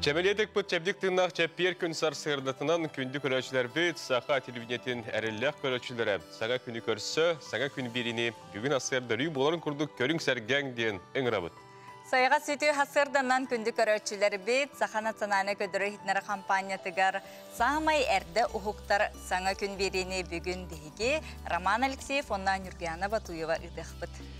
Чәмеледік бұт чәбдік тыңнақ чәппер күн сар сығырдатынан күнді көрәчілер бүт, сақа телевидениетін әрілләқ көрәчілері. Саңа күні көрсі, саңа күн беріне, бүгін асырды рүй боларын күрдік көрің сәргәң дейін өңірабыт. Сайға сөйті хасырданнан күнді көрөчілер бет, Саха национальны көдірі хитнері компаниятыгар самай әрді ұхуқтар саңа күн беріне бүгін деге Роман Алексеев, оннан Юргиана Батуева үдіқпыт.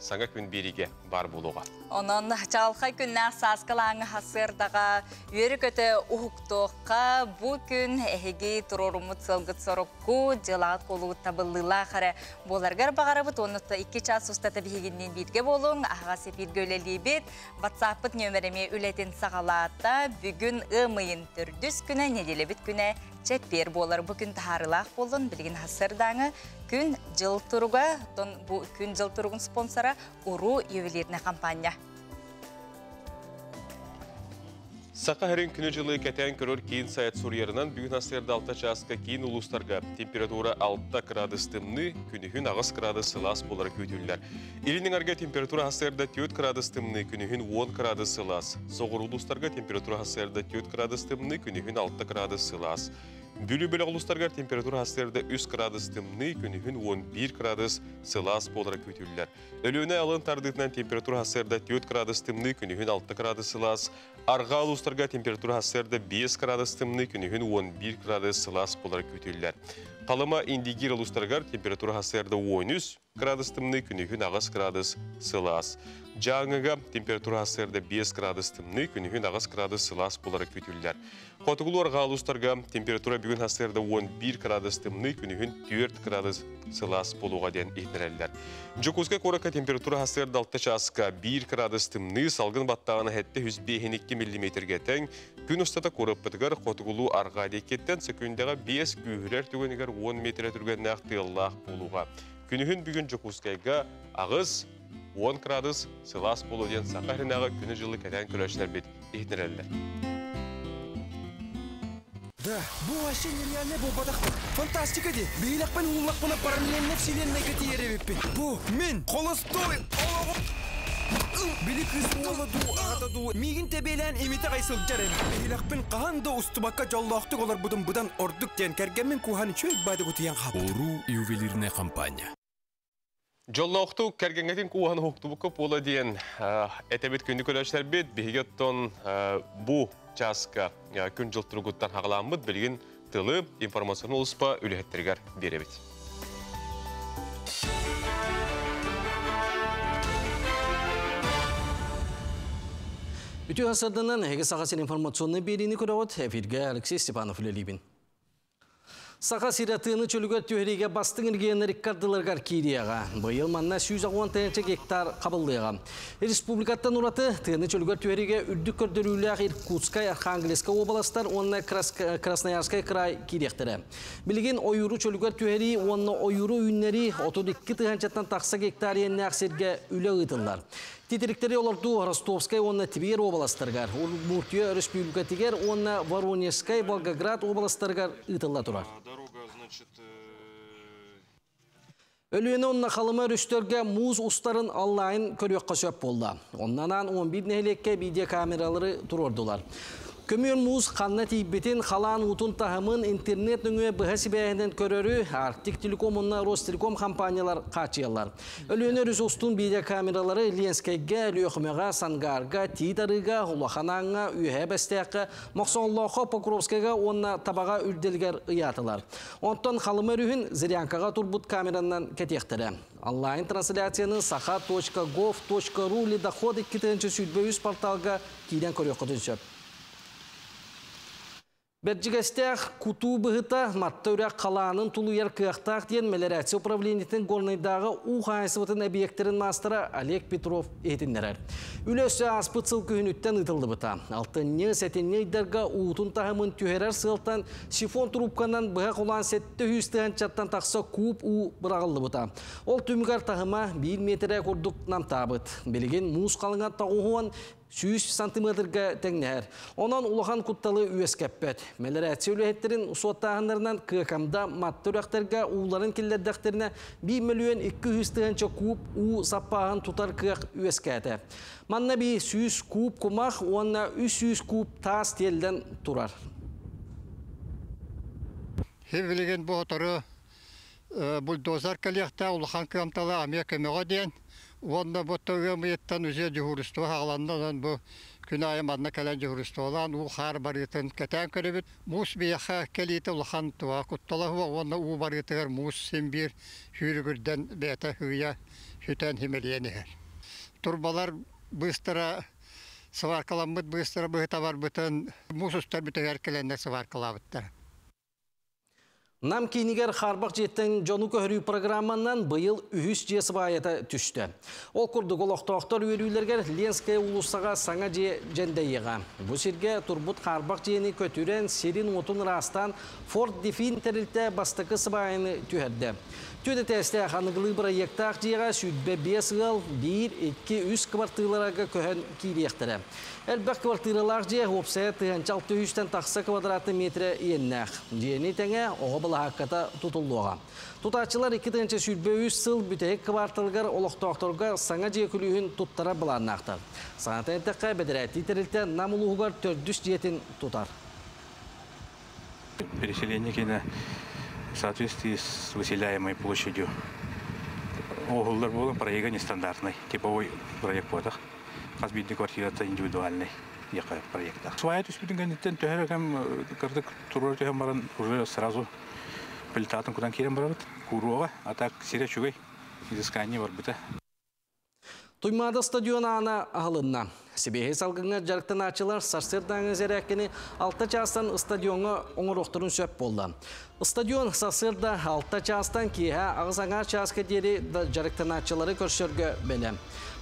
саңа күн береге бар болуға. Онон жалқа күннә саскалаңы хасырдаға үйері көті ұхуқтоққа бұ күн әхеге тұрорумыт сылғыт сорокку жылағат қолуы табылыла қары боларғар бағарабыт онытта 2 час ұстата бігеннен бірге болуң аға сепир гөлелі бет ватсаппыт нөміріме үлетін сағалатта бүгін ымайын түрдіс күні неделебіт күні чәппер болар бұ күн тахарылақ болын білген хасырдаңы күн жыл тұруға бұл күн жыл тұруғын спонсора ұру ювелирный компания Сақа хәрін күні жылы кәтән көрір кейін сайт сурьерынан бүгін асырды 6 часқа кейін ұлыстарға температура 6 градус тымны, күнігін ағыз градус сылас болар көтілілер. Илінің арга температура асырды 4 градус тымны, күнігін 10 градус сылас. Соғыр ұлыстарға температура асырды 4 градус тымны, күнігін 6 градус сылас. Бүлі бөлі ұлыстарға температура асырды 3 градус тымны, күнігін 11 градус сылас болар көтілілер. Өліуіне алын тардығынан температура асырды 4 градус тымны, күнігін 6 градус сылас. Арға ұлыстарға температура асырды 5 градус тымны, күнігін 11 градус сылас болар көтілілер. Қалыма индигир ұлыстарға температура асырды 13 градус тымны, күнігін 9 градус сылас. Жаңыға температура асырды 5 градус тымны, күнігін 9 градус сылас болар көтілілер. Қотығылу арға ұлыстарға температура бүгін асырды 11 градус тымны, күнігін 4 градус сылас болуға ден етнерелілер. Жокузга қораққа температура асырды 6 часқа 1 градус тымны, салғын баттағаны хәтті 152 мм тең, күн ұстата қорып бітігір қотығылу арға декеттен секундаға 5 күйірер түгенігер 10 метр түрген нақтиыллақ болуға. Күнігін бүгін Жокузгайға ағыз 10 градус сылас болу ден сақарынағы күні жылы кәтен күрәшілер бет етнерелілер. Да, bu вообще нереально bu badaqtır. Фантастика де. Бейлақпен улақпына параллельно вселенная катиеребеппен. Бу мен холостой. Били кыз оладу, атаду. Мигин тебелен эмите кайсыл жарем. Бейлақпен қанда устубакка жоллоқты олар будан будан ордук тен кергенмен кухан чөй бады кутиян хап. Уру ювелирная компания. Жоллоқту кәргенген куған хуқты бұқып ола дейін әтәбет күнді көрәшілер бет бейгеттон бұ часка күн жылтырғыттан хағыламыд білген тылы информацияны ұлыспа үліхеттергер беребет. Үтü асырдынан әге сағасен информационны беріні көрәуіт, әфирге Алексей Степанов үлелейбін. Сақа сиратыны чөлігі түйереге бастың іргені рекордыларғар кейдеяға. Бұйыл манна 110 тәнче гектар қабылдыға. Республикаттан ұраты тыны чөлігі түйереге үрдік көрдіруліғ Иркутскай, Архангельска областар, онна Красноярскай край кейдектірі. Білген ойыру чөлігі түйері, онна ойыру үйіннері 32 тыганчаттан тақса гектар енне ақсерге үлі ұйтылар. Титриктері оларду Ростовскай, онна Тибер областаргар, Муртия республикатигер, онна Воронежскай, Волгоград областаргар ұйтылла тұрар. Өліені онна қалыма рүштерге муз ұстарын аллайын көріққа сөп болды. Оннанан 11 нәхелекке видео камералары тұрордылар. Көмір муз қанна тейбетін қалан ұтын тахымын интернет нүңе бұхасы бәйінен көрірі Арктик Телеком онна Ростелеком компаниялар қачиялар. Өліені рүз ұстын видео камералары Ленскайға, Лүйіқмеға, Сангарға, Тидарыға, Улаханаңға, Үйе бәстәқі, Моқсонлоқы, Покровскайға онна табаға үлделгер ұятылар. Онтан қалымы рүйін Зырянкаға турбут камераннан кетектірі. Онлайн трансляцияны saha.gov.ru ледоход 2 сүйтбе 100 порталға кейден көрек құдын сөп. Бәрджігістәқ куту бұғыта матта үрәк қаланын тулуяр кыяқтақ ден мелерация управлениетін горнайдағы у қайсыбытын объектерін мастера Олег Петров етіндерер. Үлесі аспыт сыл күйініттен ұтылды бұта. Алтынны сәтенне идарға уутун тағымын түйерер сылтан сифон трубканан бұға қолан сәтті хүстіған чаттан тақса куб у бұрағылды. Ол түмігар тағыма 1 метрі құрдық намтабыт. Белеген муз қалыңа тағуын 100 сантиметрге теңнәр. Онан улахан кутталы үес кәппәт. Мәләрәтсі үләхеттерін ұсуаттағындарынан кыакамда матты үрәқтерге уларын келдердәқтеріне 1 миллион 200 тығынча куб у саппағын тутар кыақ үес кәті. Манна би 100 куб кумақ, онна 300 куб тас телден турар. Хевелеген бу отору бульдозер калияхта улахан кымтала Америка мега бу төгө мыйттан үзе жуһуристу хагаландан бу күн айы мадна калан жуһуристуалан ул хар барытын кәтән көрөбүт. Мус бияха калите улахан туа куттала хуа онда у барытыр мус симбир хүргүрден бета хуя хүтән химелиенер. Турбалар быстро сваркаламыт быстро быта бар бытын мус үстә бүтәр кәләндә сваркалабыттар. Нам кейнигер харбақ жеттен жону көхірі программанан бұйыл үхіс жесі байыты түсті. Ол күрдік олықтақтар үйелілергер Ленская улысаға саңа же жендейіға. Бұл серге турбут харбақ жені көтірен серин отын растан Форт Дефин тәрілті бастықы сыбайыны. Түйді тәсті қанығылы проекттақ жеға сүйтбе 5 ғыл 1-2-3 квартираларға көхін кейлектірі. Әлбәк квартиралар же опсая тыганчал түйістен тақсы квадраты метрі еннәқ. Жені тәңе оғы бұл хаққата тұтылуға. Тұтачылар 2 тыганча сүйтбе 3 сыл бүтәйік кварталғар олықтақтарға саңа же күлігін тұттара бұланнақтыр. Саңатайын тәққа бәдірәті тәрілті намылуғығар 400 жетін тұтар. переселение кена в соответствии с выселяемой площадью. Оғылдар болын проекта нестандартный, типовой проект болдық. Қазбейді квартирата индивидуальный яқа проекта. Своя түспүтін кәнеттен төхер әкем кырдык турар төхем баран уже сразу пилтатын кудан керен барабыт. Куруға, а так сире чугай изыскание бар біті. Туймады стадион ана ағылынна. Себехе салғыңа жарықтан ачылар сарсырдаңы зәрәккені алта частан стадионға оңыр оқтырын сөп болды. Стадион сарсырда алта частан кейе ағызаңа частқа дері жарықтан ачылары көршерге бәлі.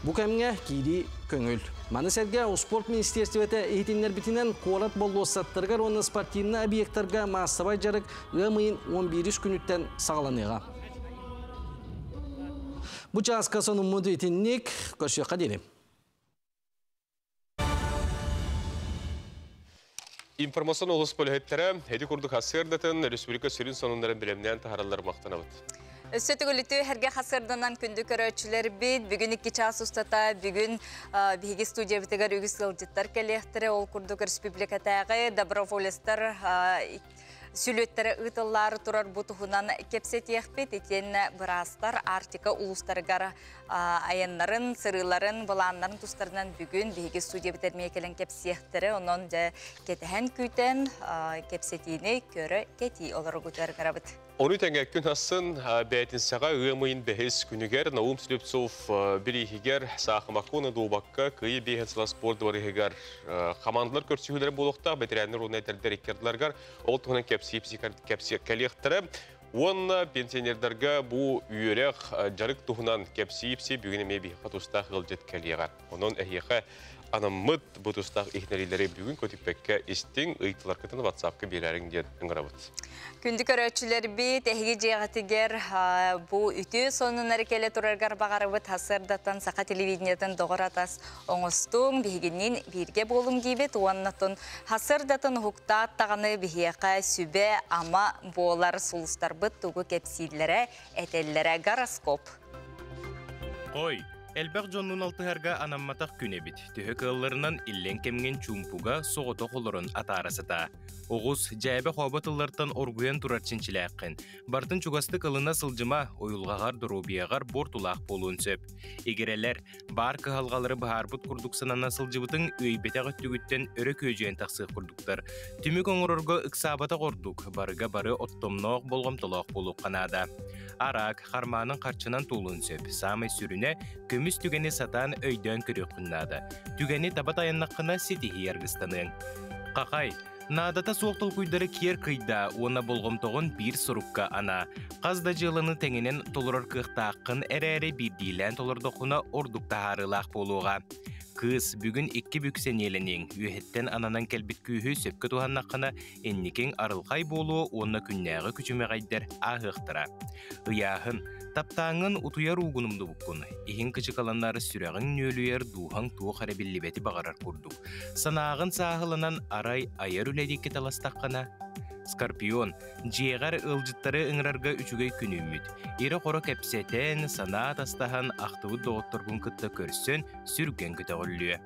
Бұ кәмге кейді көңіл. Маны сәрге спорт министерстветі ейтінлер бітінен қорат болу саттырғар оны спортивны объекттарға массабай жарық ғымайын 11 күніттен сағаланыға. Бұ жасқа соның мұды етіннік көші қадері. Информацион олыс бөліхеттері, әді күрдік асырдатын республика сүрін сонындарын білемнен тахаралар мақтанабыд. Сөтігіліті әрге қасырдынан күнді көрөчілер бейд, бүгін екі час ұстата, бүгін бігі студия бітігер үгіз ғылдеттар кәлектірі, ол күрдік республикатағы доброволестар Сүлөттері ұтыллары тұрар бұтығынан кепсет еқпет етен бірастар Артика улустарғар аяннарын, сырыларын, бұланларын тұстарынан бүгін бейгі студия бітермей келен кепсеттері, онын жа кетіген күйтен кепсетіне көрі олары күтер қарабыд. Оны күн асын бәйтін саға ұйымайын бәхес күнігер, Наум Слепцов бірейхігер сақымақуны дуубаққа күйі бейхен сала спорт барихігер командалар көрсігілері болуқта, бәтірәнір оны әтәрдер еккерділергер, ол тұғынан кәпсі кәліқтірі. Онна пенсионердерге бұл үйерек жарық тұғынан кәпсейіпсе бүгіне мебі қатуста ғылжет кәліға. Оның әйеқі анамыд бұтыстақ ихнелилері бүгін көтіппекке істің ұйттылар кітіні WhatsApp-қа берәрің ден үңірабыд. Күнді көрөчілер бейт, әйгі жеғатігер бұл үті сонын әрекелі тұрарғар бағарыбыт хасырдатан сақа телевидениятын доғыратас оңыстың бейгінен бірге болым кейбет, уаннатын хасырдатын хуқтат тағаны бейеқа сүбе ама болар сұлыстар бұт тұғы кепсийлері әтеллері гороскоп. Ой, Элбәк жоннун алтыһарга анамматах күнебит. Төһө кылларынан иллен кемген чумпуга соғото холорун атарасыта. Оғыз жәбе хобатыллартан оргуян турарчинчиләккін. Бартын чугасты кылына сылжыма ойулғағар дұрубиягар бортулақ болуын сөп. Егерелер бар кыхалғалары бахарбут курдуксанана сылжыбытын өйбете ғыттүгіттен өрі көжен тақсық курдуктар. Түмік оңырорго ыксабата кордук, барыга бары оттомноқ болғымтылоқ болу қанада. Арак, харманын қарчынан тулуын сөп. Самай сүріне көміс түгені сатан көрі құннады. Түгені табат аяннаққына сетихи яргыстанын. Қақай, Наадата суоқтыл куйдары киер кыйда, уона болгомтоғын бир сорукка ана. Қазда жылыны теңінен толырар кықтаққын әрәрі бірдейлән толырдықына ордукта харылақ болуға. Кыз бүгін икки бүксен еленең, үйеттен ананан кәлбіт күйі сөпкі туханнаққына энникең арылқай болуы онна күннәғы күчімеғайдер ағықтыра. Ыяхын, таптаңын утуяр угунумду буккун. Ихин кычыкаланнары сүрәгін нөлүер духан туох арабиллибети бағарар курдук. Санағын сағылынан арай айар үләдекке таластаққана. Скорпион, жиегар ылжыттары ыңырарга үчүгей күнүммүт. Ире қоро кәпсетен сана тастахан ақтыбы доғыттыргун кытта көрсөн сүрген күтәғыллүе.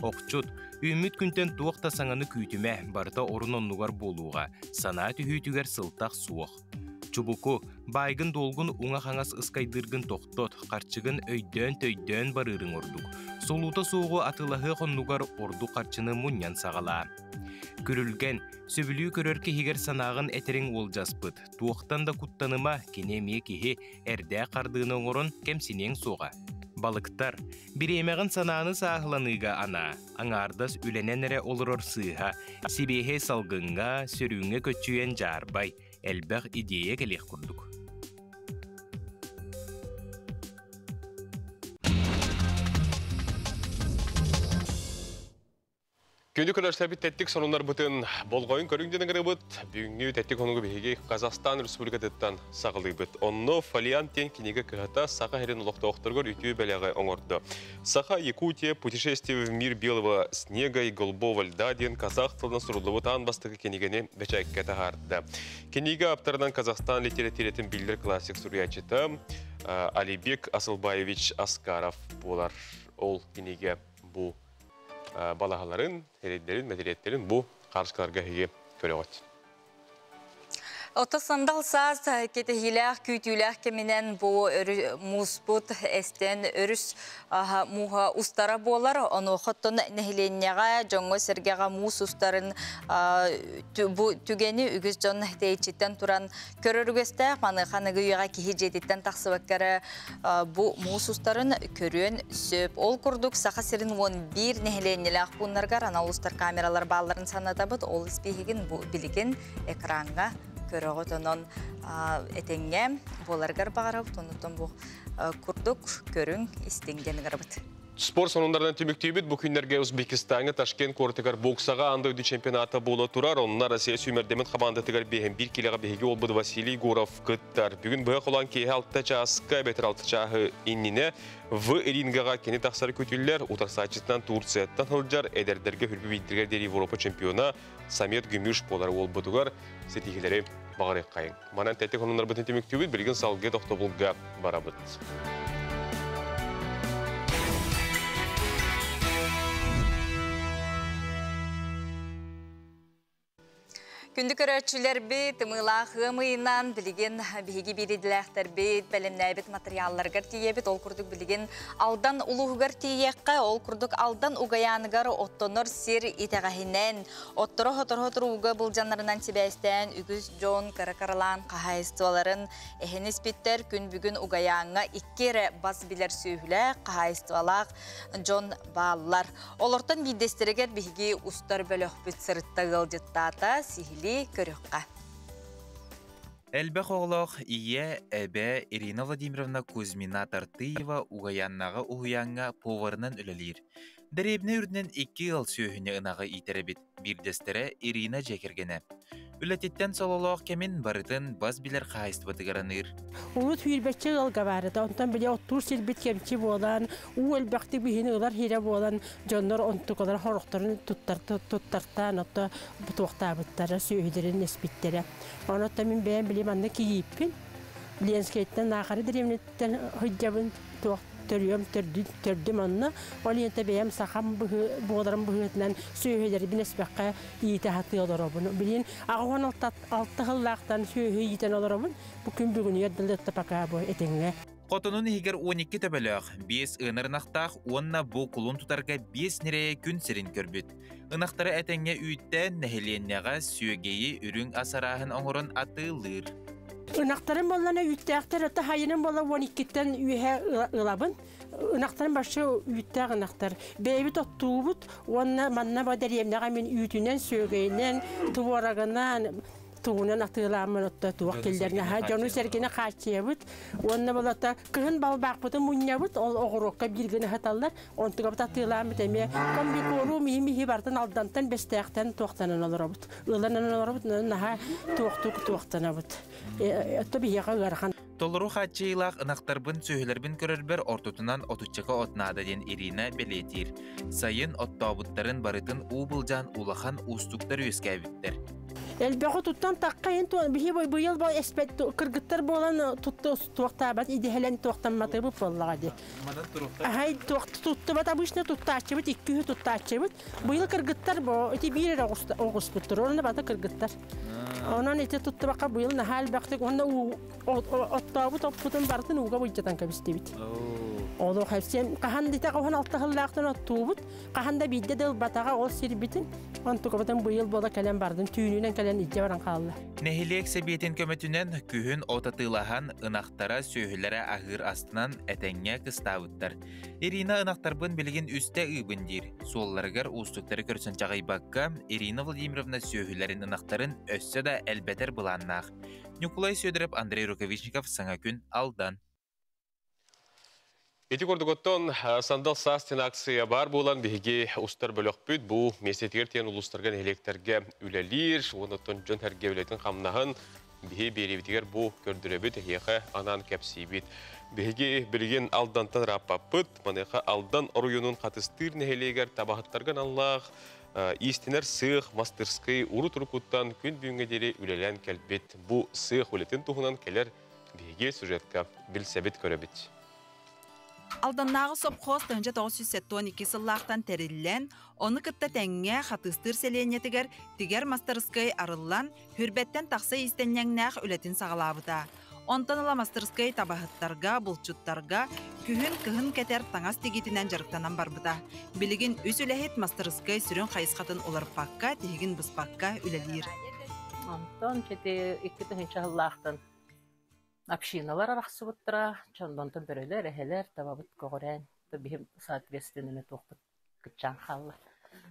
Оқчут, үміт күнтен туақта саңаны күйтіме барта орын оннугар болуға, сана түйітігер сылтақ суық. Чубуку, байгын долгун уңа хаңас ыскайдыргын тоқтот, қарчыгын өйдөн төйдөн барырың ордук. Солута соғу атылахы қоннугар орду қарчыны мұньян сағала. Күрілген, сөбілүү көрөрке хигер санағын әтерің ол жаспыт. Туақтан да куттаныма кенеме кихи әрдә қардыны оңырын кемсинең соға. Балыктар, биремегін сананы сағыланыға ана, аңардас үленен әрі олырор сыға, сибехе салгынға, сөріңе көтчүйен жарбай, әлбәқ идея келек күрдік. Күнді көрәшләбі тәттік сонунар бұтын болғойын көріңден ғыры бұт, бүгінгі тәттік онығы бейге Қазақстан Республикатыттан сағылы бұт. Онны фалиан тен кенеге кығата сақа херін ұлықты оқтырғыр үтіу бәліғай оңырды. Сақа Якутия путешествие в мир белого снега и голубого льда ден казах тылына сұрылығы таан бастығы кенегені бәчәкке тағарды. Кенеге аптарынан Қазақстан литературетін білдір классик сурьячыты Алибек Асылбаевич Аскаров болар. Ол кенеге бұл балағаларын, хереддерін, мәдениеттерін бұл қарышқаларға хеге көріғат. Ота сандал саз кетехилях күйтүлях кеменен бу муспут эстен өрүс муха устара болар. Ону хоттон нехиленняга жоңго сергега мус устарын бу түгени үгүз жон дейчиттен туран көрөрүгөстө маны ханыгыйга кихи жетиттен бу мус устарын көрүөн сөп. Ол курдук саха сирин вон бир нехиленнелах буннаргар аналустар камералар бааларын санатабыт. Ол испихигин бу билигин экранга көрөгөт онон этеңге боларгар багарабыт онутон бу курдук көрүң истиңден гарабыт Спорт сонундардан түміктейбіт бұл күндерге Өзбекистанға Ташкент кортыгар боксаға анда өді чемпионаты болы тұрар. Онына Россия сүймердемін қамандатыгар бейін бір келеға бейге ол бұды Василий Гуров күттар. Бүгін бұға қолан кейі алтта часқа бәтір алты чағы инніне в рингаға кені тақсары көтілілер ұтарсачысынан Турцияттан хылжар әдердерге хүрбі бейдіргер дер Европа чемпиона Самет Гүмүш болар ол бұдығар бағар қайын. Манан тәттек онынар бұтын түміктейбіт, білген салғы тоқты бұлға барабыт. Күнді көрөтчүлер бит, тымылақ ғымыйынан білген бігі береділәқтер бит, бәлемнәбіт материалларғар тиебіт, ол күрдік білген алдан ұлығығар тиекқа, ол күрдік алдан ұғаянығар оттонор сир итәғахинен, оттыры хотыр-хотыр ұғы бұл жанларынан себәстен үгіз жон каракаралан қағайыстуаларын әхенес биттер күн бүгін ұғаяңа иккері бас білер сүйілі қағайыстуалақ жон баллар. Олортан бидестерегер бігі ұстар бөліқ бүт сырытта ғылжыттата сихили көріққа. Әлбәқ оғлақ ие әбә Ирина Владимировна Кузьмина Тартыева уғаяннағы уғаянға поварынан үлелер. Дәребіне үрдінен екі ыл сүйіні ынағы итеребет, бірдестері Ирина Жекергені. Үләтеттен сололоқ кемін барытын баз білер қайысты бұтығараныр. Улут хүйірбәтчі ылға барыда, онтан біле оттур сирбет кемчі болан, у әлбәқті бүйіні ылар хире болан, жоннор онтуқалар хорықтарын туттартан, отта бұтуақта бұттары, сүйідерін неспиттері. Онотта мен бәйін білем анна кейіппін. Ленскейттен нақары діремнеттен хүджабын туақ төрүөм төрдүм анна ол ента бэм сахам буодарам быһытынан сүйөһөлөр бинеспекка иите хаты олоробун билин агуан алты хыллаактан сүйөһө иитен олоробун бу күн бүгүн йердылытта пока бу этеңге Қотының егер 12 төбөлөк, 5 ынырнақтақ, онна бұл құлын тұтарға 5 нерее күн сірін көрбіт. Инақтары әтәңе үйттен нәхеленнеға сүйегейі үрің асарағын оңырын атылыр. Инақтарын боллана үйттәқтер, өтті хайының бола 12-тен үйе ылабын. Инақтарын башы үйттәқ инақтар. Бәйбіт оттуыбыт, онна манна бадар емнеға мен үйтінен, сөгейінен, туарағынан, туунан атыламын отта туак келдерне ха жону сергене качебит онна болата кыһын балбакпыты муннябыт ол огорокка биргене хаталлар. Онтуга атыламын теме комбикору ми ми бартан алдантан бестектен туактанан олоробут. Ыланан олоробут наха туактук туактанабыт отто бияга гархан Толору хатчыйлах ынақтарбын сөйлербін көрөрбер ортотунан отуччака отнаада ден Ирина Белетир. Сайын оттообуттарын барытын убылжан улахан устуктар өскәбіттер. Элбэхо туттан таккайын бихи бой быйыл бой эспет кыргыттар болан тутты туактабат идехелен туактанматы бу боллага ди. Тутты бат обычно икки бит. Быйыл кыргыттар бо эти бир огус буттыр. Онда бата кыргыттар. Онан эти тутты бака быйыл нахал бактык онда оттабы топпутун бартын уга буйжатан кабисти бит. Оло хәсен кахан дите кахан алты хыллактан оттубут. Каханда бидде дел батага ол сирбитин. Антукабатан быйыл бола кален бардын түйүнүнен кален итте баран калды. Нехилек себиетин көмөтүнен күһүн отатылахан ынақтара сөйһүләре ахыр астынан әтәңгә кыстабыттар. Ирина ынақтарбын билигин үстә ыбындир. Солларгар устуктары көрсөн чагайбакка Ирина Владимировна сөйһүләрен ынақтарын өссө да әлбәтер буланнах. Николай Сөдөрөп, Андрей Рукавичников, Саңа күн, Алдан. Эти кордуготтон сандал састин акция бар болан биһиги устар бөлөкпүт бу месетигер тиен улустарган электерге үлелир, онотон жон herге үлетин хамнаһын биһи берибитигер бу көрдүрөбүт эхиэхэ анан кепсибит. Биһиги билген алдантан раппаппыт, маныха алдан оруюнун катыстыр нехелегер табахаттарган Аллах истинер сыах мастерской уру туркуттан күн дери үлелен келбит. Бу сыах үлетин тухунан келер биһиги сюжетка билсебит көрөбүт. Алданнағы сопхоз 1912 сыллақтан тәріллән, оны кытта тәңге хатыстыр селенетігер тигер мастерскай арыллан хүрбәттен тақсы истеннәңнәқ үлетін сағалабыда. Онтан ала мастерскай табахыттарға, бұлчуттарға, күхін кыһын кәтер таңас тегетінен жарықтанан барбыда. Білігін үс үләхет мастерскай сүрін қайысқатын олар паққа, тегін тыһынча хыллаахтан общиналар арахсыбыттыра, чондонтон бөрөлөр, эхелер, табабыт когорен, бихим соответственно тохтык кытчан халлы.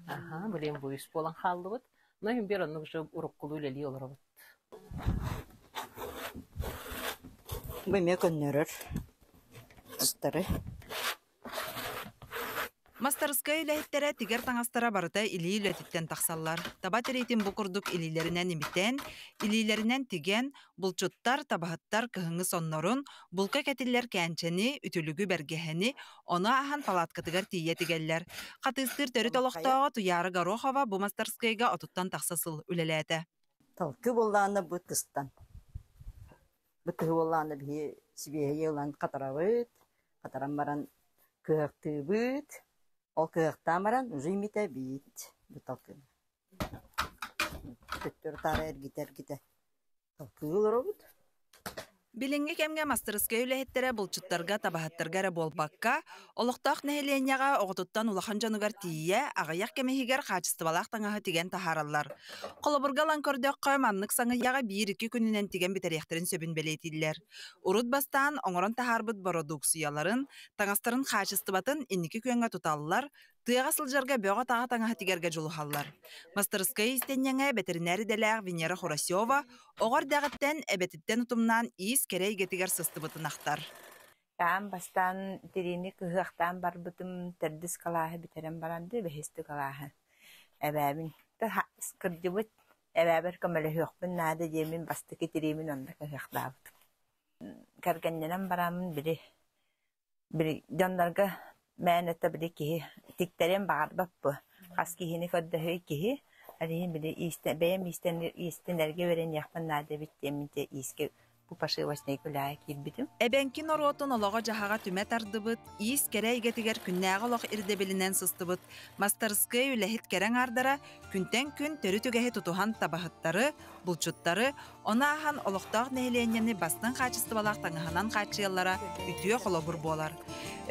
Ага, билем буйс болан халлы бут. Но им бер оннук же уруккулу лели олар бут. Беме көннөрөр. Ыстары. Мастерская үләһеттәрә тигәр таңастара барыта или үләтиттен тақсаллар. Таба терейтин букурдук илиләренән имитен, илиләренән тиген, булчуттар, табахаттар кыһыңы соннорун, булка кәтилләр кәнчәни, үтүлүгү бәргәһәни, оны ахан палаткатыгар тие тигәлләр. Катыстыр төрү толоқтоға туяры Горохова бу мастерскайга отуттан тақсасыл үләләтә. Талкы болланы. Бу тыгы болланы би сибе елан катарабыт, катаран баран. Ол кыактан баран уже имите бит. Бу талкы. Төттөр тары эргитер гите. Талкы олоробут. Билинге кемге мастерская үләһеттәре булчуттарга табахаттарга болбакка, олохтак нәһеленяга оготуттан улахан жаныгар тие, агаяк кемехигер качыстыбалак таңаһы тиген тахараллар. Колобургалан көрдөккө маннык саңы яга 1-2 күнүнен тиген битерехтерин сөбүн белетиллер. Урут бастан оңорон тахарбыт продукцияларын, таңастарын качыстыбатын инники күнгө туталлар, Тыяға сылжарға бөға таңа таңа тигерге жолухаллар. Мастерская истеннеңе ветеринарий дәләг Венера Хорасева оғар дәғіттен әбетіттен ұтымнан иіс керей кетігер сыстыбытын ақтар. Таам бастан дерини бар барбытым тердис калааһы битерен баранды бэхисти калааһы. Эбээбин кырдыбыт эбээбер көмөлөһүөхпүн наада диэмин бастыки тиримин онда кыһыахтаабыт. Кэргэнненен барамын бірі, бірі дьондарга мәнетте бири киһи тиктерен баарбаппы. Хас киһини көддөһүй киһи исте бәем истен истенерге берен яхпан наде биттемите иске бу пашивасне күләй килбитим. Эбенкин оротон олого жахага түмә тардыбыт, ис керейге тигер күннәгы лох ирдебелинен сыстыбыт. Мастерская үләһит керәң ардара күнтен күн төрү түгәһе тутухан табахаттары, булчуттары, она ахан олохтак нәһиленнәне бастан хачысты балак таңаһанан хачыяллара үтүе холобур болар.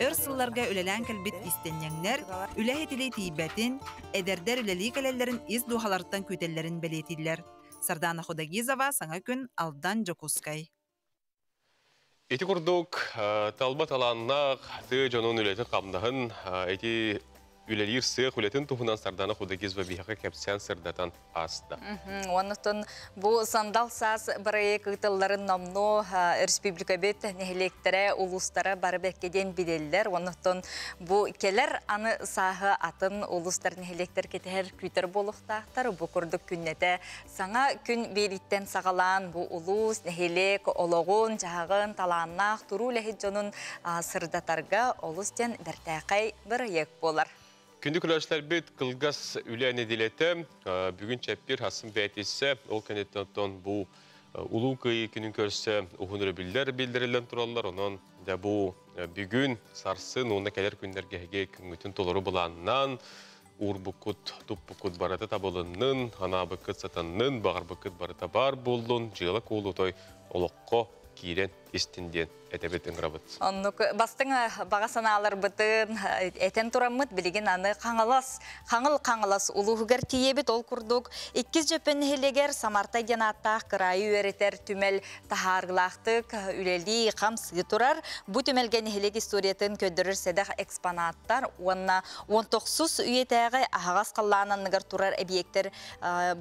Өр сылларга үлелән кәлбит истеннәңнәр, үләһит иле тибәтин, эдәрдәр үләли кәләләрен из духалардан күтәлләрен белетилләр сардана худагизова саңа күн алдан жокускай Эти курдук талба таланнак ты жонун үлеті камдахын эти үлелер сыйық үлетін туһунан сарданы ва бихака кепсян сырдатан аста. Оннотон бу сандал сас проект ытылларын номно республика бет нехелектере улустара бары беккеден биделлер. Оннотон бу келер аны сахы атын улустар нехелектер кетер күтер болуктактар бу курдук күннете саңа күн бериттен сагалан бу улус нехелек ологун жагын талааннах туру лехит жонун сырдатарга олустен бертакай проект болар. Күнді күләшләр бит кылгас үлән edilete бүгін чәппир хасын бәйтесе ол кенеттен бу улуу кыйы күнүн көрсө ухунуру билдер билдирилен тураллар онон да бу бүгүн сарсын уна келер күндерге күнгүтүн толору буланнан урбукут туппукут барата табылыннын анабыкыт сатаннын багарбыкыт барата бар болдун жылы истинден этебет ыңрабыт. Оннук бастың баға саналар бытын этен тураммыт билигин аны қаңылас, қаңыл қаңылас улуғығар тиебет ол курдук. Иккіз жөпін хелегер самарта денаттақ кырайы өретер түмел тахаргылақтык үлелі қамсығы турар. Бу түмелген хелег историятын көдірір седақ экспонаттар. Онна 19 үйетәғі ағас қаллананығыр турар объекттер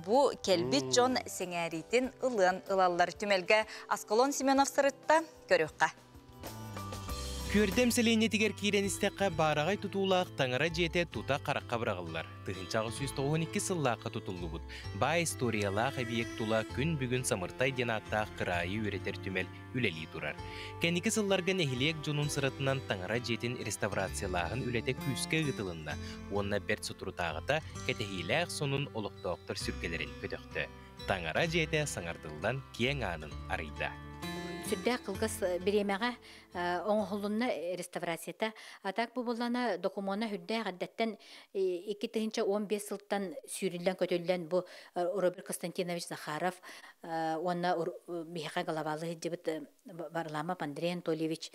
бу келбит жон сеңәритін ылын ылалар түмелге Асколон Семенов сырытта көрөкка. Көрдем селенетигер кирен истекка барагай тутуулаак таңара жете тута бырагыллар. Тыгынчагы сүйүз тоғын икки сыллаакка тутуллубут. Ба историялаак объект тула күн бүгүн самыртай денаттаак кырайы үретер түмел үлели турар. Кеники сылларга нехилек жунун сырытынан таңара жетин реставрациялаагын үлете күскө ытылында. Онна берт сутурутаагыта кетехилээх сонун олуктооктор сүргелерин көтөктө. Таңара жете саңардылдан кең анын арыйда. Сүрдә кылгыс биремәгә оңһолунна реставрацията атак бу булана докумона хүддә гаддәттән 2015 сылтан сүрилгән көтөлгән бу Роберт Константинович Захаров онна миха главалы җибет барлама Андрей Анатольевич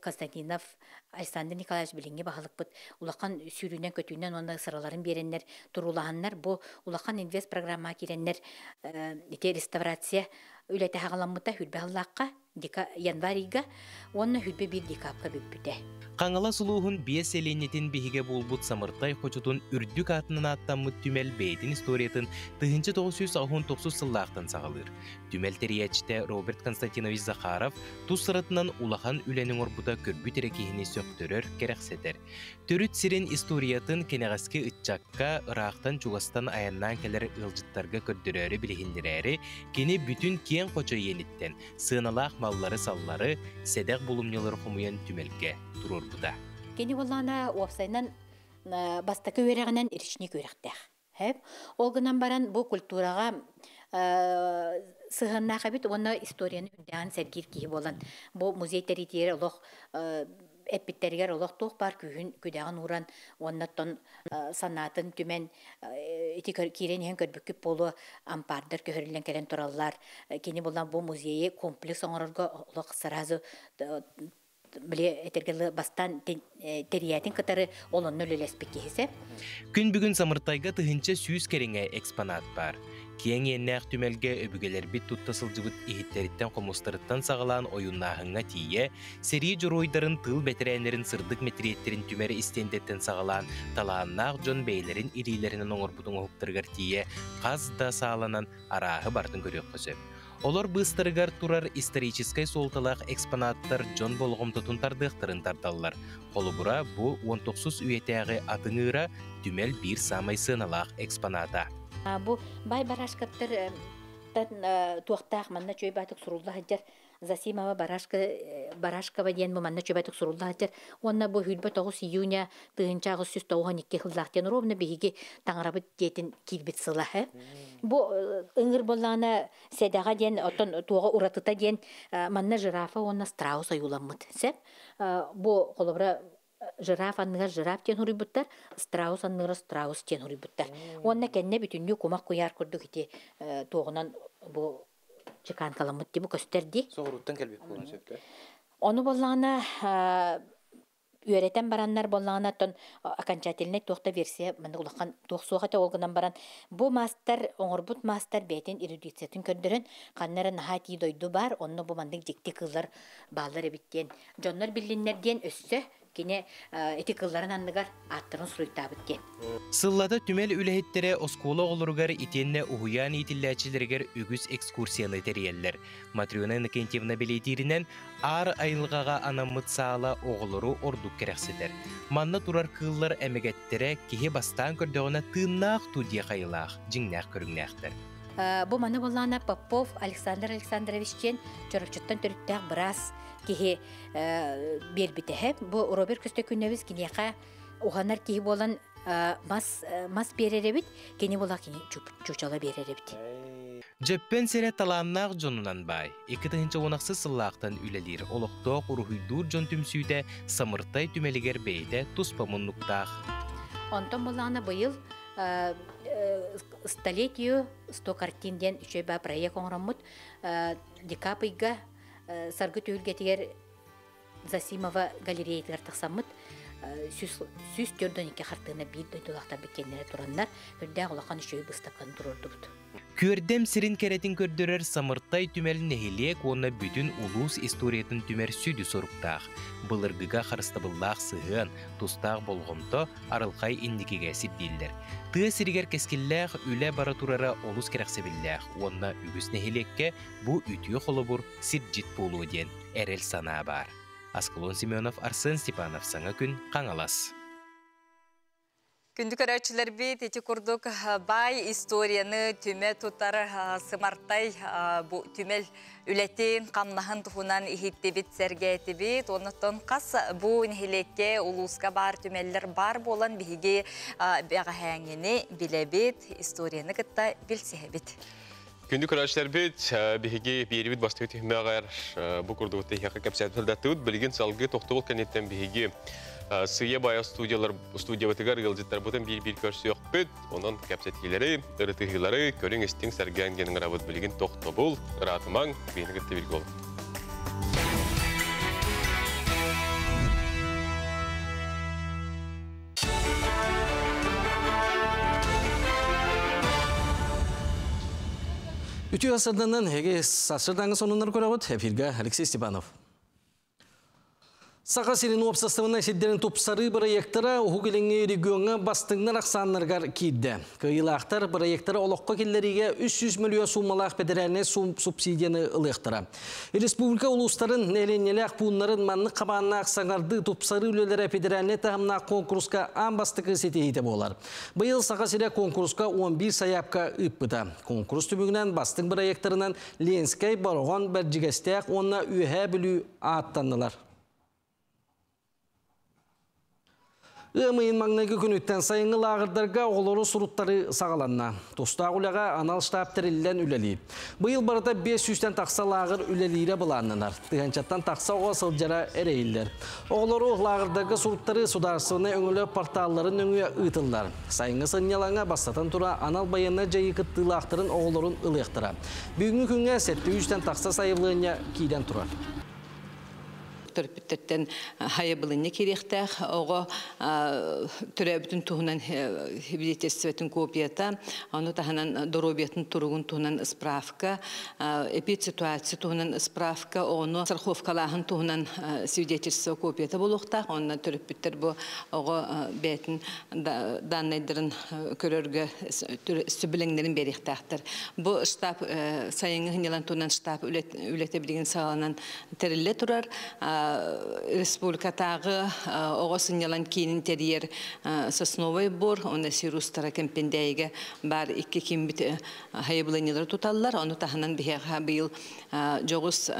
Константинов Александр Николаевич Белинге баһалык бит. Улахан сүрүнән көтүнән онда сыраларын береннәр турулаһаннар бу улахан инвест программа киреннәр реставрация үләтә хагаламмыта январига онна хүлбе бир декабрга бүппүтә. Қаңала сулуһун бие селенетин биһиге булбут самыртай хочутун үрдүк атынан аттаммыт түмел бейтин историятын тыһынчы 999 сыллаактан сагалыр. Түмел териячте Роберт Константинович Захаров тус сырытынан улахан үленин орбута көрбүт эрекихини сөктөрөр керексетер. Төрүт сирен историятын кенегаске ытчакка ыраактан чугастан аяннан келер ылжыттарга көрдөрөрү билихиндирери кени бүтүн киен кочо ениттен сыналаах маллары саллары седек булумнялар хумуян түмелге турur буда. Кени гынан баран бу культурага сыһыннаха бит онна историяны сәргир киһи болан. Бу музей эппиттергер олох туох бар күһүн күдәгән уран оннаттан санатын түмен ити кирен һәм көрбүккүп болу ампардыр көһөрлен келен тураллар. Кени болан бу музейи комплекс оңорга олох сразу биле этергелы бастан териятин кытары олонну лелеспек киһисе. Күн бүгүн самыртайга тыһынча сүүс кереңе экспонат бар. Түмелге өбүгелер бит тутта сылжыбыт ихиттериттен комустарыттан сагалаан оюннаахыңа тие, сери жоройдарын тыл бетерәнерин сырдык метриеттерин түмәре истендеттен сагалаан талааннаах жон бейлерин ирилеринен оңорбутун оһуптыргар тие, каз да сааланан арааһы бартын көрөк көсөп. Олар быстырыгар турар историческай солталақ экспонаттар жон болгом тутун тардыктарын тарталлар. Холубура бу 19 үйетәгы атыңыра түмел бир самай сыналақ экспоната. Бу бай барашкаттар туақтақ манна чөй батык сурулла хаджар Засимова барашка барашкава диен манна чөй батык сурулла хаджар онна бу хүлбө 9 июня тыгынча 992 хыллахтен ровно биги таңарабыт диетин килбит сыла хэ бу ыңыр боллана седага диен отон туга уратыта диен манна жирафа онна страус аюламмыт сеп бу колобра жираф анныгар жираф тен хурибуттар, страус анныгар страус тен хурибуттар. Онна кенне бүтүннү кумак куяр курдук ити тоғынан бу чекан каламыт ди бу көстерди. Соғыруттан келбек болған сөпті. Оны боллана үөретен бараннар боллаана тон окончательный туохта версия мында улахан туохсуохата олгунан баран бу мастер оңорбут мастер бетин эрудициятын көрдөрөн каннара наха тии дойду бар онно бу мандык жикти кыллар баалар эбиттен жоннор биллиннерден өссө кине эти кылларын анныгар аттырын суруйтаабыт диэн Сыллата түмел үлэхеттере оскуола олоругар итенне ухуян итиллячилергер үгүс экскурсияны териеллер. Матриона Иннокентьевна белетиринен ар айылгаға анамыт саала оғылыру ордук керексидер. Манна турар кыллар эмегеттере кихи бастан көрдөгүнө тыыннаах тудия кайылаах, жиңнах көрүңнахтер. Э, Бу маны боллана Попов Александр Александровичтен чорокчуттан төрүттәк брас кихи бербитеһе. Бу Роберт Көстө күнебез кинеха уханар кихи болан э, мас э, мас береребит, кини бола кини чучала береребит. Жеппен сере талааннаах жонунан бай. Тыһынча онақсы сыллаақтан үлелир. Олықтоқ урухуйдур жон түмсүйде самыртай түмелигер бейде туспамын нуктаах. Онтон э, э, столетию сто картинден үшөй ба проект оңроммут декапыйга саргы түйілгетігер Засимова галереятыгар тақсаммыт сүз төрдөн ике хартыына бир дойдулақтан беккеннері тураннар үрдәң олақан үшөй быстапкан турурдубут. Көрдем сирин керетин көрдөрөр самыртай түмел нехилек оны бүтүн улус историятын түмер сүдү соруктаах. Былыргыга харыстабыллаах сыгын, тустаах болгомто арылкай индикиге сипдиллер. Тыа сиригер кескиллээх үле бара турара олус керексебиллээх. Онна үгүс нехилекке бу үтүө холобур сирджит болуу диен эрел санаа бар. Аскалон Семенов, Арсен Степанов, Саңа күн, Қаңалас. Күнді көрәтшілер бет, еті күрдік бай историяны түме тұтар сымартай түмел үләтен қамнахын тұхунан ихитті бет сәргәйті бет. Онықтан қас бұ нехилекке улуска бар түмеллер бар болан бігі бәға хәңені біле бет, историяны кітта білсеhe бет. Күнді көрәшілер бет, бігі бейірбет басты өтігіме ағар бұл күрді өтті яқы кәпсәт білген салғы тоқты бол кәнеттен бігі сыя бая студиялар студия бітігер ғылжеттер бұтын бір-бір көрсі өқ бет, онын кәпсәтхилері, ұрытығылары, көрің істің сәрген генің рабыт ратымаң, бейіні кітті білгі олы. Үтü асырданан хеге сасырдаңы сонунар көрәгіт, эфирге Алексей Степанов. Сақа сирин опсастывына сиддерін тупсары проекттара ухугеленге регионға бастыңнар ақсаннаргар кейді. Кыйлақтар проекттара олыққа келлериге 300 миллион суммалақ педерәне субсидияны ылықтыра. Республика улустарын нәленелі ақпуынларын манны қабанына ақсаңарды тупсары үлелері педерәне тағымна конкурска ан бастықы сетейді болар. Бұйыл Сақа сире конкурска 11 саяпқа үппіта. Конкурс түбігінен бастың проекттарынан Ленскай барған бір жігестек онна үйе білу аттанылар. Өмейін маңнайғы күніттен сайыңы лағырдарға оғылыры сұруттары сағаланна. Тоста ұлаға анал штаб тірілден үлелі. Бұйыл барыда 500-тен тақса лағыр үлелері бұланынар. Тығанчаттан тақса оға сылжара әрейілдер. Оғылыры лағырдарға сұруттары сударсыны өңілі порталларын өңі ұйтылдар. Сайыңы сынялаңа бастатан тұра анал баянна жайы кыттылақтырын оғылырын ұлықтыра. Бүгінгі күнге сәтті 3-тен тақса сайылығына кейден тұрар төрпүттертен хайабылыны керехтах ого төрөбүтүн туһунан свидетельствотун копията аны таханан доробиятын туругун туһунан справка эпидситуация туһунан справка оны страховкалаһын туһунан свидетельство копията болуктах онна төрөпүттер бу ого бетин данныйдырын көрөргө сүбүлеңдерин берихтахтар бу штаб сайыңы хынялан туһунан штаб үлете билген сааланан терилле турар республикатағы оғысын ялан кейінін терьер сосновой бор, оны сирустара кемпендейге бар икки кимбит хайыбылынылар туталлар, оны тахынан бихеға бейіл жоғыз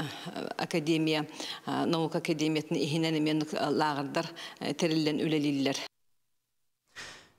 академия, наука академиятын ихинен мен лағырдар терілден үлелілер.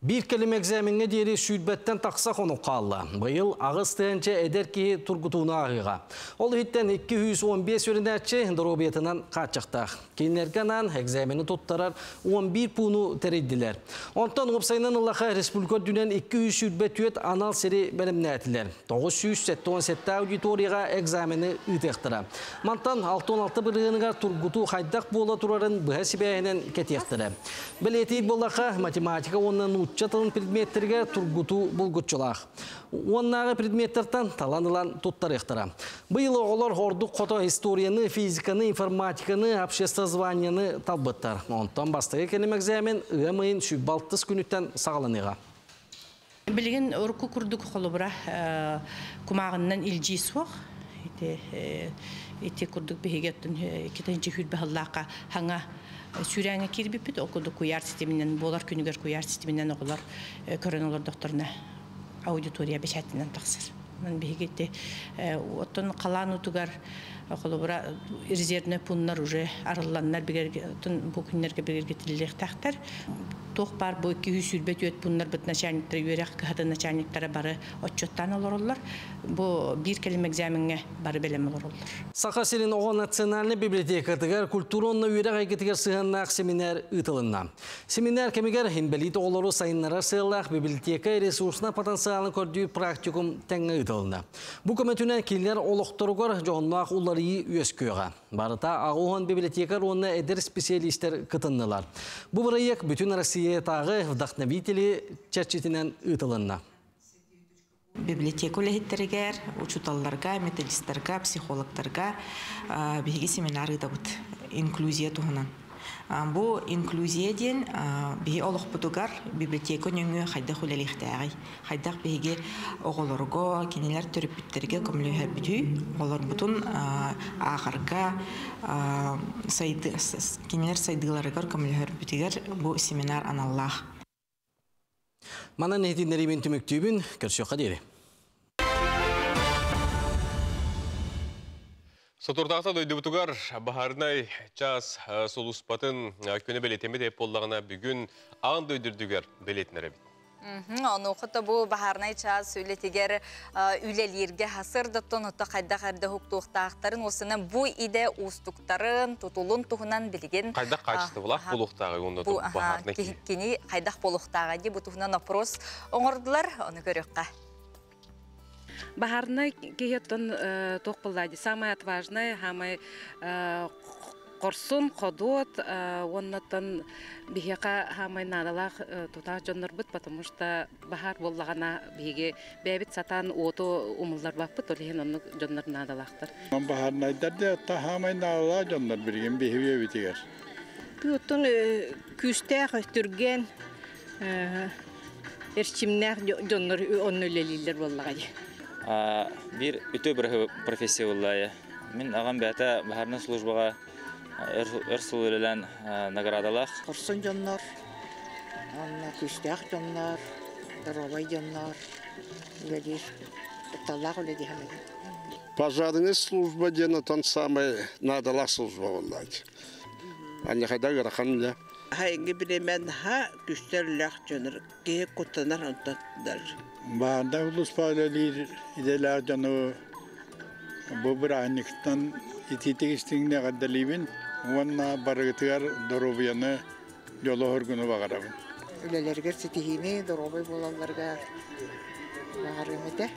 Bir kelime egzaminge deri südbetten taksa konu kallı. Bayıl ağız tığınca eder ki turgutuna ağıға. Ол hitten 215 öğrenci dorobiyetinden kaçıqtaq. Kenlerganan egzamini tuttarar 11 punu teriddiler. Ondan opsayынан ıllaqa Respublika dünen 200 südbet üyet anal seri belimnetiler. 917 auditoriyaga egzamini ıtıqtıra. Mantan 616 bırığınıga turgutu haydaq bola turарын бұға сібәйінен кетектірі. Білетейд математика онын ұтчатылын предметтерге тургуту булгутчулақ. Оннағы предметтерден таланылан туттар ектіра. Бұйыл оғылар орды қото историяны, физиканы, информатиканы, обществозванияны талбыттар. Онтан бастығы келем экзамен ұғымайын шүбалтыс күніттен сағаланыға. Билген орку курдук холобра кумагыннан илжи суак. Ите ите курдук бегеттен китенче хүл бахаллака ханга сүрәңе кирбиппит окуду куяр системинен болар күнүгөр куяр системинен оголар көрөн олар докторуна аудитория бешатинен таксыр. Мен бегетте оттон калан утугар холобра резервный пуннар уже арылланнар бигер бу күннерге бигер тилек тахтар тох бар бу 200 сүрбет өт пуннар бит начальниктер юрек кахата начальниктары бары отчеттан олорлар бу бир келим экзаменге бары белем олорлар Сахасилин оған национальный библиотекатыгар культуронна үйрек айгетігер сығаннақ семинар ұтылынна. Семинар кемегер хинбелит олару сайыннара сығылақ библиотека ресурсына потенциалын көрдүү практикум тәңі ұтылынна. Бұ көметінен келер олықтырғыр жоғыннақ улары үйес көйға. Барыта ағуған библиотекар онына әдір специалистер кытыннылар. Бұ проект бүтін Россия тағы вдохновители чәрчетінен ұтылынна. библиотека үлэхиттеригер учуталларга методисттарга психологтарга биһиги семинары да бут инклюзия бу инклюзия диэн биһи олохпутугар библиотека нөңү хайдах үлэлихтаагай хайдах биһиги оголорго кинилер төрүппүттерге көмүлүһэрбүтүү олорбутун ахарга сайды кинилер сайдыыларыгар көмүлүһэрбүтүгер бу семинар аналлаах. Мана нехтинleri мен түміктүйбін, Сотурдақта дойдыбытугар бахарнай час солуспатын көне белетеме деп боллағына бүгін ағын дойдырдыгар белетінері бит. Оны оқыта бұл бахарнай час сөйлетігер үлелерге хасырды тонута қайда қарды хуктуқтақтарын осының бұл иде устуктарын тутулун туһунан билген Қайда қачты бұлақ қайдақ болуқтаға де бұл туһунан опрос оңырдылар оны Бахарна киеттон тоқпыллади. Самое отважное, самое корсун ходот, оннаттан бихека хамай надалах тута жоннор бут, потому что бахар боллагана биге бебит сатан ото умуллар баппыт, олихен онны жоннор надалахтар. Мен бахарнайдарды та хамай надала жоннор бирген бихибе битигер. Күттін күстәқ түрген эрчимнәк жоннор онны өлелилер боллағай. Бир үтө бір профессия буллая. Мен ағам бәті бахарны службаға өр сулылан наградалах. Корсын жоннор, анна күстәк жоннор, дробай жоннор, үлелир, таллах үледи. Пожарная служба дена тон самая надала служба валлать. Они хайда гарахан да. Хайнги билемен ха күстерләк жонор, ке кутанар онтаттар. Баанда улус бу бир анниктан ититигистиңне гаддалибин уанна барыгытыгар доробияны жоло хоргуну багарабын. Үлелергер ситихини, дробай болаларга багарымыда.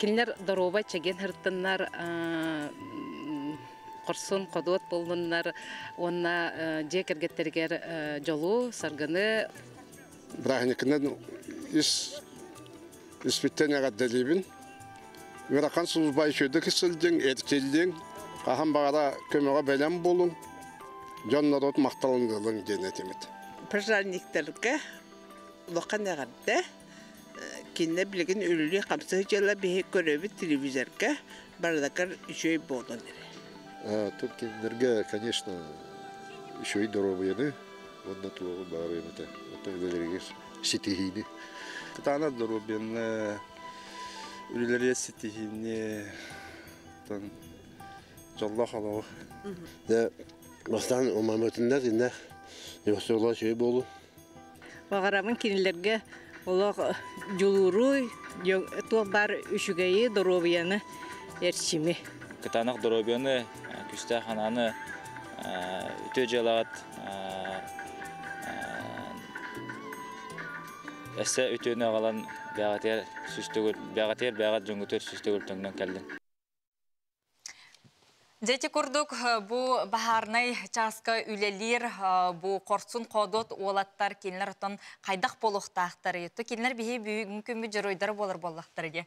Кинлер дороба чеген хырттыннар корсун кодот болдуннар онна жекергеттергер жолу саргыны Брахникнен ис испытание гаддалибин. Верақан служба үшөді кісілдің, еркелдің, қахан бағара көмеға бәлем болың, жоннарот мақталындылың денетемет. Пожарниктерге лоқан ағарда, кинне білген үлілі қамсы жала бейі көрөбі телевизорға бардакар үшөй болын. Тут киндерге, конечно, еще и дорогу вот на тулогу барымыта. Вот так велерегес ситихини. Тана дорубен ситихини тан жолла халау. Да бастан умамытында инде Йосола şey болу. бағарамын кинилерге олақ жулуруй туох бар үшүгейи доробияны эрчими Кытанақ дробионы, күсті хананы үтө жалағат әсі үтөні ағалан бәғатер сүстөгөр бәғатер бәғат жоңгутер сүстөгөр төңнөн кәлден. Дети курдук бу бахарнай часка үлелир бу корсун кодот уолаттар кинлер отон кайдах болохтаахтар юту кинлер бихи бу жөрөйдар болор ге.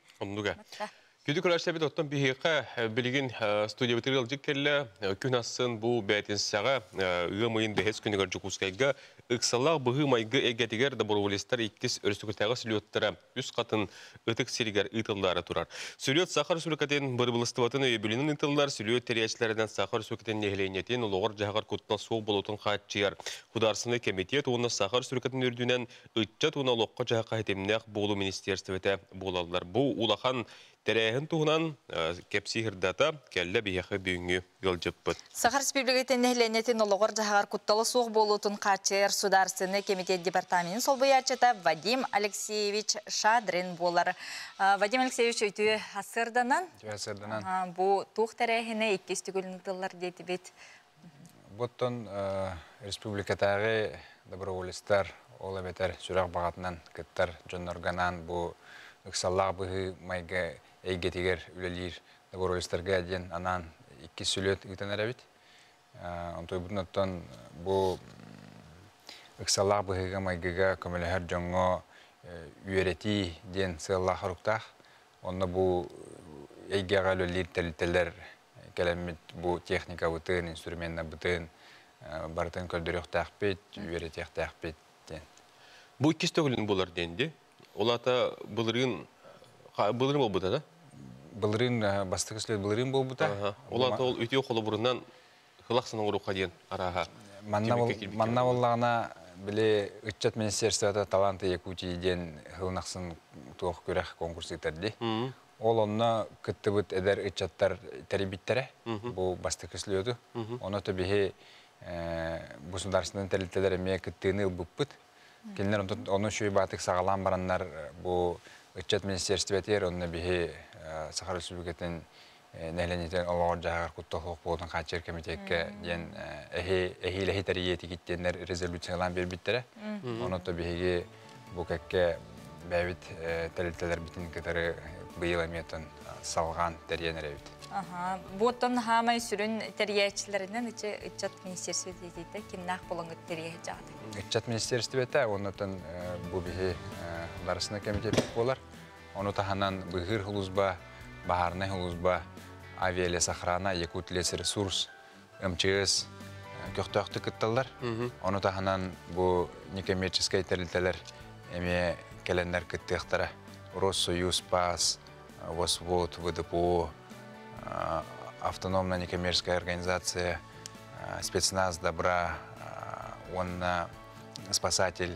Күді күләштәбет оттан бихиқа білген студия бітіріл жеккелі күн асын бұл бәтін саға ұғымайын бәхес күнігер жүкускайға ұқсалақ бұғы майғы әгетігер да бұрғылестер иккіз өрсікітәғі сүлеттері үс қатын ұтық сирігер ұтылдары тұрар. Сүлет сақар сүлікетін бір бұлыстыватын өйбілінің ұтылдар сүлет тәрияшілерден сақар сүлікетін нехленетін ұлығыр жағар күттіна соқ болутын қатчияр. Құдарсыны комитет оны сақар сүлікетін үрдінен ұтчат оны лоққа жаға хетемнәқ болу министерстветі болалар. Бұл улахан Тәрәһін туғынан кепси хырдата кәллә бияхы бүйіңі гылжыппыт. Сахар Республикатын нәхленетін олығыр жағар құтталы соқ болутын қачыр сударсыны комитет департаментін сол бұячыта Вадим Алексеевич Шадрин болар. Вадим Алексеевич өйті асырданан? Асырданан. Бұ туқ тәрәхіне еккесті көлінтілер дейті бет. Бұттон республикатағы доброволистар ол әбетер сүрақ бағатынан кіттар жонорганан бұ ыксаллах быһы майга эйгетигер үлелир добровольстарга ден анан икки сүлөт ытанарабит онтой бутуноттон бу ыксаллах быһыга майгага көмөлөһөр жоңго үйерети ден сыаллах руктах онно бу эйгега үлелир телителер келемит бу техника бутын инструментна бутын бартын көлдөрөктахпит үйеретехтахпит ден Бу иккис да? Былырын бастык след былырын бол бута. Олата ол үтө колу бурунан хылаксына урука ден араха. Манна боллагана биле ыччат министерството таланты Якутии ден хылнаксын туох көрөх конкурсы терди. Ол онна кыттыбыт эдер ыччаттар терибиттере. Бу бастык следу. Оны табихи государственный терилтелер ме кыттыны буппыт. Келнер оны шүй батык сағалан бараннар бу ыччат министерстветер онны бихи Сахар Республикатын нәленетен олағыр жағар құттық болдың қачер комитетке ден эхи лехи тәриеті киттенер резолюциялан бербиттері. Оны то бихиги бу кәкке бәбит тәлітелер бітін кітары быйыл әметін салған тәриенер әбит. Бұттан хамай сүрін тәриячілерінен ыччат министерстветі дейді, кімнақ болыңғы тәрие жағы. Ыччат министерстветі, онытын бу бихи Дарысына комитет болар. Оны таханан быгыр хулузба, бахарны хулузба, авиалес охрана, Якут лес ресурс, МЧС, көқтөқты кытталар. Оны таханан бу некоммерческий терилтелер эме келендер кыттыктара. Россоюз, ПАС, ВОСВОД, ВДПО, автономная некоммерческая организация, спецназ добра, он спасатель,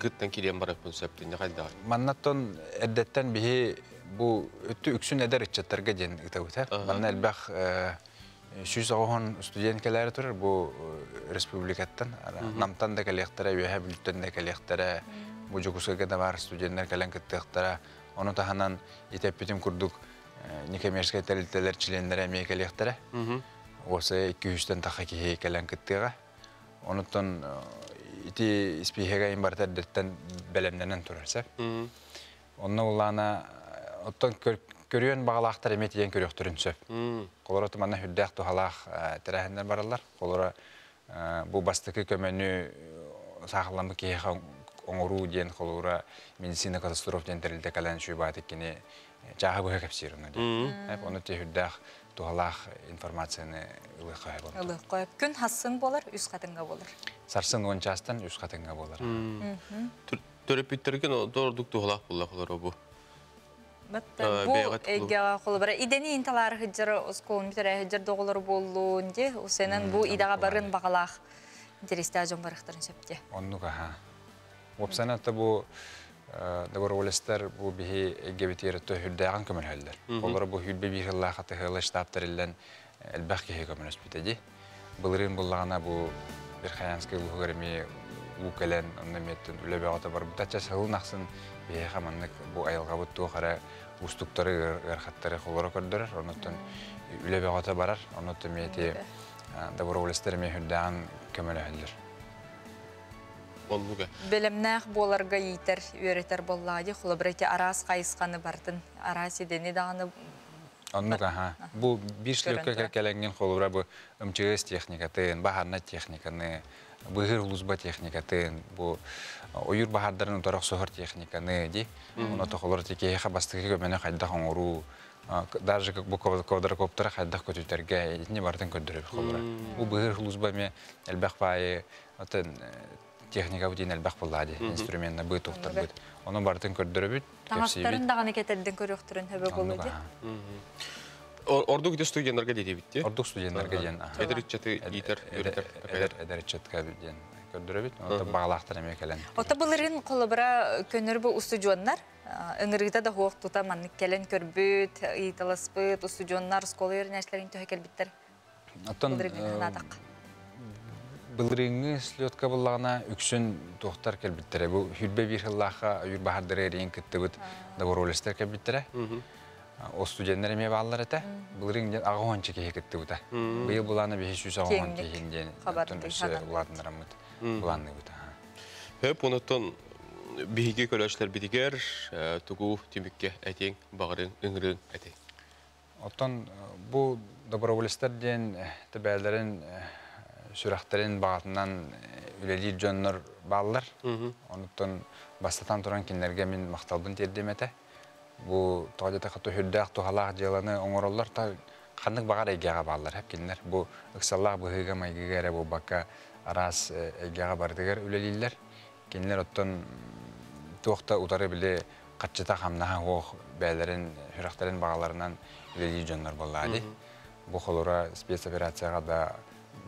кыттан килен барып концептин кайда. Маннаттон эддеттен бихи бу өттү үксүн эдер иччаттарга ден итабыта. Манна элбах сүз оғын студент келері тұрыр, бұл республикаттан, намтан да кәлектері, өйә бүлттен да кәлектері, бұл жүкісіге да бар студенттер кәлен кіттіқтері, оны таханан етеппетім күрдік некомерческий тәлілтелер членлері әмей кәлектері, осы 200-тен тақа кейі кәлен кіттіға. Онытын ити спихега имбартар деттен бәлемненен тұрарса. Онны улана, оттан көрүөн багалаактар эме тиен көрөктөрүн сөп. Колора туманна хүддәк тухалах тәрәһендән баралар. Колора бу бастыкы көмөнү сахалламы кеха оңору диен холура медицина катастроф диен терилде калан шуйбат иккини жағы кәпсир оны Мгм. Оны түйірдәқ туғалақ информацияны ылық қойып оны. Ылы қойып күн хасын болар, үс қатынға болар. Сарсын он частан үш қатынға болар. Бұл бұл. қолы бара. Идені инталары хыджыр, осколын бітір әйгір доғылыр болуын де, осенен бұл идаға барын бағалақ. Ажон барықтырын шепте. Оннук аха. Вопсанатта бу доброволецтер бу бихи гебитер төһүрдәгән көмөлһәлләр. Мгм. Олар бу хүлбе бихилла хаты хылы штабтар илен элбәх кеһе көмөлөс битеди. Булырын буллагана бу бер хаянский лугырми укелен онны меттен үлебе ата бар. Бутача сыл нахсын бихи хаманнык бу айылга бу тухара устуктары гәрхәттәре холора көрдөрөр. Оннан үлебе ата барар. Оннан мехүрдәгән көмөлһәлләр. Оннуга. Белемнәк боларға етер, өретер боллады, қолы бір арас қайысқаны бардын. Арас едені дағаны Оннук аха. Бу Көрінті. келенген холура бу МЧС техникатын, бахарна техниканы, быгыр лузба техникатын, бу оюр бахардарын уторок сохор техниканы ди. Мгм. Оно то холура теке ха бастыгы көмөнө хайда хоңору. Даже как бу квадрокоптер хайда көтүтөргө не бартын көдөрөп холура. Бу быгыр лузба ме элбах бай отен техника бутин элбах булады. Мгм. Инструментна быт тухтар Онуга. быт. Оны бартын көдөрөбүт. таңақтарын дағаны кетерден көріқтірін әбі болады. Ордук де студентлерге итер. Эдер багалактар қолы бұра көнір бұл ұстудионлар, ыңырыта да тута манны келен төхе келбіттер. Оттон Бұлырын ханадақ. Былырыңы слетка буллагана үксүн тохтар келбиттере. Бу хүрбе бир хыллаха юр бахардыры рейин кыттыбыт доброволецтер келбиттере. О студенттер эме баалар эте. Былырың ден ага ончы кеhe кыттыбыта. Быйыл буланы бихи сүз ага он Кеңдик кеһин ден. хабарды ханан. Буладындарамыт. Мгм. Буланы бута. Хөп онотон биһиге көлөчлөр битигер, тугу тимикке этең багырың ыңрың этең. Оттон бу доброволецтер ден тебәләрен сүрәхтерин багатынан үлелир жоннор баллар. Онуттан бастатан туран кинлерге мин макталбын тердемете. Бу тоҗата хату хүрдәк тухалак җыланы оңороллар та ханнык багар әйгәгә баллар һәп кинлер. Бу ыксаллак бу хыга майгыгәре бу бакка арас әйгәгә бардыгар үлелилләр. Кинлер оттан туакта утары биле катчыта хамнаха ох бәләрен хүрәхтерин багаларынан үлелир жоннор буллады. Бу холора спецоперацияга да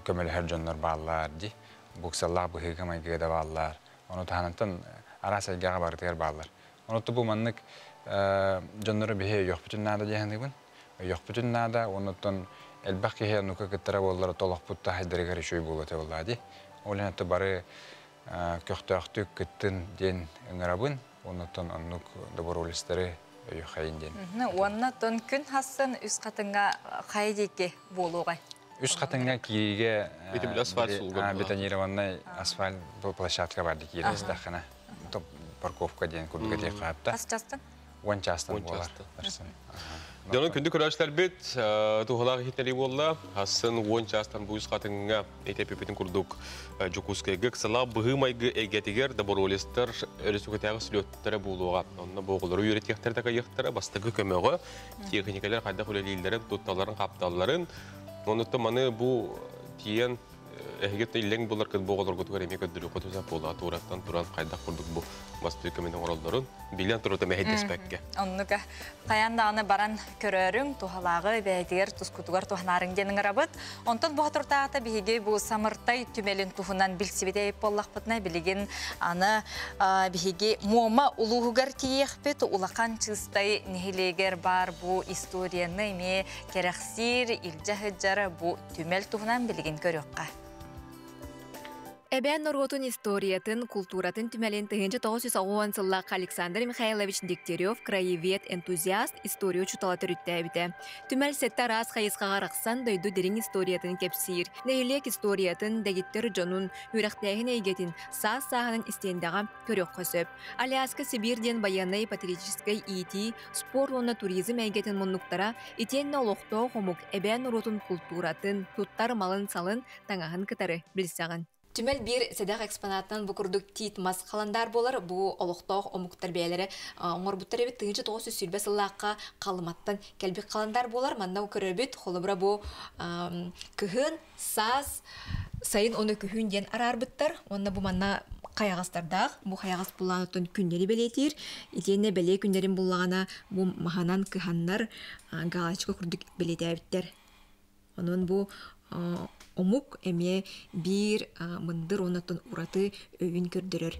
көмөлһөр жоннор баалар ди. Буксаллак бу хыга майгыгә да баалар. Оны таһанантан арас әйгәгә бардыгар баалар. Оны ту бу маннык жоннору бихе yok бүтүн нада дияһындыбын. Yok бүтүн нада, онуттан элбак кеһе нука кыттара боллар толок путта хайдырыгар шуй болот боллади. Олен аты бары күн үс қатынға қайдеке болуғай. Үс қатынға Бити бил асфальт була. бетонированный асфальт бұл площадка барды кириес дахана. Топ парковка ден курдуга тек қапта. Қас жастын? Он частын Он болар. частын. Барсын. Дөнөн күндү көрөчлөр бит, тухалак хитери болла, хасын вон частан буйс катыңга этепи битин курдук жукускай гык сала быгымайгы эгетигер да боролестер республикатагы сүлөттөрө булууга. Онна боголору үйрөтектер да кайыктара бастыгы көмөгө техникалар кайда хулелилдерин тутталарын капталларын онутта маны бу тиен эхгет иллең булар кыт боголор гутугар эме көдүрү котуза була тураттан туран кайда курдук бу бастыгы көмөнүн оролдорун билен турата мехедеспекке. Оннука қаяндағыны баран көрөрүң тухалағы бәйтігер тұскутугар туханарың денің арабыт. Онтон бұғатыртағыта бігі бұл самыртай түмелін тухынан білсібеде боллақпытына білеген аны бігі мома улуғығар тиекпет улақан чыстай нехилегер бар бұл историяны ме керексир илжахыджары бұл түмел тухынан білеген көрөкқа. Эбен Норготун историятын, культуратын түмәлен тыгынчы 910 сыллақ Александр Михайлович Дегтярев, краевед, энтузиаст, историю чутала түріттәбіті. Түмәл сетті раз қайысқаға рақсан дойду дерин историятын кепсир. Нәйлек историятын дәгеттер жонун, үрәқтәйін әйгетін саас сағының истендағы көрек қосып. Аляска Сибирден баянай патриотической ити, спорт оны туризм әйгетін мұннуктара, итенне олоқтоо хомук Эбен Норготун культуратын, туттар малын салын таңағын білсағын. Түмел бир седах экспонаттан бу курдук тит мас каландар болар бу олуктоох омуктар бээлери оңорбуттар эбит тыгынчы тоғыз жүз сүрбе сыллаакка калыматтан келбик каландар болар манна көрөбүт холобура бу кыһын саз сайын оны күһүн диэн араарбыттар онна бу манна каягастардаах бу каягас булаанытын күннери белетир. Итиэнне беле күннерин буллагана бу маханан кыһаннар а, галочка курдук белетээбиттер Онун бу омук эме бир мындыр онатын ураты өйүн көрдөрөр.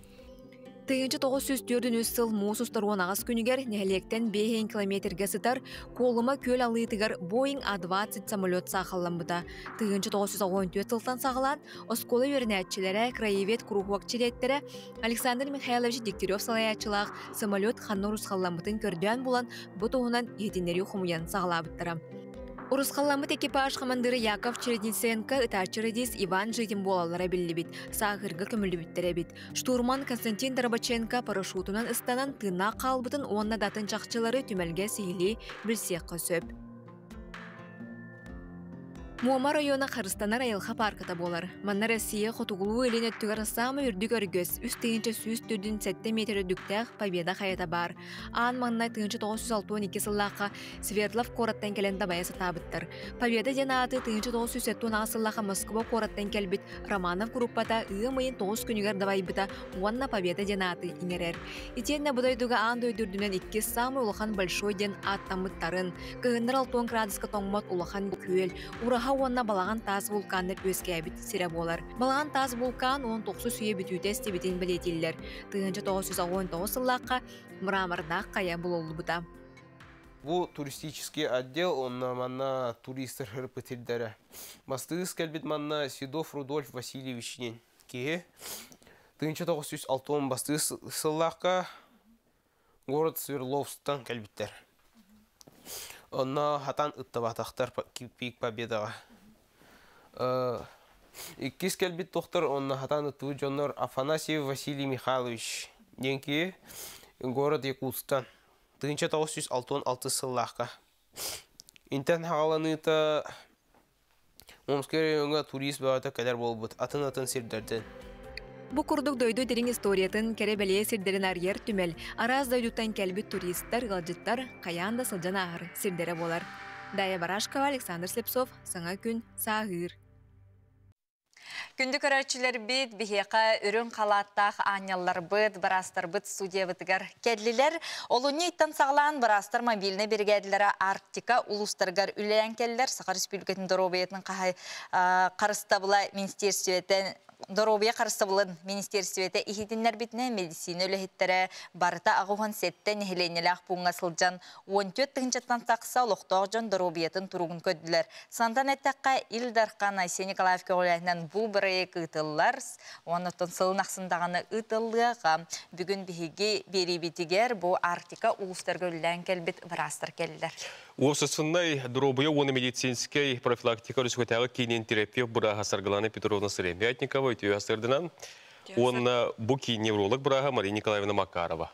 Тыйынчы 904 сыл Мусустар агас күнігер нәлектен 5 километрге сытар колыма көл алыйтыгар Boeing A-20 самолет сақылламбыда. Тыйынчы 914 сылтан сағылан оскола өрінәтчілері, краевед кругуакчилеттері Александр Михайлович Дегтярев салаячылақ самолет ханны русқалламбытын көрден болан бұтуғынан етінері хумуян сағылабыттырам. Урусқалламыт экипаж командыры Яков Черединсенко, ытачы Иван Житин болалара биллибит, сағырғы көмілібіттері бит. Штурман Константин Дробаченко парашютунан ыстанан тына қалбытын онна датын чақчылары түмелге сейли білсек көсөп. Муама района Харыстанар айылха парката болар. Манна Россия хотугулу элине түгөр самы үрдүк өргөс, үс тыгынча сүз түрдүн 7 метр дүктәк победа хаята бар. Ан манна тыгынча 962 сыллаqa Свердлов кораттан келен табая сатабыттар. Победа денаты тыгынча 970 сыллаqa Москва кораттан келбит Романов группата ыйымыйын 9 күнүгер давайбыта уанна победа денаты иңерер. Итенне будайдуга ан дөйдүрдүнен 2 самый улахан большой ден аттамыттарын, кыгындар 6 градуска тоңмот улахан күөл, ураха уонна балаган таз вулкандар өскәбит сире болар. Балаган таз вулкан 19 сүйе бүтүтес тибитин билетиллер. Тыгынчы 919 сыллакка мрамордак кая булолбута. Бу туристический отдел, он на манна туристер хырпытылдары. Мастыгыз кәлбет манна Седов Рудольф Васильевич нен. Кеге, тыгынчы 906 бастыгыз сыллаққа город Свердловстан кәлбеттер. Онна хатан ыттабатақтар пик победаға. Иккис кәлбет тоқтар, онна хатан ыттығы жонор Афанасьев Василий Михайлович. Денки город Якутстан. Тыгынча 966 сыллаққа. Интен хағаланыта Омскер районга турист бағата кәдер болбыт. Атын-атын сирдерден. Бу курдук дойду дерин историятын кере белее сирдерин арьер түмел. Араз дойдуттан кәлбит туристтар, галжыттар, каян да сылжан ағыр сирдере болар. Дая Барашкова, Александр Слепцов, Саңа күн, Сағыр. Күнді көрәтчілер бит, бихеқа үрін қалаттақ анялар быт, барастар быт студия бітігер кәділер. Олуны иттан сағылан барастар мобильны бергәділері Арктика улустаргар үләйін кәділер. Сақар Республикатын Доробиятын қарыстабыла министерстветен Доробия қарыстабылын министерстветі ихитиннер битне медицина өліхеттері барыта ағуған сетті нехеленелях пуңа сылжан 14 тыңчаттан тақса лоқтоқ жон Доробиятын тұруғын көдділер. Сантан әттәққа Илдархан Айсен Николаевке олайынан бұл бірі ұтылылар, онытын сылын ақсындағаны ұтылыға бүгін бұл Арктика улустар көлілен келбет бірастыр келдер. Осысыннай дробыя оны медицинский профилактика рүсгөтәгы кейнен терапия Саргалана Петровна Сыремятникова өтеу асырдынан. Онна бұки невролог бұраға Мария Николаевна Макарова.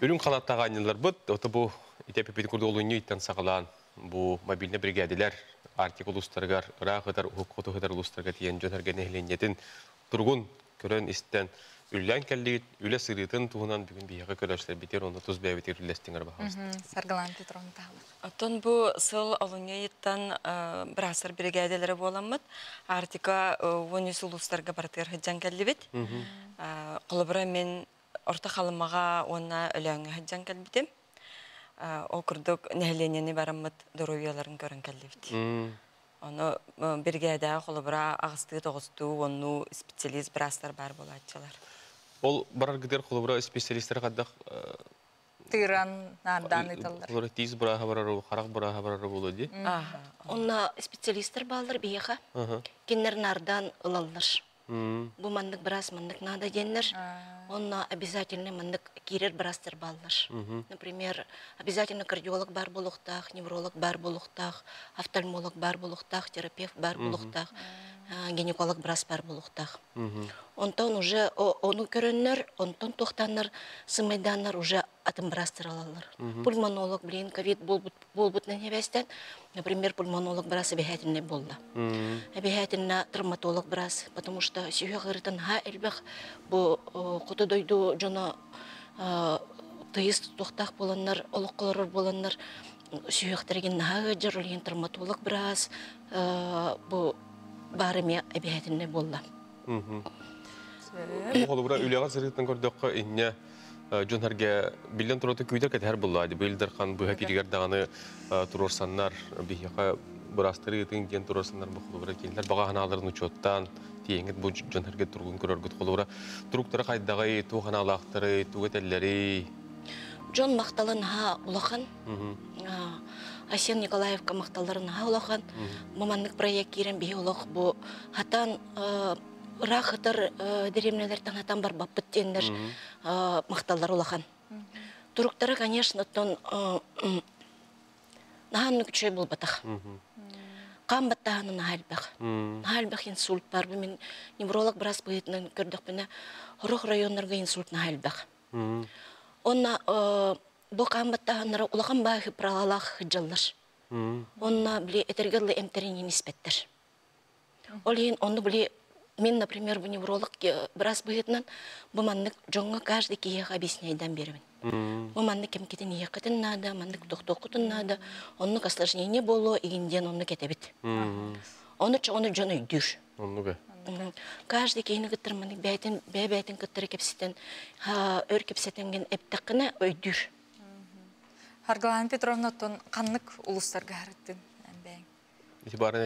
Үрін қалаттағы анелар бұд, оты бұл итепе петикурды олуыны иттен сақылан бұл мобильный бригадилер артикул ұстарғар, рағыдар, ұққотығыдар ұстарға тиен жөнерген әйленетін тұрғын көрін істен үллән кәллигит үлә сырытын туһунан бүгүн бияга көрәшләр битер оны туз бәбитер үлләстиңер баһабыз. Саргалан Петровна тагы. Отон бу сыл алынгайыттан брасыр бригадалары боламыт. Артика вонис улустарга бартыр хыджан кәллибит. Колобра мен орта халымага онна өләңе хыджан. Ол курдук нәһленени барамыт доровияларын көрөн кәллибит. Оны бригада колобра агысты тогысту онну специалист брастар бар болачылар. Ол барар гидер холобра специалисттер каддак Тыран нардан италдар. Олар тиз бураға барар, қарақ бураға барар болу ди. Онна специалисттер балдар бияха. Кеннер нардан ылаллар. Бу мандык брас мандык нада деннер. Онна обязательно мандык кирер барастыр баллар. Например, обязательно кардиолог бар болуқтақ, невролог бар болуқтақ, офтальмолог бар болуқтақ, терапевт бар болуқтақ, гинеколог брас бар болуқтақ. Онтон уже оны көрөннөр, онтон тохтаннар, сымайданнар уже атын барастыр алалар. Мгм. Пульмонолог, блин, ковид болбут болбут небестен, например, пульмонолог брас обязательно болла. Обязательно травматолог брас, потому что сүйе ғырытын ха элбэх бу құты дойду жоно тыйыс тоқтақ боланнар, олық қолырыр боланнар, сүйектірген наға жырылген травматолог брас, бу барыме обязательно болла. Холубра үлеға сырытын көрдөккө инне жонарга билен туроты күйдер кетер буллады. Билдер хан буга киригер даганы турорсаннар бихяка бурастыры тын ген турорсаннар бу холубра кинлер бага ханаларын учоттан тиеңет бу жонарга тургун көрөргүт холубра туруктары кайдагы ту ханалактары тугетеллери Джон мақталын ха улахан, Асен Николаевка мақталарын ха улахан, маманлык проект кирен бей улах бу хатан рахытыр деремнелер таңатан бар баппыт тендер мақталар улахан. Туруктары, конечно, тон нахан күчөй бол батах. Кам баттағаны нахалбақ. Нахалбақ инсульт бар. Бу Мен невролог біраз бұйытынан көрдік біне Хорох районларға инсульт нахалбақ. Онна баттағанлары улахан бағы пралалақ хыджаллар. Онна біле этергерлі эмтерин емеспеттер. Ол ең онны біле мен, например, bu невролог біраз бұйытынан жоңға каждый киеға объясняйдан беремін. Bu маннык кем кетен ехетін нада, маннык тоқтоқытын нада, оннык осложнение болу, игінден онны кетебет. Оны чо оны жон өйдүр. Онну бе. Каждый кейіні кыттыр маннык бәйтін, бәй бәйтін кыттыры кепсетен, өр кепсетенген эптаққына өйдүр. Харгалан Петровна тон. Итибарын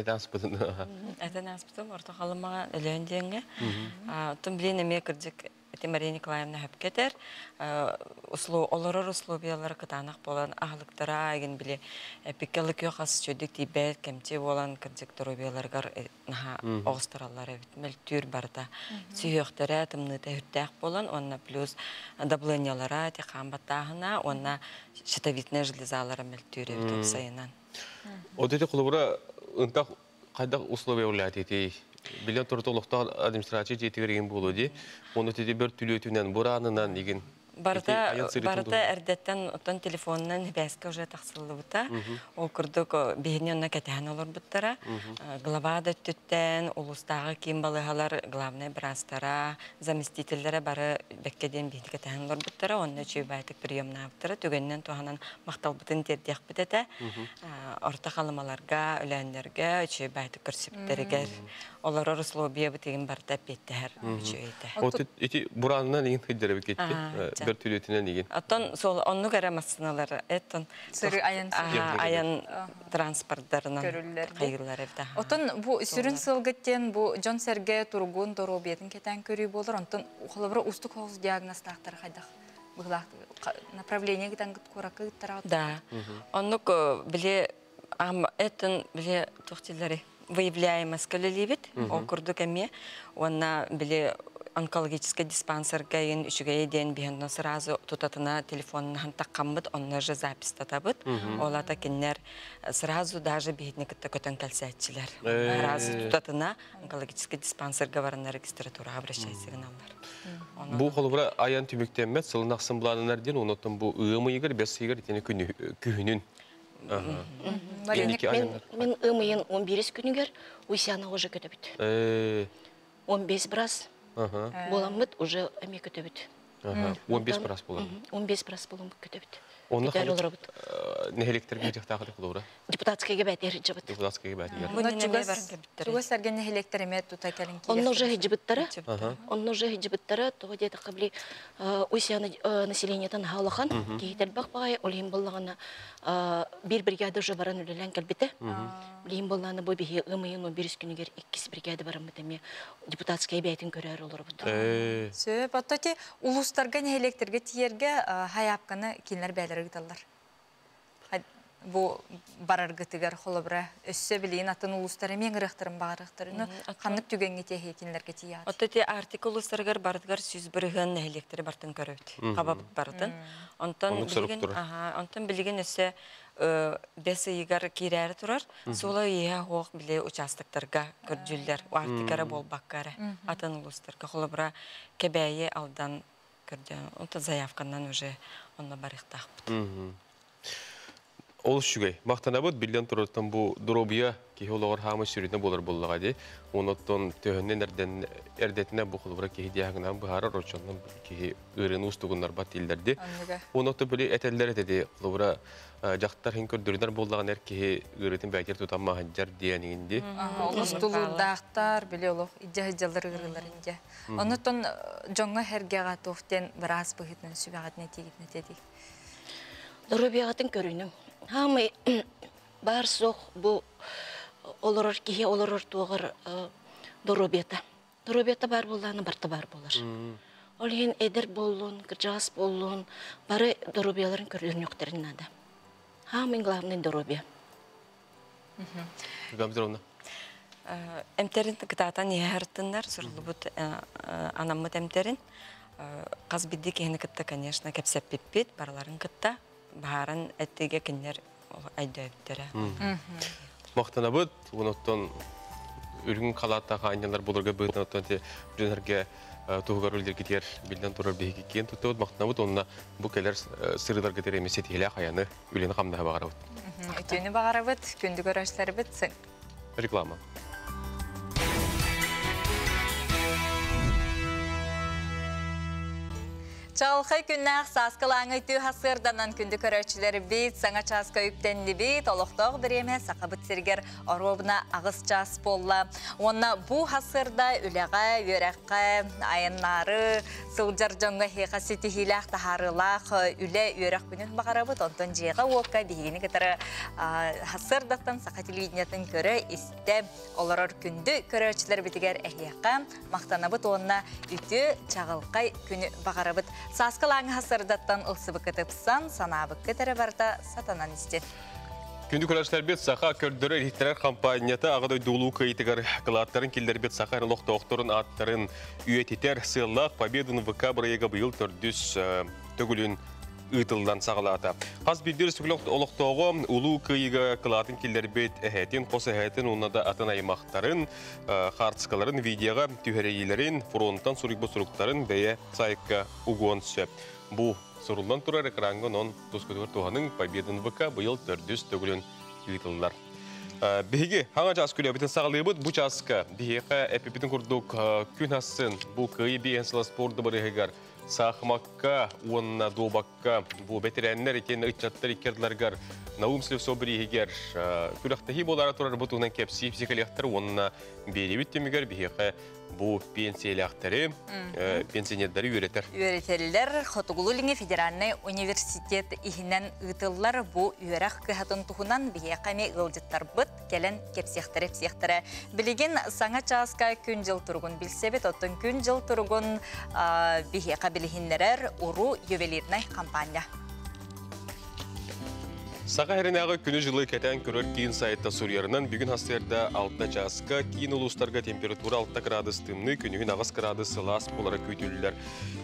потом орто халымага эленденге. Тун билен эме кырдык Эти Мария Николаевна хөпкетер. Услу олорор условиялар кытанак болан ахлыктара еген биле пиккелик йохас чөдик тибет кемче болан кырдык торобияларгар наха Мгм. огстаралар эбит мелтүр барда. Сүйөктөрө тымны тәһүттәк болан онна плюс давлениялара те хамбаттагына онна щитовидная железалары мелтүр эбит Мгм. сайынан. Вот эти холубра ынтак кайда условия улят эти биле туртулукта аминистратив жетеберген булуди э. он бир түлтүнен буранынан деген Ду. эрдеттен отон телефоннан бәске уже тахсылы бута. Мгм. Ол курдук бехиненна кетән олар буттара. Главада түттен улустагы ким балыгалар главный брастара, заместительләре бары беккеден бехин кетән олар буттара. Онны чүй байтык приемна буттара. Түгеннен туханан мактал бутын тердек битәтә. Орта халымаларга, үләннәргә чүй байтык көрсөптәргә. Олар условия битеген барда петтәр чүйәйтә. Вот эти буранынан Бер түлөтүнөн деген. Оттон сол онну карамасыналар эттон Сыры аян сыры. аян транспорттарынан кайгылар бу сүрүн сылгыттен бу Джон Серге тургун торобиятын кетен көрүй болар. Онтон холобра устук хоз диагностактар хайдах. Быглах направление гитан гыт куракы гыттара. Да. Оннук биле ам эттон биле тухтилери выявляемость калелибит, онна биле онкологический диспансерга ен үшүгэй ден бихенно сразу тутатына телефоннан таккамбыт, онна же запись татабыт. Олата киннер сразу даже бихетникытта көтөн калсаатчилер. Э. Сразу тутатына онкологический диспансерга барына регистратура обращайся гыналар. Бу холубра аян түмүктенмет, сылынак сымбланынарден, онотон бу ыымы егер, бес күнүн. Мен, Енеки аяндар. мен ымыйын 11 күнігер, уйсяна уже көтөбүт. Э, 15 брас Ага. Боламыт уже эме көтөбүт. Ага. 15 брас болар. 15 брас болом көтөбүт. Онна Көтөр халык олорабыт. нехелектер бийдек тагы холубра. Депутатская бәтер жабыт. Депутатская бәтер. Чугас серген нехелектер эме тута келин Он уже хиджибыттары. Ага. Он уже хиджибыттары, то где-то кабли уйсяна население тан халахан, Мгм. кейтел бак бай, олим боллагана бир бригада уже баран үлелен калбите. Лим болланы бу бихи ымыйын 11 күнүгер 2 бригада барам битеме депутатская бәйтин көрөр олор бут. Сө, пототи улустарга нехелектерге тиерге хаяпканы кинлер бәлері гиталар. бу бараргытыгар холобра өссө билин атын улустары мен ырыктырын багырыктырыны ханнык түгенге техекинлерге тия. Отто те артикулустаргар бардыгар сүз бирген электри бартын көрөт. Кабап бартын. Онтон билген, ага, онтон билген өссө бес ыйгар кирәре турар. Сула ия хок биле участоктарга көрдүлләр. Артикара болбаккара. Атын улустарга холобра кебәйе алдан көрдө. Онто заявкандан уже онна барыктак. Мгм. Ол шүгей. Мақтанабыт билден тұрыртын бұл дробия кейхолығыр хамы сүріне болар болыға де. Оноттон төхінен әрдетіне бұл қылыбыра кейі диягынан бұхары рочанның кейі ұрын ұстығынлар бат елдерде. Онотты біле әтелер әтеді қылыбыра жақтар хин көрдірінер болдаған әр кейі ұрытын бәйтер тұтан мағанжар диянігінде. Олус тулурдаактар биле олох ижа хыжалар ырылар инде. Онутон жоңга хергега тофтен біраз быгытын сүбәгатне тигитне теди. Дорубиягатын көрүнүм. Хамы бар соқ бу олорор кихе олорор. Доробета бар булланы барта бар. Ол ен эдер боллун, кыржас боллун, бары доробияларын көрүнүм юктарын нада. Хамы главный доробия. Гамзировна. Эмтерин кытаатан яһартыннар сурлубут анаммыт эмтерин. Каз бидди кені кытта, конечно, кепсеп пиппит, барларын кытта, бааран әттеге киннер айдайыптары. Мақтанабыт, оноттон үргін қалатта қайнялар болырға бұйтын оттон те жүрінерге туғығар өлдер кетер білден тұрар бейгі кен тұттауыд мақтанабыт, онына бұл кәлер сырыдар кетер емесе тегілі қаяны үлені қамдағы бағарабыт. Өтөөнү багарабыт, күндү көрөчлөрбүт. Реклама. Чалхай күннәк саскалаңы түү хасырданан күнді көрөчілер бит, саңа часка үптенді бит, олықтоқ біреме сақабыт сергер оробына ағыз час болла. Онна бу хасырда үлеға, өрәққа, айыннары, сылжар жоңға хеқа сетихилақ тахарылақ, үле өрәқ күнін бағарабыт, онтон жеға уокка бігені кетері хасырдаттан сақа көрі. Саскалаңы хасырдаттан ылсыбы кытыпсан, санабы кытыры барда сатанан істет. Күнді көрәшілер бет сақа көрдірі рихтерер компанияты ағыдай дулу кайтығар қылаттарын келдер бет сақа әрілоқты оқтырын аттарын үйететер сыйлақ победын ВК бірайығы бұйыл төрдіс төгілін ытылдан сағалата. Қаз білдер сүгіліқті олықтауғы ұлу күйігі қылатын келдер бет әхәтін, қос әхәтін, онада атын аймақтарын, қартысқаларын, видеоға түйерейлерін, фронттан сұрықбы сұрықтарын бәе сайыққа ұғуын сөп. Бұл сұрылдан тұрар экранғы нон тұскөдігір туғаның победын ВК бұйыл төрдіс төгілін ытылдар. Беге хаңа час күлі бітін сағылығы бұд, бұл часқа беге әпепетін күрдік күн асын, бұл күйі бейін сыла спорды бір сахмакка, уонна добакка, бу ветеринер екен ытчаттар иккердларгар, наумслев собри егер, күлақтахи болара турар бұтуынан кепси психолектар, уонна беребіт темегер бейхе бу пенсиялақтары, пенсионердары үйретер. Үйретелілер Хотугулулинге федеральный университет ихинен ытыллар бу үйерақ кыхатын тухунан бейқами ғылжыттар бұт, келен кепсияқтары псияқтары. Білеген саңа часка күн жыл тұрғын білсебет, оттын күн жыл тұрғын бейқа білігінлерер уру ювелирнай компания. Сақа хәрінағы күні жылы кәтән көрір кейін сайытта сурьерынан бүгін хастырда 6 жасқа кейін ұлыстарға температура 6 градус тымны, күнігін ағыз градус лас болара көйтілілер.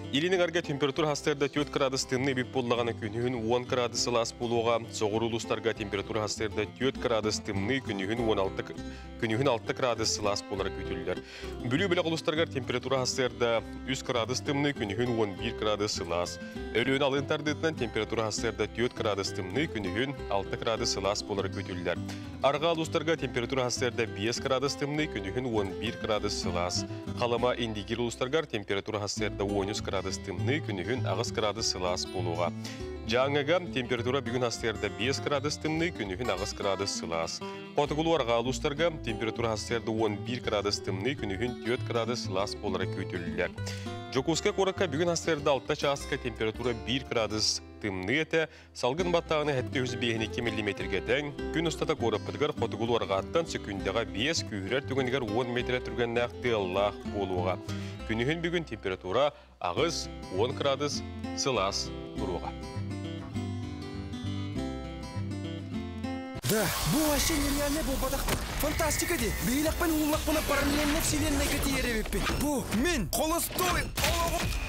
Илінің арга температура хастырда 4 градус тымны біп болағаны күнігін 10 градус лас болуға, соғыр ұлыстарға температура хастырда 4 градус тымны, күнігін 16 күнігін 6 градус лас болара көйтілілер. Бүлі білі ұлыстарға температура хастырда 3 градус тымны, күнігін 11 градус лас. Өріен алынтардытынан температура хастырда 4 градус тымны, күнігін 6 градус лас болар көтілдер. Арға алустарға температура хастырда 5 градус тымны, күнігін 11 градус лас. Қалама индигир улустаргар температура хастырда 13 градус тымны, күнігін 9 градус лас болуға. Жаңыға температура бүгін хастырда 5 градус тымны, күнігін 9 градус лас. Қотығылу арға алустарға температура хастырда 11 градус тымны, күнігін 4 градус лас болар көтілдер. Жокуска коракка бүгін астырда 6 часқа температура 1 градус тымны еті, салгын баттағыны әтті өзі 2 мм тең, күн ұстата корап бұдығар қотығылу арғаттан секундяға 5 күйірер түгінігер 10 метр түрген нәқті Аллах болуға. Күнігін бүгін температура ағыз 10 градус сылас тұруға. Да, bu вообще нереальный бұл бадақтық. Фантастика де. Бейлақ пен улақ бұна параллельно вселенной кәтиеребеппен. Бұл мен Холостой. Били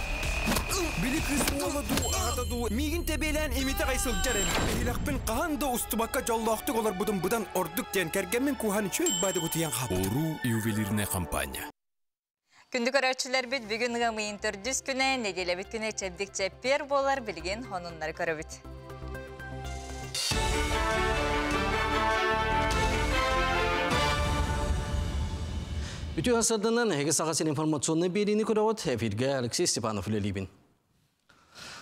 кыз ола ду ата ду. Мигин тебелен имите кайсыл жарен. Бейлақ пен қағанда устубакка жоллақтық олар бұдан бұдан ордық ден кәргенмен кухан чөй бады бұтиян қап. Ору ювелирная компания. Күнді көрәтшілер бүт бүгін ғымыйын түрдіс күні, неделе бүт күні чәбдік чәппер болар білген хонунлар көрі бүт. Үтü hasardından hege sağasın informasyonunu belini көрәуіт, эфирге Алексей Степанов үлелейбін.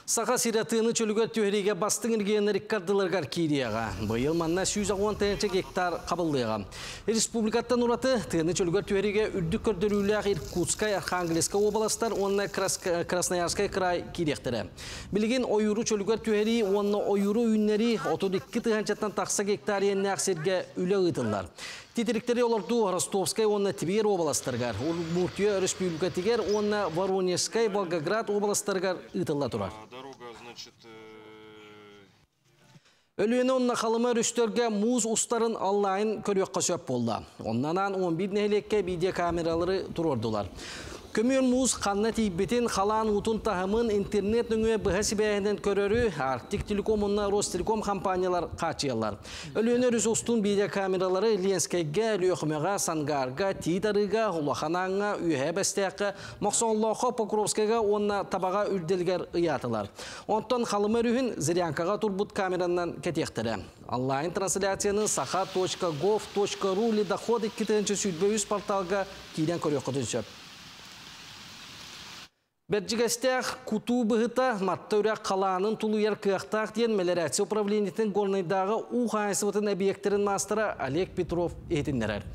Сақа сиратыны чөлігі түйереге бастың іргені рекордыларғар кейдияға. Бұйыл манна 110 гектар қабылдыға. Республикаттан ұраты тыны чөлігі түйереге үрдік көрдіруліғ Иркутскай, Архангельска областар, онна Красноярскай край кейдектірі. Білген ойыру чөлігі түйері, онна ойыру үйіннері 32 тыганчаттан тақса гектар енне ақсерге үлі ұйтылар. Титриктери оларду Ростовскай, онна Тибер областаргар, Урмуртия республикатигер, онна Воронежскай, Волгоград областаргар ұйтылла тұрар. Өліені онна қалымы рүштерге муз ұстарын аллайын көріққа сөп болды. Оннанан 11 нәлекке видео камералары тұрордылар. Көмір муз қанна тейбетін қалан ұтын тахымын интернет нүңе бұхасы бәйінден көрөрі Арктик Телеком онна Ростелеком компаниялар қачиялар. Өліені ресурстың видео камералары Ленскайға, Лүйіқмеға, Сангарға, Титарыға, Улаханаңға, Үйе бәстәқі, Моқсонлоқы, Покровскайға онна табаға үрделгер ұятылар. Онтан қалымы рүйін Зырянкаға турбут камераннан кетектірі. Онлайн трансляцияны saha.gov.ru ледоходы кетенчі сүйтбе порталға кейден көріқы түсіп. Бәрджігістәқ куту бұғыта матта үрәк қаланын тулу ер күйақтақ ден мелерация управлениетін горнайдағы ұқайсывытын объектерін мастера Олег Петров етіндерер.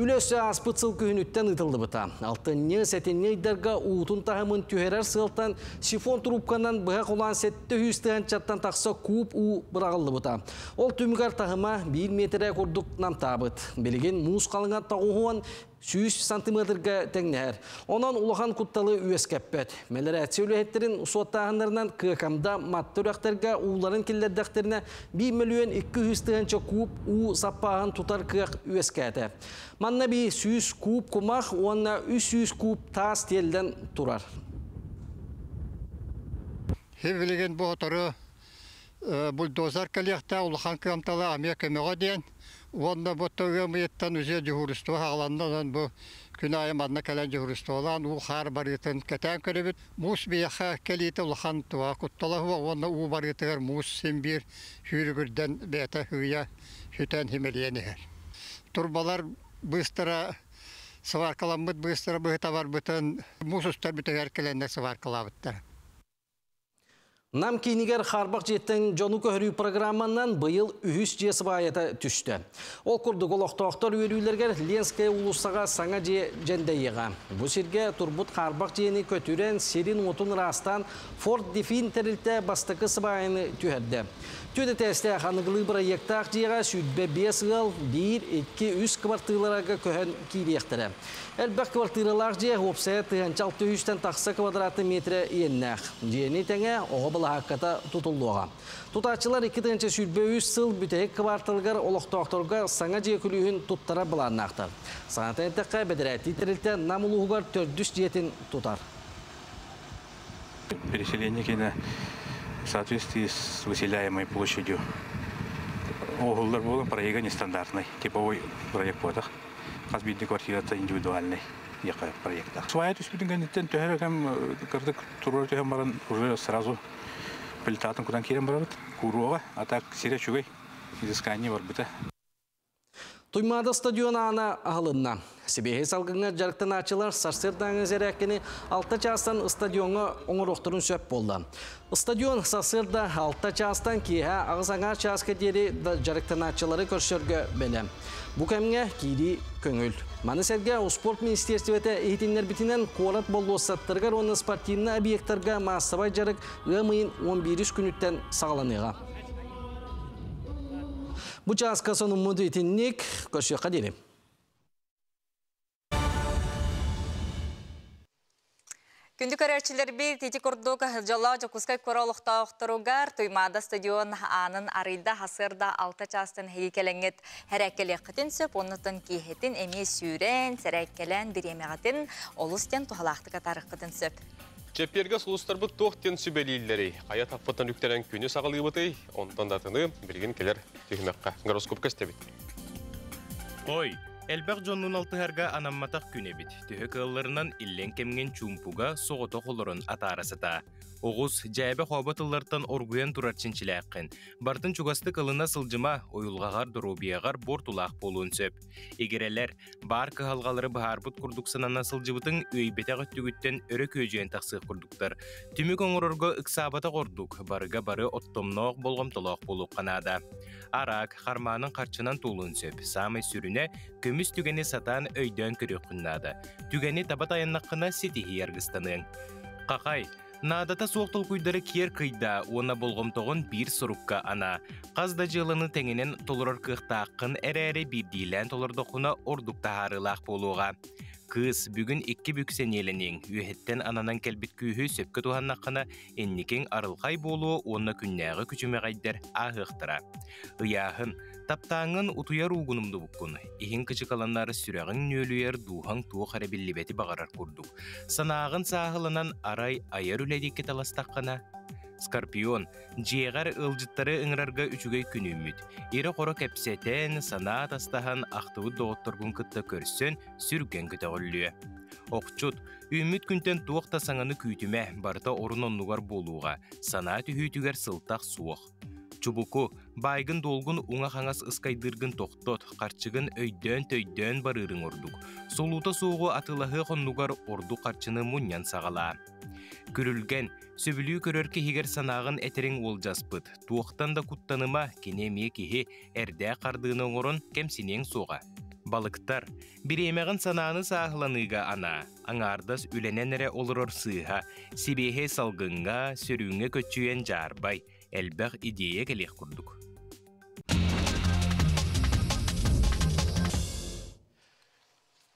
Үлесі аспыт сыл күйініттен ұтылды бұта. Алтынне сәтенне идерға ұутын тағымын түйерер сылтан сифон трубканан бұға қолан сәтті хүстіған чаттан тақса куб ұ. Ол түмігар тағыма 1 метрі құрдық намтабыт. Белеген мұз қалыңа тағуын 100 сантиметрге теңнәр. Онан улахан кутталы үйес кәппет. Мелерәтсі үләхеттерін ұсуаттағандарынан кықамда матты үрәқтерге уларын келдердәқтеріне 1 миллион 200 тығынча куб у саппағын тутар кық үйес кәті. Манна би 100 куб кумақ, онна 300 куб тас телден турар. Хевелеген бұғытыры бульдозар кәлияқта улахан кығамталы Америка мөға Онда боттоге мыйттан үзе хагаландан бу күн айы мадна калан жуһуристуалан ул хар барытын кәтән көрөбүт мус бияха келите улхан туа куттала хуа онда у барытыгар мус симбир хүргүрден бета хыя хүтән химелиенер турбалар быстро сваркаламбыт быстро быта бар бытын мус устар бүтәгәр келәндә сваркалабыттар Нам кейнигер харбақ жеттен жону көхірі программаннан бұйыл үхіс жесі байыта түсті. Ол күрді қолықтақтар өрілергер Ленская улысаға саңа же жәндейіға. Бұл серге турбут харбақ жені көтірен серин отын растан Форт Дефин тәрілті бастықы сыбайыны түйерді. Түйді тәсті қанығылы проекттақ жеға сүйтбе 5 ғыл 1-2-3 квартираларға көхін кейдектірі. Әлбәк квартиралар же опсая тыганчал түйістен тақсы квадраты метрі еннәқ. Жені тәңе оғы бұл хаққата тұтылуға. Тұтачылар 2 тыганча сүйтбе 3 сыл бүтек кварталғар олықтақтырға саңа же бұланнақтар. Саңатын әттіққа бәдірәті тірілті намылуғығар 400 жетін в соответствии с выселяемой площадью. Оғылдар болын проекта нестандартный, типовой проект болдық. Қазбейді квартирата индивидуальный яқа проекта. Своя түспүтін кәнеттен төхер әкім кірдік тұрыр төхем баран уже сразу пілтатын кудан керен барабыт. Куруға, а так сире чугай, изыскание бар біті. Туймады стадион ана ағылынна. Себеге салғыңа жарықтан ачылар сарсырдаңы зәрәккені алта частан стадионға оңырықтырын сөп болды. Стадион сарсырда алта частан кейе ағызаңа частқа дері жарықтан ачылары көршерге бәлі. Бұ кәмге кейді көңіл. Маны сәрге спорт министерстветі ейтінлер бітінен қорат болу саттырғар оны спортивны объекттарға массабай жарық ғымайын 11 күніттен сағаланыға. Бұ жасқа соның мұнды етіннек көші қадері. Күнді көрерчілер бір тети күрдік жолла жокускай көролықта оқтыругар туймада стадион анын арыйда хасырда алта частын хеги келеңет хәрәкеле қытын сөп, онытын кейхетін әме сүйрен, сәрәкелен біремеғатын олыстен тухалақты катары қытын сөп. Чепперге сұлыстарбы тоқтен сүбелейлері. Қая таппытын үктелен күні сағылығы бұтай, онтан датыны білген келер түйімекқа. Гороскоп кәстебет. Ой, Элбәк жоннун алтыһарга анамматах күнебит. Төһө кылларынан иллен кемген чумпуга соғото холорун атарасыта. Оғыз жәбі хобатыллартан оргуян турарчинчиләккін. Бартын чугасты кылына сылжыма ойулғағар дұрубияғар бортулақ болуын сөп. Егерелер, бар кыхалғалары бахарбут курдуксанана сылжыбытың өйбете ғыттүгіттен өрі көжен тақсық курдуктар. Түмік оңырорго ыксабата кордук, барыга бары оттомноқ болғымтылоқ болу қанада. Арак, харманын қарчынан тулуын сөп. Самай сүріне көміс түгені сатан өйден көрі құннады. Түгені табат аяннаққына сетихи яргыстаның. Қақай, Надата соқтыл күйдары кер кыйда, оны болғымтоғын бір сұрыққа ана. Қазда жылыны тәңінен толырыр кықтаққын әрәрі бір дейлән толырдықына ордукта харылақ болуға. Кыз бүгін екі бүксен елінен, үйеттен ананан кәлбіт күйі сөпкі туғаннаққына энникең арылқай болуы оны күннәғы күчімеғайдер ағықтыра. Ыяхын, таптаңын утуяр угунумду буккун. Ихин кычыкаланнары сүрәгін нөлүер духан туы харабиллибети бағарар курдук. Санағын сағылынан арай аяр үләдекке таластаққана. Скорпион, жиегар ылжыттары ыңрарга үчүгей күнүмүт. Ире қора кәпсетен сана тастахан ақтыбы доғыттыргун кытта көрсөн сүрген көтөгүллүө. Оқчут, үмүт күнтен туақта саңаны күйтіме барта орын оннугар болуға, сана түхүйтүгер сылтақ суық. Чубуку, байгын долгун уңа хаңас ыскайдыргын тоқтот, қарчыгын өйдөн төйдөн барырың ордук. Солута суығы атылахы қоннугар орду қарчыны муньян сағала. Күрілген, сөбілүү көрөрке хигер санағын әтерің ол жаспыт. Туақтан да куттаныма кенеме кихи әрдә қардыны оңырын кемсинең суға. Балыктар, биремегін сананы сағыланыға ана, аңардас үлененере олырор сыға, сибехе салгынға, сөрүңе көтчүйен жарбай, әлбәқ идея келек құрдық.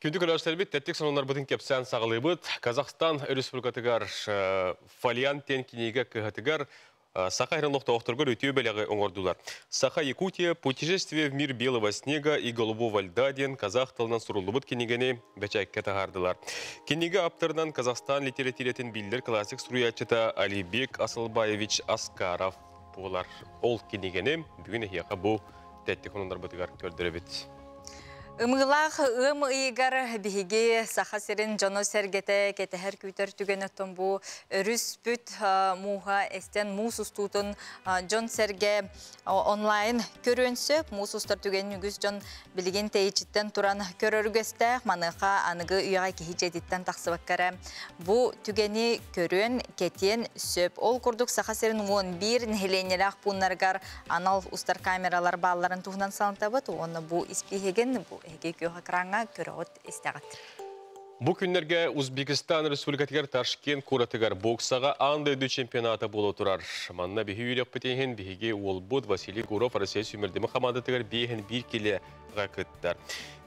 Күнді көрәштербет, тәттік сонынар бұдың кепсән сағылыбыт, Казахстан Республикатығар фалиан тен кенеге кығатығар Саха Хренлохта Охторгор өтеу бәлігі оңордулар. Саха Якутия путешествие в мир белого снега и голубого льда ден казах тылынан сұрылыбыт кенегені бәчәкке тағардылар. Кенеге аптырынан Казахстан литературетін билдер классик суруячыта Алибек Асылбаевич Аскаров болар. Ол кенегені бүгін ehияқа бұл тәттік онындар. Умылах ым ыйгар биһиги саха сирин жоно сергете кетехер күтер түген оттон бу бүт муха эстен мус устутун жон серге онлайн көрөнсө мус устар түген үгүс жон билигин тейчиттен туран көрөргөстө маныха аныгы уяга кихижетиттен таксыбаккара бу түгени көрөн кетен сөп. Ол курдук саха сирин 11 нехеленелах пуннаргар анал устар камералар балларын туһунан салынтабыт. Оны бу испихеген эге Узбекистан Республикатыгар Ташкент куратыгар боксаға андай ды чемпионаты болу турар. Манна бихи үйрек бітейін бихиге Олбуд Василий Гуров Россия сүймірдімі командатыгар бейхін бір келе ғақыттар.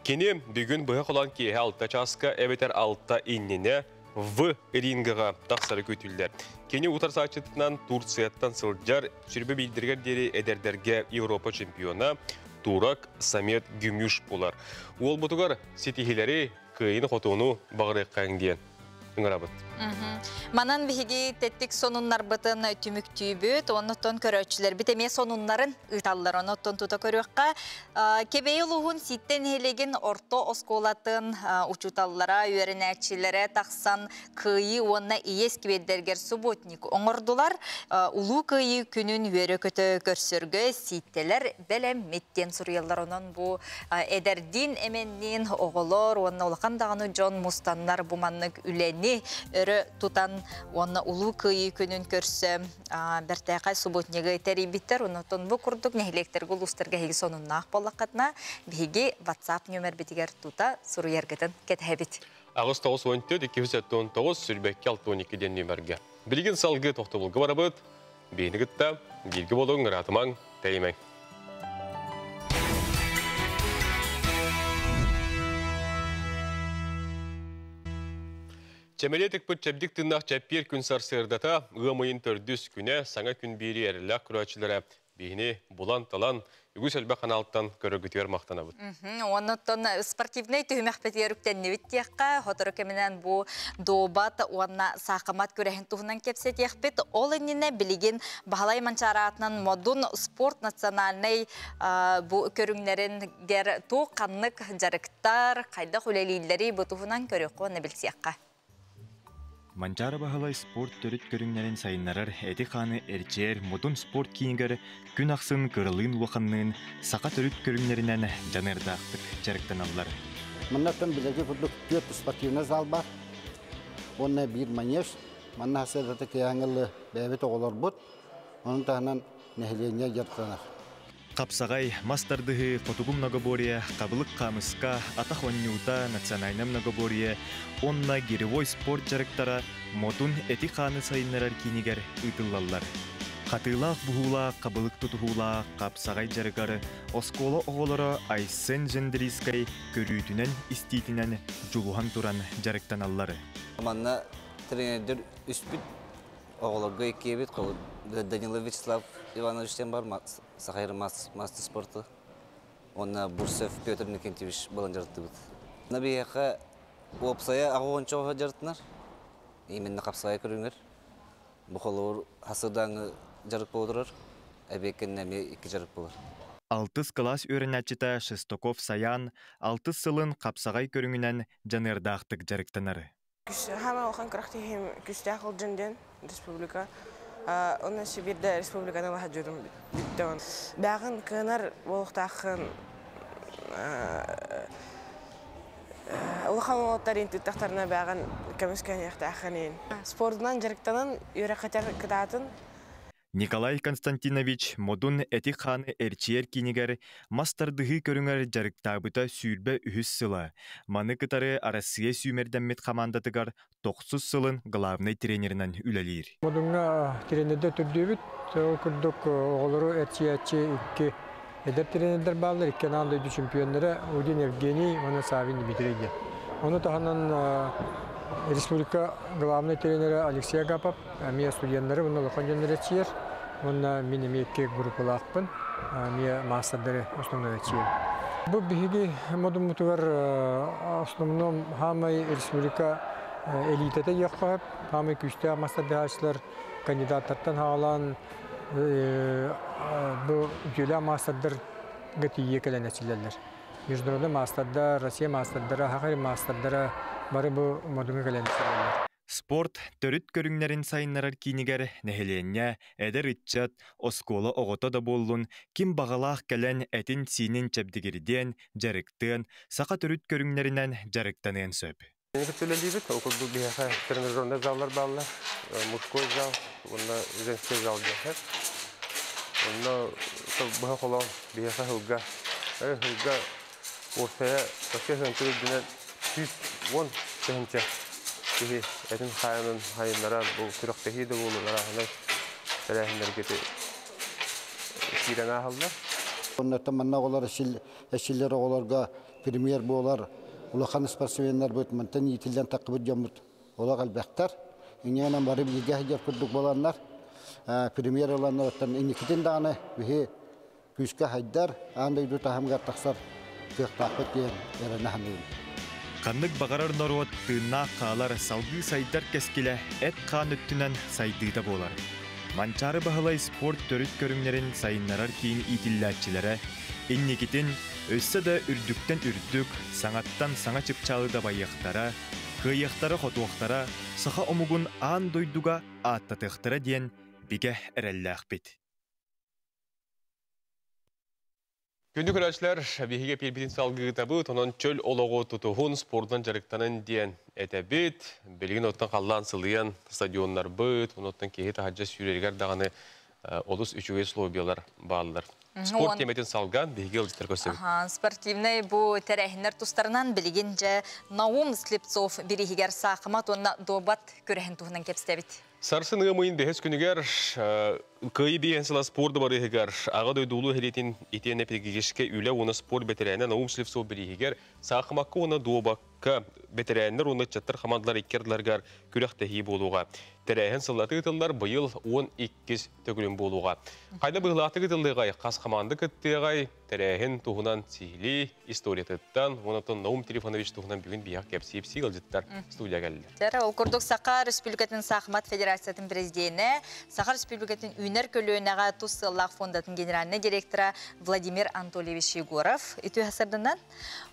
Кені бүгін бұға қолан кейі алта часка әбетер алта иннене в рингіға тақсары көтілдер. Кені утар сачытынан Турцияттан сылджар сүрбе білдіргер дері әдердерге Европа чемпиона Турак Самет Гүмюш болар. Ол бұтығар сетихилері кыйын хотуну бағыры қаңден. Үңірабыт. Манан биһиги теттик сонуннар бытын түмүктүүбүт, оннотон көрөчүлөр бит эме сонуннарын ыталлар оннотон тута көрөкка. Кебей улугун ситтен хелеген орто осколатын учуталлара үйренәчиләре таксан кыйы онна иес кибеддергер субботник оңордулар. Улуу кыйы күнүн үйрө көтө көрсөргө ситтелер белем меттен онон бу эдердин эменнин оголор онна улахан даганы жон буманнык үлени өрө тутан онна улуу кыйы күнүн көрсө бертайкай субботнеге терибиттер онотон бу курдук нехилектер гулустарга хиги сонуннаах боллакатна биги WhatsApp номер битигер тута суруергетен кетебит. Агыс 9 219 сүрбекке 612 ден нөмерге. Билген салгы тоқтыбылғы барабыт, бейнігітті, белгі болуң ратымаң, тәймәң. Чемелетик бұт чәбдік тыннақ чәппер күн сарсырдата ғымайын төрдүс күне саңа күн бері әрілі күрәчілері бейіне бұлан талан үгіс әлбә қаналттан көрігітер мақтана бұд. Оннотон спортивный түймәк петерүктен невиттияққа, хотору кемінен бұ добат, онна сақымат көрәхін туғынан кепсе тияқпет, ол еніне білеген бағалай манчаратынан модун спорт национальный бұ көріңлерін гер ту қаннық жарықтар, қайда хүлелейлері бұ туғынан көріқ оны білсияққа. Манчара бахалай спорт төрүт көрүңнәрен сайыннарар эти ханы эрчер модун спорт кийингер күн аксын кырылын улаханнын сака төрүт көрүңнәренен жанырдаактык жарыктан аллар. Маннатан билеги футлук төрт спортивный зал бар. Онна бир манеж, манна хаседаты кияңылы бәбет оғылар бұд. Оның тағынан нәхілене жарықтанар. Қапсағай мастардығы фотогум многоборье, қабылық қамысқа, атақ оннюта, национальный многоборье, онна геревой спорт жарықтара, мотун эти ханы сайыннарар кинигер ұйтыллалар. Қатылақ бұғула, қабылық тұтуғула, қапсағай жарығары, оскола оғылары айсын жендерискай көрүйтінен, истейтінен жулухан туран жарықтан аллары. Манна тренердер үспіт оғыларға екебет, Данилов Вячеслав Ивановичтен бар, Сахайры мастер спорты. Онна Бурсев Петр Никентьевич балан жарытты бұд. Набияқа опсая ағуын чоға жарыттынар. Именно қапсая көріңер. Бұқылыр хасырдаңы жарық болдырар. Әбекен нәме екі жарық болар. Алтыс класс өрінәтчіті Шестоков Саян, алтыс сылын қапсағай көріңінен жанырдақтық жарықтанары. Хама жынден республика. Оны Сибирде республиканы лаха жүрім биттен. Бәғын кынар болуқтақын Улхан олаттарын түттақтарына бәғын көміскен яқтақынын. Спортынан жарықтанын үйрі қатар Николай Константинович модун эти ханы эрчиер кинигер мастардыгы көрүңөр жарыктабыта сүүрбе үһүс сыла. Маны кытары Россия сүүмердәммет командатыгар 9 сылын главный тренеринен үлелир. Модунга тренерде түрдүбүт, курдук оголору эрчиячи икки эдер тренердер баллар икки нандай чемпиондары Удин Евгений, Мана Савин Дмитрий. Оны таханан Республика главный тренері Алексей Агапов, мен студенттері бұны лоқан жөнлері чиер. Онна мен емекке группалақпын, мен мастerdері основной чиер. Бұл бігі модым мұтығар основном хамай республика элитete яқпап, хамай күшті мастerdері кандидаттардан хағалан бұл жүлі мастerdер гәтие кәлі нәсілелер. Международный мастerdер, Россия мастerdері, Хақари мастerdері, бары бу модуңа. Спорт төрүт көрүңнәрин сайыннарар кинигер нәһеленне эдер итчат оскола огото да боллун ким багалаах кәлән этин синин чәбдигерден жарыктын сака төрүт көрүңнәринен жарыктанын сөп. Бияха заллар балла, мужской зал, онда женский зал бияха. Бияха сүйт вон тәһинчә киһи этин хайынын хайыннара бу күрәктәһи дә булулар хәле тәрәһендер кете сирана халда Онда таманна олар шил шиллер оларга премьер болар улахан спортсменнар бут мантан итилдән тақыбы җамут олар албәхтар инене барып лига җар күрдүк боланнар премьер оларны тан иникитен даны бихи күскә хайдар андай ду тахамга тахсар төхтәхет дигән ярана хәмин Каннык бағарар норуот тыынна қаалар салғы сайдар кескеле эт қаан өттінен сайдыда болар. Манчары бағылай спорт төрүт көрүңнерин сайыннарар кейін итилләтчилere, инникитин өссө да үрдүктен үрдүк, саңаттан саңа чыпчалы да байяқтара, кыйяқтары хотуақтара, сыха омугун аан дойдуга аттатықтыра диен биге әрәлләқ бит. Күнді көрәшілер, бейге пербетін салғы табы, тонан чөл олығы тұтуғын спорттан жарықтанын дейін әтәбет, белген оттан қаллан сылыян стадионлар бұд, оттан кейі тағаджа сүйрергер дағаны олыс үшіге словиялар бағалылар. Спорт теметін салған бейге ұлжықтар көсіп. Спортивный бұл тәрәхінер тұстарынан білген жа Наум Слепцов берегігер сақымат, онна добат көрәхін туғынан кепстәбіт. Сарсын ғымайын бәхес күнігер кыйы биен сыла спорды бары хигар, ага дойдулу хелетин итене педагогическе үле оны спорт бетерәне наумшлив со бери хигар, сахмакка оны дуобакка бетерәннәр оны чаттар командалар иккердләргәр күрәк тәһи булуга. Тәрәһен сыллаты тыллар быйыл 12 төгүлүн булуга. Кайда быйлаты тыллыга кас команда кыттыгай тәрәһен туһунан сихли история тыттан, онотон Наум Телефонович туһунан бүгүн бияк кепсип сигалжыттар студияга келдилер. Жара, ол күрдік Сақа Республикатын Сахмат Федерациятын президенті, Сақа Республикатын Көлөөнага Тус Сыллах фондатын генеральный директора Владимир Анатольевич Егоров. Үтүү хасырдынан,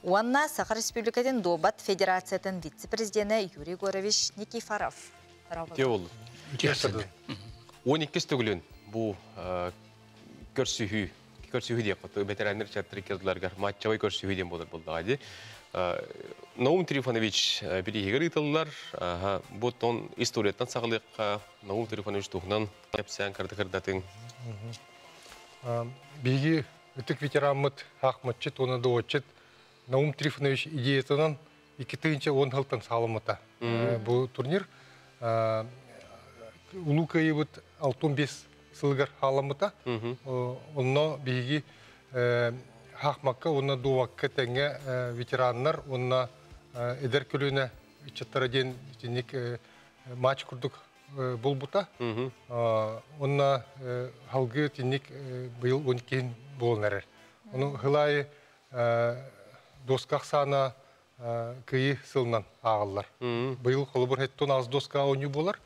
уанна Сақа Республикатын Добат Федерациятын вице-президенті Юрий Егорович Никифоров. Те ол. 12 төгүлүн бу көрсүхүү көрсүхүү деп кото ветерандар чаттыр кердларга матчавай көрсүхүү деп болор болду ади. Наум Трифонович биригер италлар, бу тон историятан сагылыкка Наум Трифонович тухнан кепсен кырды кырдатын. Биги үтік ветеранмыт хақмытчы тоны доочет Наум Трифонович идеятынан 2010 хылтын салымыта. Бұл турнир улу кайыбыт 65 сылгар халамыта. Онно биги хақмакка, онна дуакка тәңе ветераннар, онна эдер көліне чаттара ден жинник матч күрдік бұл бұта. Онна халгы тинник быйыл 12 болнарар. Оның хылайы доскақ сана кыйы сылынан ағылар. Быйыл қолы бір хеттон аз доска ойны болар.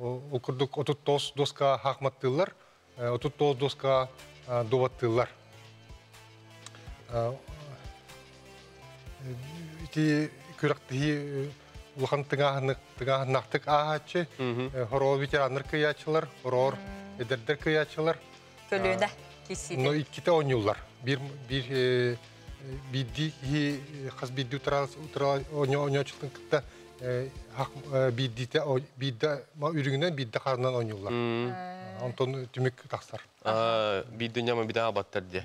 Ол күрдік 39 доска хақматтылар, 39 доска доваттылар. Ити күрәктігі улахан тыңағынақтық ағачы, хоро ветерандар кыячылар, хорор эдердер кыячылар. Көлөөнө кесиде. Но икките ойнулар. Bir bir бидди хас бидди биддите бидда ма үрүгүнөн карынан түмүк таксар. Би дүньяма бида абаттар де.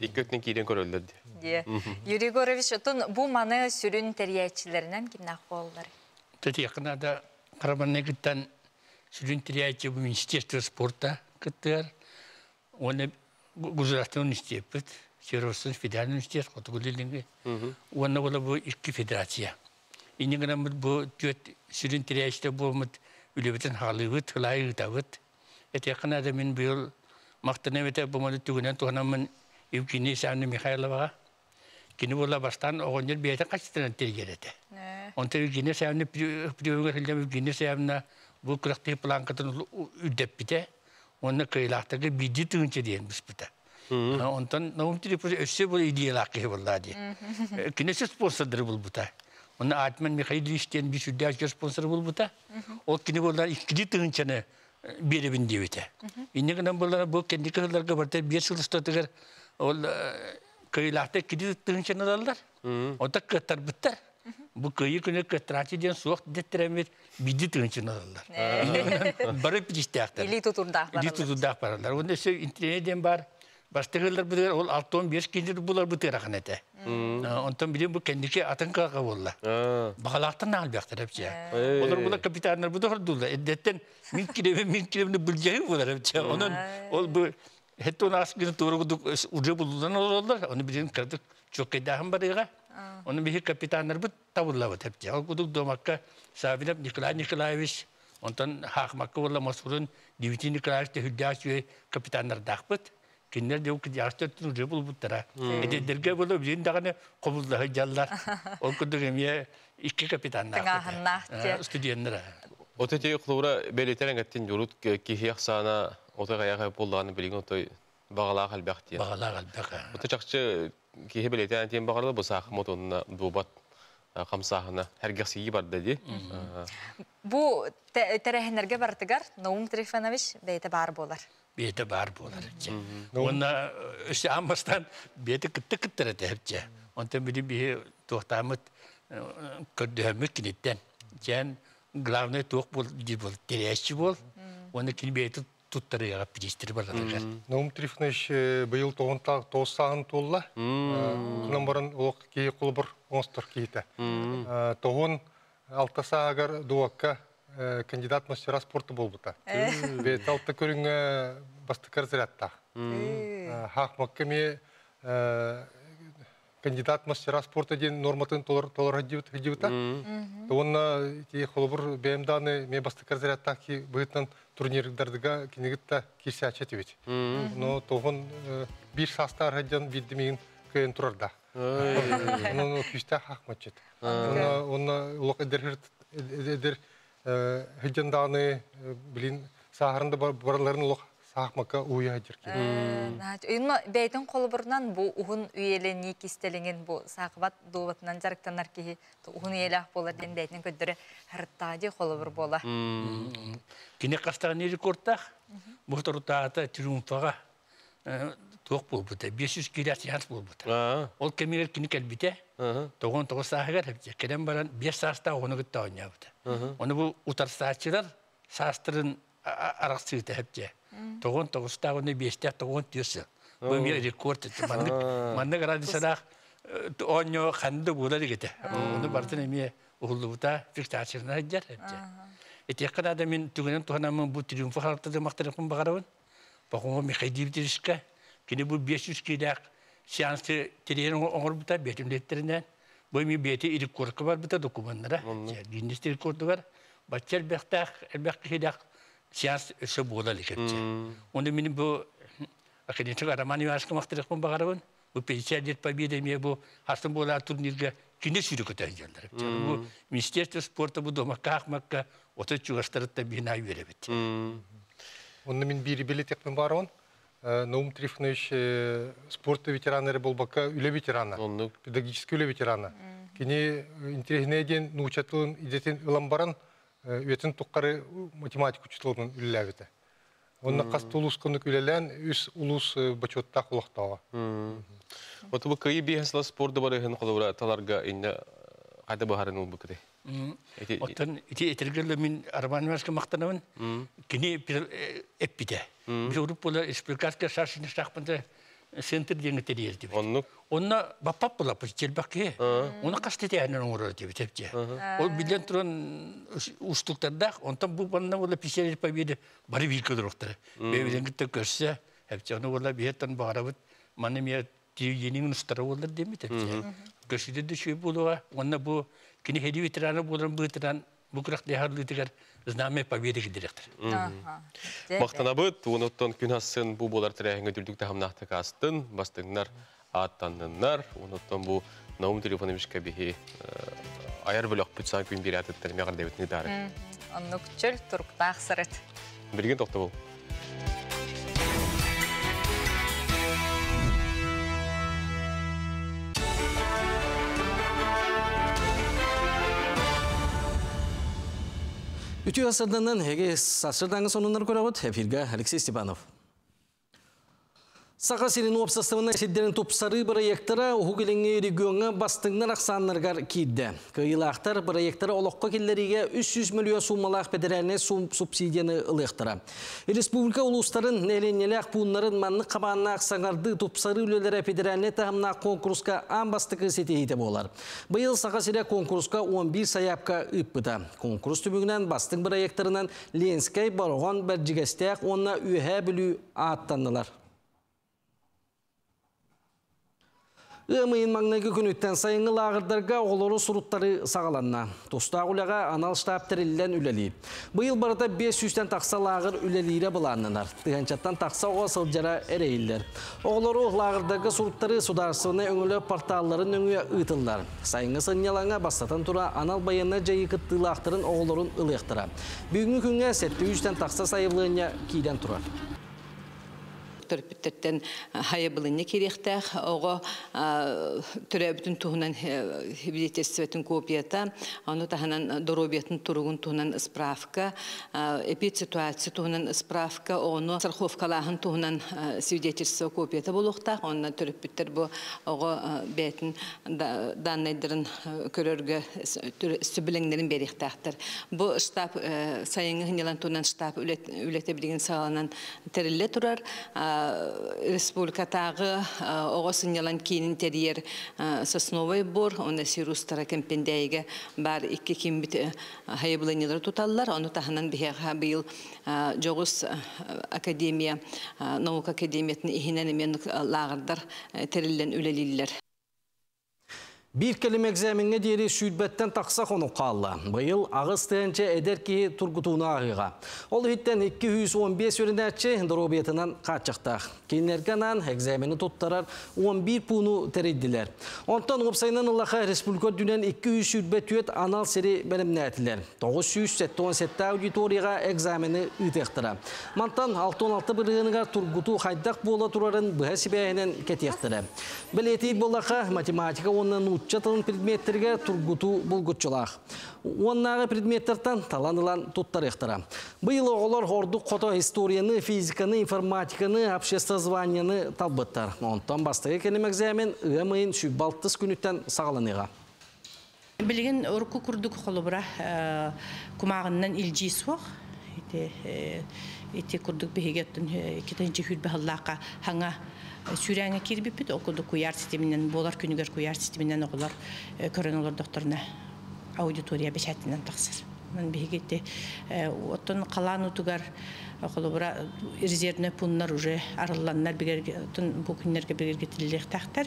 Иккөтнен кийден көрөлдөр де. Де. Юрий Егорович, отун бу маны териячлеринен кимнак болдыр? Тәти якынада караманны кыттан сүрүн териячы бу министерство спорта кыттыр. Оны Гузараттан университет, Серовсын федеральный университет. Оны икки федерация. Үлебетен халыбыт, хылайы табыт. Это якынада мен быйыл мактана бете бу маны түгүнен туганамын Евгений Савна Михайловага. Кини бола бастан тергерете. Онта Евгений хилдем Евгений Савна бу кыракты планкатын үдеп бите. Оны кыйлактагы биди түгүнче дейін біз біті. Онтан наумтири өссе бұл идеялақы болды. Кинесе спонсордары бұл бұта. Оны Атман Михайловичтен спонсор бұл бұта. Ол болар иккidi түгүнчені беребін дебіті. Иннегінен болар бұл кенді кылларға барта бер сылыстатығыр ол кыйлақта иккidi түгүнчені алалар. Ота кыттар бұттар. Бұл күйі күні кыттырачы ден суық деттеремет биди. Бары. Или Или тутурдақ баралар. Онда сөй интернеттен бар. Бастығылар бұдыр, ол 6-15 кендер бұлар бұтыр ақын әті. Онтан білем бұл кендеке атын қаға болла. Бағалақтан албақтар әпче. Олар бұлар капитандар бұды құрдулла. Әдеттен мен килеме, мен килемені бүлжегі болар әпче. Онын ол бұл асқын туырғыдық ұжы бұлудан олар. Оны барыға. Оны бихи капитандар. Ол Савинов Николай Николаевич Онтан хақмаққа болла Мосфурын Дивити Николаевич хүлдәс капитандар дақпыт. Кинер де укид ястыр түнү бул буттара. Эдерге боло бин даганы кобулда жаллар. Ол күдүг эмие икки капитан Тыңаһыннах студенттер. Отете клура белетерен гаттин журут кихи сана отага яга болланы билген отой багала халбак тия. Багала халбак. Ота чакчы кихи белетерен тиен багарда бу сах мотонна дубат камсахына хергесиги бар деди. Бу терехнерге бартыгар Наум Трифонович бейте бар болар. Беті бар болар. Онна үсі амбастан беті кітті кіттірі тәпче. Онтан білі бі тоқтамыт көрдіхімі кінеттен. Жән главный тоқ бол, дей бол, терящий бол. Оны кін беті туттары яға пирестері бар. Наум Трифонович быйыл тоғыз сағын толла. Кынан баран олық кейі құлы бір оңыстыр кейті. Тоғын дуаққа кандидат мастера спорта болбута. Бет алты көрүнгө бастыкар зарядта. Хақ макками кандидат мастера спорта ден норматын толор хадибыта. Онна ти холобур БМДаны ме бастыкар зарядта ки быйтан турнирдардыга кинегитта кирсяча тибит. Но тогон бир састар хадjan биддимин кыйын турарда. Ну күстә хакматчыт. Онна онна улык эдер эдер хадjandаны билин сахарында барларын улык сахмака уя дирки. Инно бәйтін қолыбырынан бұл ұғын үйелі не кистелеген бұл сақыбат дуватынан жарықтанар кейі ұғын үйелі ақ болар ден бәйтін көддірі әрттади қолыбыр бола. Кене қастаған рекордтақ, мұхтарутағата триумфаға тоқ бол бұта, 500 келі сеанс бол бұта. Ол кемегер кені кәлбіте, тоғын тоғы сағығар. Кеден баран 5 саста оны күтті ойна бұта. Оны бұл ұтар саатчылар састырын арақ сүйті әпте. Тоғын тоғыста оны 5 тоғын түйесі. Бұл мен рекорд етті. Манны қанды болады кете. Оны бартын әпте. Этек мен Кини бу 500 килак сеансы терен оңор бута бетимдеттеринен. Бу ми бети ирик корка бар бута документтара. Гиннес рекорды бар. Бачер бехтах элбек килак сеанс өсө бола лекетче. Онда мен бу академик арамани васка мактарыкмын багарабын. Бу 50 лет победы ме бу хастын бола турнирге кине сүйрөкөтөн жөндөр. Бу министерство спорта бу дома кахмакка ота чугастырытта бина үйребет. Онны мен бири билетекпен барон. Наум Трифонович спорта ветеранары болбака үле ветерана. Педагогический үле ветерана. Кини интереснеден научатылын идетен ылам баран үетін тұққары математика учитылын үлеләбеті. Онна қас тулус күнік үлелән үс улус бачотта құлақтауа. Вот бу кайы биясла спорда бары хен қолыра таларга инна қайда бахарын ул букыды. Оттан ити этергеле мин арбанымаска мактанабын. Кини эппите. Bola bu çelbak ki. Ona kastete yani onu diye tepçe. O bilen turan ustuklarda ondan bu bana bola pişerir pabiydi. Bari bir kadar oktara. Bebilen gitti görse hepçe onu bola bir hetten bağırıp manem ya diye yeni ustara olur değil mi tepçe. Görse de şey buluğa. Onna bu kini знамя победы директор. Мақтанабыт, оныттан күн асын бұл болар тірәйіңі дүлдік тағымнақты кастын, бастыңнар аттанныннар, оныттан бұл наум телефонымышқа бейі аяр бөлік бүтсан күн бері атыттар меғар дәуітіне дары. Оннық чөл тұрқтақ сырыт. Білген тоқты бұл. Үтü асырданан хеге сасырдаңы сонунар көрәбіт, эфирге Алексей Степанов. Сақа сирин опсастымына сиддерін топсары проекттары ұхугіліңі регионға бастыңнар ақсанларғар кейді. Кыйлақтар проекттары олыққа келлериге 300 миллион суммалақ педерәліне субсидияны ылықтыра. Республика улустарын нәленелі ақпуынларын манны қабанына ақсаңарды топсары үлелері педерәліне тағымна конкурска ан бастықы сетейді болар. Бұйыл Сақа сире конкурска 11 саяпқа үппіті. Конкурс түбігінен бастың проекттарынан Ленскай барған аттанылар. Өмейін маңнайғы күніттен сайыңы лағырдарға олары сұруттары сағаланна. Тоста ұлаға анал штаб тірілілен үлелі. Бұйыл барыда 500-тен тақса лағыр үлелейре бұланынар. Тығанчаттан тақса оға сылжара әрейілдер. Оғылары лағырдарға сұруттары сударсыны өңілі порталларын өңі ұйтылдар. Сайыңы сынялаңа бастатан тұра анал баянна жайы ылықтыра. Бүгінгі күнге 700-тен тақса кейден төрпүттертен хайабылыне керектәх ого төрөбүтүн туһунан хибилитестебетин копията аны таханан доробиятын туругун туһунан справка эпидситуация туһунан справка оны страховкалаһын туһунан свидетельство копията болуктах онна төрөпүттер бу ого бетин данныйдырын көрөргө сүбилеңдерин берихтахтыр бу штаб сайыңы хинелан туһунан штаб үлете билген сагаланан терилле турар республикатағы оға сынялан кейін терьер сосновой бор, оны сирустара кемпендейге бар икки кимбит хайыбылынылар туталлар, оны таханан бихеға быйыл жоғыз академия, наука академиятын ихинен мен лағырдар терілден үлелілер. Bir kelime egzaminge deri süydbetten taksa konu kallı. Bayıl ağız tence eder ki turgutuna ağıga. Ol hitten 215 ürünetçi dorobiyetinden kaçaktaq. Kinlerganan egzamini tuttarar 11 punu teriddiler. Ondan opsaynan Allah'a Respublika dünen 200 süydbet üyet anal seri benimnetiler. 917 auditoriyaga egzamini ıtektira. Mantan 616 bırığınıga turgutu haydak bola turarın bu hesibeyenen ketiyektirir. Bileti bollaqa matematika ondan учетылын предметтерге тургуту булгутчулах. Оннағы предметтерден таланылан туттар ехтара. Быйыл олар орду қото историяны, физиканы, информатиканы, обществозванияны талбыттар. Онтан бастығы кенем экзамен ыйымайын шүббалтыз күніттен сағаланыға. Білген орку күрдік қолыбыра кумағыннан илжи суақ. Ите күрдік бігегеттін кетінші хүлбі хаңа сүйрәңе кирбиппит окуду куяр системинен болар күнүгер куяр системинен оголар көрөн олар докторуна аудитория бешатинен таксыр мен бигетте оттон калан утугар околубура резервне пуннар уже арылланнар бигер бу күннерге бигерге тилек тахтар.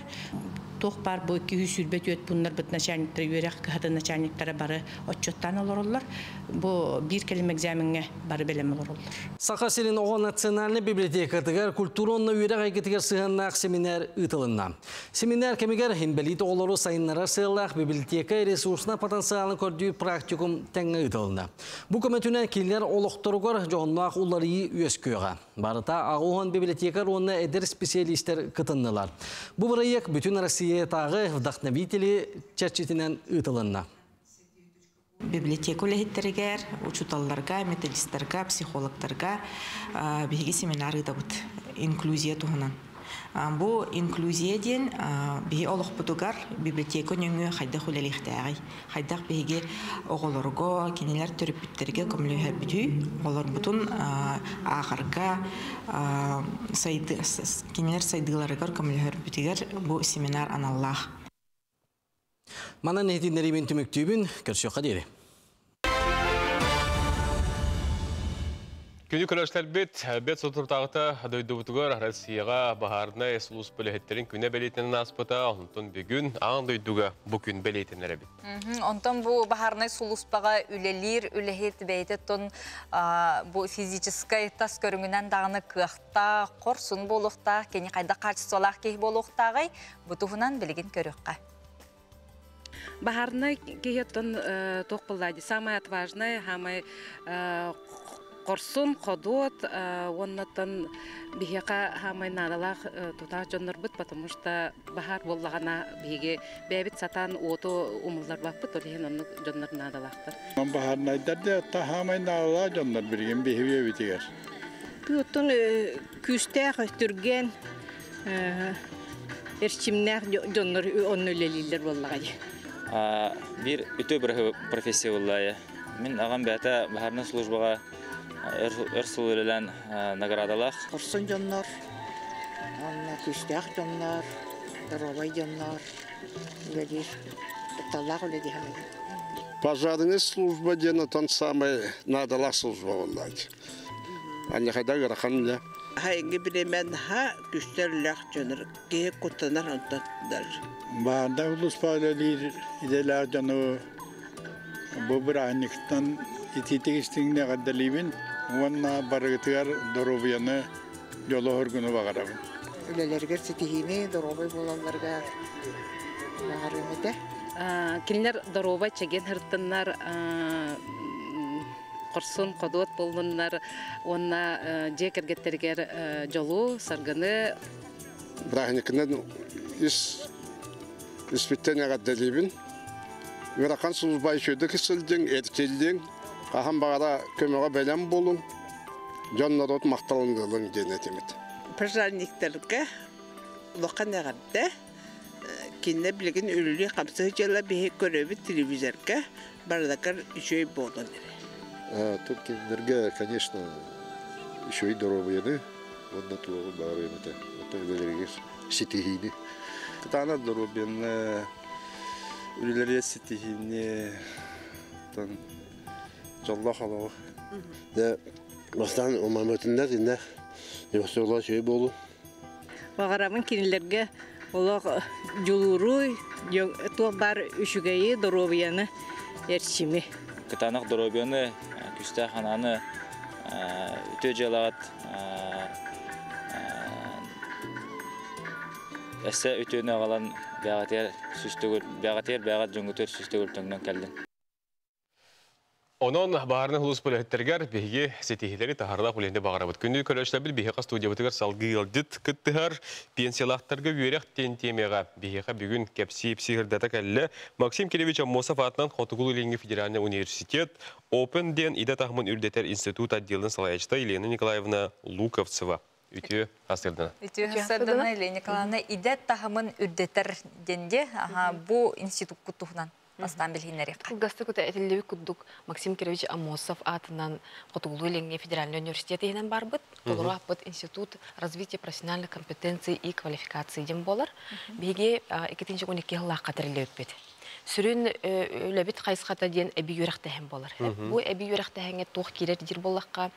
Тох бар бу 200 сүрбет өт пуннар бит начальниктер юрак кахады начальниктары бары отчеттан олорлар бу бир келим экзаменге бары белем олорлар Саха сирин оға национальный библиотекатыгар культуронна үйрек айгетігер сығаннақ семинар ұтылынна. Семинар кемегер хинбелит олору сайыннара сығылақ библиотека ресурсына потенциалын көрдүү практикум тәңі ұтылынна. Бұ көметүнен келер олықтырғыр жоғынмақ улары үйес көйға. Барыта ағуған библиотекар онына әдір специалистер кытыннылар. Бұ бұрайық бүтін Россия тағы вдохновители чәрчетінен ұтылынна. библиотека үлэхиттеригер учуталларга методисттарга психологтарга биһиги семинар ыдабыт инклюзия туһунан бу инклюзия диэн биһи олохпутугар библиотека нөңү хайдах үлэлихтаагай хайдах биһиги оголорго кинилер төрүппүттерге көмүлүһэрбүтүү олорбутун аагарга кинилер сайдыыларыгар көмүлүһэрбүтүгер бу семинар аналлаах. Мана нетиннерибин түміктүйбін көрсөқа дейді. Күні көрәшлер бет, бет сотыртағыта дөйді бұтығыр Россияға бағарына эсулус бөлігеттерін күні бәлейтінен аспыта, онтын бүгін аңын дөйдіға бұл күн бәлейтінлері бет. Онтан бұл бағарына сулуспаға үлелер, үлехет бәйтеттон бұл физическай тас көріңінен дағыны күйақта, қорсын болуқта, кені қайда қачысолақ кей болуқтағай, бұтығынан білген көріққа. Бахарна киеттон тоқпыллады. Самое отважное, хамай корсун, ходот, оннаттан бихека хамай надалах тута жоннор бут, потому что бахар боллагана биге бәбит сатан ото умылдар баппыт, онны. Ман айдарды, та жоннор бирген бихеве битигер. Пүттін күстәқ түрген жоннор боллагай. бир үтө бір профессия. Мен ағам бәті бахарна службаға ырсул үлелен наградалах. Құрсын жоннор, онна күстәк жоннор, дробай жоннор, үлелер, таллақ үледи. Пожарная служба дена тон самый надалах служба буллайды. Анне хайда гарахан да. Хайнги билемен ха күстерләк жонор, ке куттанар онтаттар. Банда улус палалир иделер жаны бу гаддалибин, уанна барыгытыгар жоло хоргуну багарабын. Үлелергер дорова чеген корсун кодот болдуннар онна жекергеттергер жолу саргыны. Ис сулбай еркелдің, қахан бағара көмеға бәлем болың, жоннарот мақталындылың денетемет. Пожарниктерге лоқан ағарда, кинне білген үлілі қамсы жала бейі көрөбі телевизорға бардакар үшөй болын. Тут киндерге, конечно, еще и дорогие, онда туогу багарыйм эте ото үлелерге ситихини тана доробен үлелерге ситихини тан жолла халоо Да, бастан умамытында динде йосола шөй болу. Бағарамын кинилерге олақ жулуруй, туа бар үшігейі доробияны ерчими. Кытанақ доробияны, күсті хананы үтө жалағат әсі үтөне қалан бәғатер сүстөгөр бәғатер бәғат жоңгөтөр сүстөгөр төңнөн келдин. Онон баарны хулус бүләттергәр беге сетихилери тахарда бүләнде багарабыт. Күндү көрөшләр бил беге студия бутыгар салгылдыт кыттыгар пенсиялахтарга үерек тен темега беге бүгүн кепси психирдата кәлле Максим Келевич Амосов атынан Хотугул Ленинский федеральный университет Open ден иде тахмын үрдетер институт отделын салаячта Елена Николаевна Луковцева. Үтү асырдана. Үтү хасардана Елена Николаевна идет тахмын үрдетер денде бу институт кутуһунан бастан билгеннери. Кылгасты көтө этилеби куддук Максим Кирович Амосов атынан Котугулу Ленге федеральный университет енен барбыт. Толура быт институт развития профессиональных компетенций и квалификации дем болар. Биге 2012 жылга кадрлеп бит. Сүрін өләбит қайсқата ден әбі юрақтәһен болар. Бу әбі юрақтәһенге тоқ керер дир боллаққа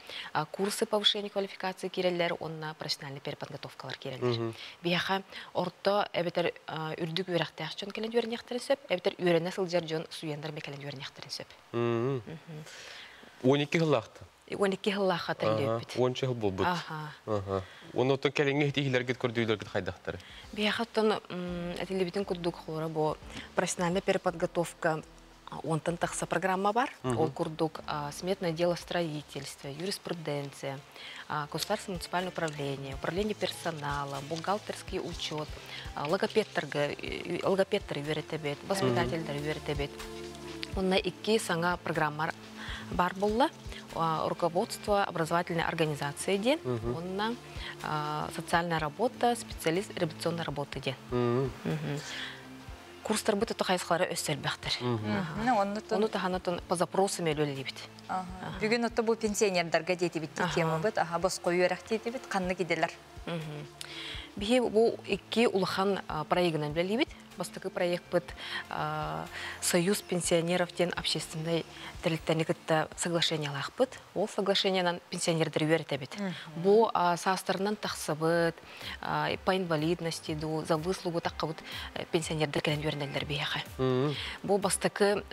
курсы повышения квалификации керелер, онна профессиональный переподготовкалар керелер. Бияха орто әбетер үрдік юрақтәх жон келен юрнехтерін сөп, әбетер үйрене сылжар жон суяндар мекелен юрнехтерін сөп. 12 жыллақты. 12 жылға қатырлеп бит. 10 жыл бұл бұд. Аха. Оны отын кәлеңге хитихилерге көрдүйлерге қайдақтары. Бияхаттан әтилебитин курдук хлора бо профессиональная переподготовка онтан тақса программа бар. Ол курдук сметное дело строительства, юриспруденция, государственное муниципальное управление, управление персонала, бухгалтерский учет, логопедтерге, логопедтер үйретебет, воспитательдер үйретебет. Онна икки саңа программа бар болла руководство образовательной организации ден, онна социальная работа, специалист реабилитационной работы ден. Курстар быты тахайсқары өссел бәқтір. Оны таханатын по запросам өлелебит. Бүгін отто бұл пенсионердарға дейті бітті тема бұд, аға бос қойу әрақ дейті бит, қанны кеделер. Бихе бұл икки улахан проектынан білелебит. Бастықы проект быт Союз пенсионеров ден общественной тәрілттәнігітті соглашение лақ быт. Ол соглашениянан пенсионердер үйерті бит. Бұл састарынан тақсы быт, по инвалидности ду, за выслугу таққа быт пенсионердер келен үйерінелер бейхі. Бұл бастықы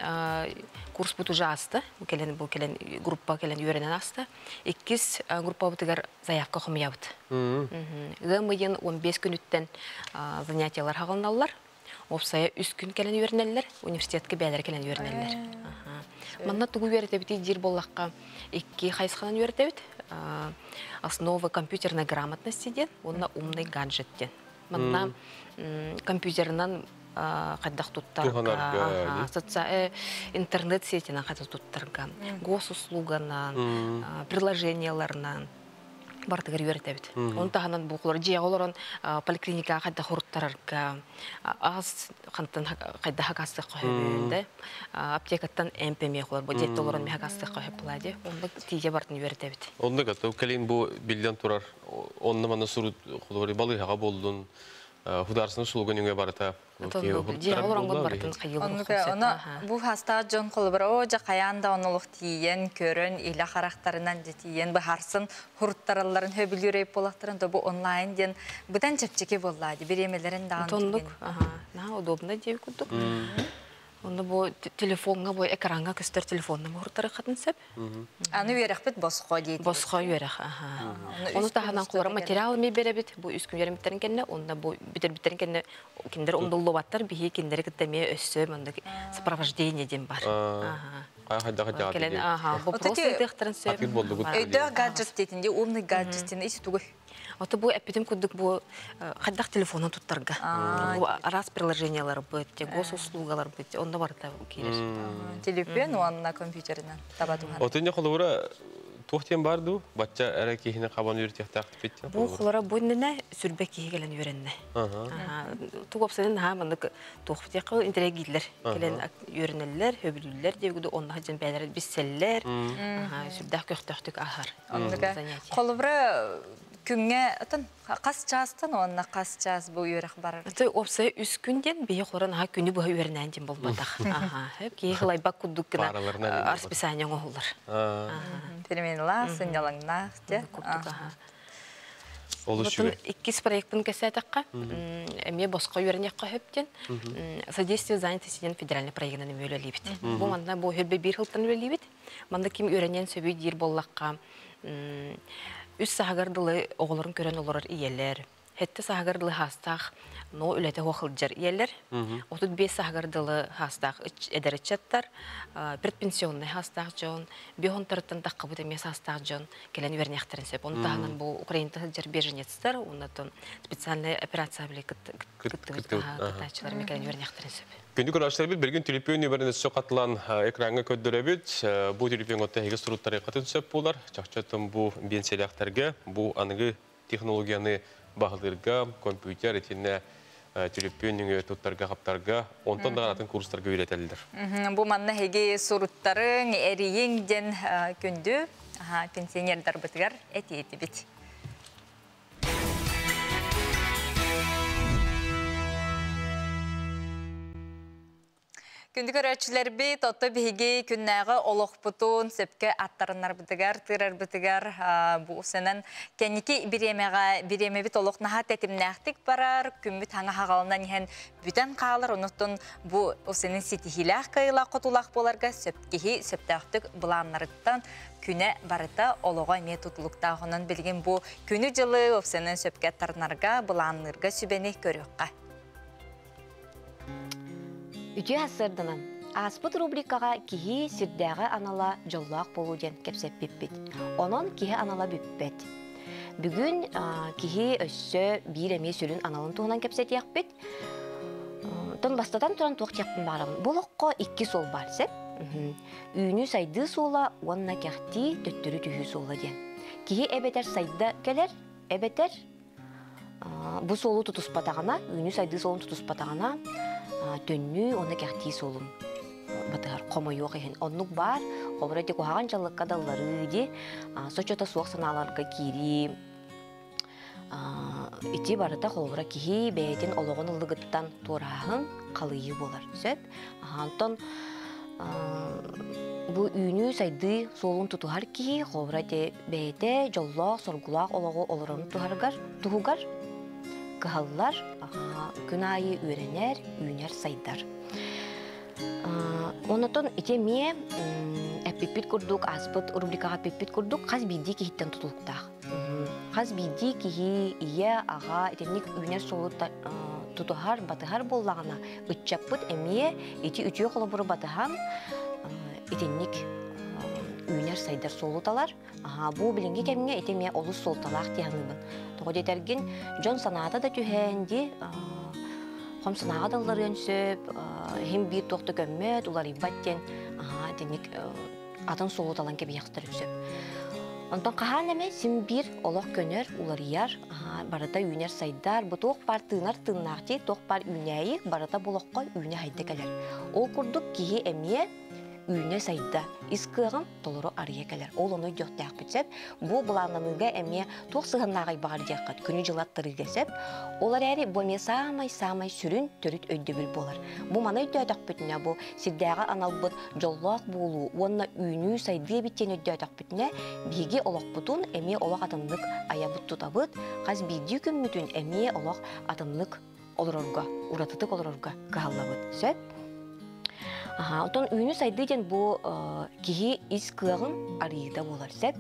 курс быт уже асты, бұл келен группа келен үйерінен асты. Иккіз группа бытыгар заявка құмия быт. Гымыйын 15 күн үттен занятиялар хағылналар. Опсая үс күн келен үйерінелер, университетке бәлер келен үйерінелер. Манна тугу дир боллаққа икки хайсқанан үйертебіт. Основа компьютерной грамотности ден, онна умный гаджет ден. Манна компьютернан қайдақ туттарға, интернет сетінен қайдақ туттарға, госуслуганан, приложенияларынан, бартыгар үйретебит. Он таханан бухлар же олорон поликлиника аз хантан кайда хакасты койбүнде аптекаттан бу жетти олорон. Онда бартын. Онда гата калин бу билден турар. Онда мана сурут холори балы хага болдун. Хударсын сулуган юңе барата. Бу хаста жон колбара о жа каянда онолук тиен көрөн иле характарынан жетиен бахарсын хурттараларын хөбүлүрөйп болактарын да бу онлайн ден будан чепчеке боллады биремелерин дагы. Тондук, ага, на удобно деп кудук. Онда бу телефонга бу экранга көстөр телефонна хурттары хатын сеп. Аны үйрәк бит боско дейт. Боско үйрәк, ага. Оны таханан кулар материал ми беребит, бу үс күн веремиттерин кенне, онда бу битер биттерин кенне киндер умдуллу баттар, бихи киндер киттеме өссө, монда сопровождение дем бар. Келен, бу просто сөп. Өйдө гаджет дейтинде, умный гаджеттин. Оты бу эпидем кудык бу хаддах телефонун туттарга. Бу раз приложениялар бит, госуслугалар бит, онда бар та кирер. Телефон уанна компьютеринен табатуган. Отын холора тохтен барду, бачча эре кихине кабан үртек тактып битти. Бу холора бу нене сүрбе киһи келен үйренне. Тугопсанын ха мындык тохтек интерегиллер келен үйренелер, хөбүлүлөр дегүдү онда жан бәлер бисселлер. Ага, сүрдәк көктөктүк ахар. Колыбра күнгө атын кас чаастан онна кас час бу үйрек барар. Ты опсай үс күнден бие хоран ха күнү бу үйренен ден болбадах. Аха. Хеп ки хылай бак ем болбады. арсписание оңолар. Переменла сынялаңна те. Ол Бутун үшүгө. иккис проектын кесетакка, эме боско үйренекка хөптен, содействие занятости федеральный мөлө либит. Мгм. Бу манда бу хөлбе бир хылтан өлө либит. Манда ким үйренен сөбүй дир боллакка, үс сагардылы оголорун көрөн олорор иелер. Хетте сагардылы хастах, но үлете хохылжар иелер. Отут бес сагардылы хастах эдеречеттер, предпенсионный хастах жон, бихон тарттан такка бут эмес хастах жон, келен вернехтерин сеп. Оны тагынан бу Украинта беженецтер, специальная операция. Күндүк көрәштер бит бирген телефон нөмеріне сөк атылан экранга көддөрө бит. Бу телефон отта хегес туруттар катын сөп булар. Чакчатын бу бенселяхтарга, бу аныгы технологияны багылырга, компьютер этине телефон нүңө туттарга каптарга, онтон да атын курстарга үйрөтелдер. Мгм, Бу манна хеге ден а, күндү аха, пенсионердар бытыгар эти эти бит. Күнді көрәтшілер бит, отто биһиги күннәғы олық бұтун, сөпке аттарынар бітігер, тырар бітігер, бұл сенен кәнеки биремеға, биреме бит олық наха тәтімнәқтік барар, күмбіт хаңа хағалынан ехен бүтән қалыр, оныттын бұл сенен сетихилях кайла қотулақ боларға сөпкеhi сөптәқтік бұланларыттан күне барыта олоға ме тұтылықта ғынан білген бұл күні жылы өпсенен сөпке тарнарға бұланлырға сүбені көріққа. Үтү асырдынан Аспыт рубрикаға кихи сирдәғы анала жоллақ болу ден кепсеп биппит. Онон кихи анала биппет. Бүгін кихи өссө бир эме сүрін аналын туғынан кепсет яқпит. Тон бастатан туран туақ яқпын барым. Болоққа икки сол бар сеп. Үйіні сайды сола, онна кәхти төттірі түйі сола ден. Кихи эбетер сайда келер, эбетер а, бу солу тутуспатағана, үйіні сайды солун тутуспатағана, төннү оны кәхти солун батыгар комо yok ehen оннук бар. Обрати кухаган жалыкка даллары ди. Сочота суок саналарга кири. Ити барыта холбура кихи бээтин ологон ылыгыттан тураһын калыйы болар сөп антон бу үйнү сайды солун тутухар кихи холбура те бээте жоллоох соргулаах олого олорон тухаргар кыһаллар күн айы үйренер үйнер сайдар онотон ите мие эппипит курдук аспыт рубрикага пиппит курдук каз бидди кихиттен тутулуктаах каз бидди кихи ия ага итенник үйнер солу тутухар батыхар боллагана ытчаппыт эмие ити үчүө холобуру батыхан итенник үйнер сайдар солуталар ага бу билинги кемиңе итемие олус солталаах тияныбын тоҕодетергин жон санаата да түһэнди хом санаага далларын сөп хим бир туохта көммөт улар ибаттен ага денник атын солуталан кебияхтар сөп Онтон кахан эме сим бир олох көнөр уларыяр барата үйнер сайдар бу тоқ бар тыынар тыыннаахти тоқ бар үйнәйи барата болохко үйнә хайда келер. Ол курдук кихи эмие үйне сайда искыгын толору ария келер. Ол оны жоқтақ бітсеп, бу буланамыга эмие тоқ сығыннағай бағар жаққат күні жылаттыры кесеп, олар әрі боме самай-самай сүрін төріт өйдөбіл болар. Бу мана өйдөтақ бүтіне бу сирдәға аналбыт жоллақ болу, онна үйні сайды биттен өйдөтақ бүтіне биге олақ бұтын эмие олақ атымлық аябыт тұтабыт, қаз биді күммүтін эмие олақ атымлық олорорга, уратытык олорорга кааллабыт. Сөп, Аха, отон үйіні сайды ден бу кихи ис кыагын арыйда болар сеп.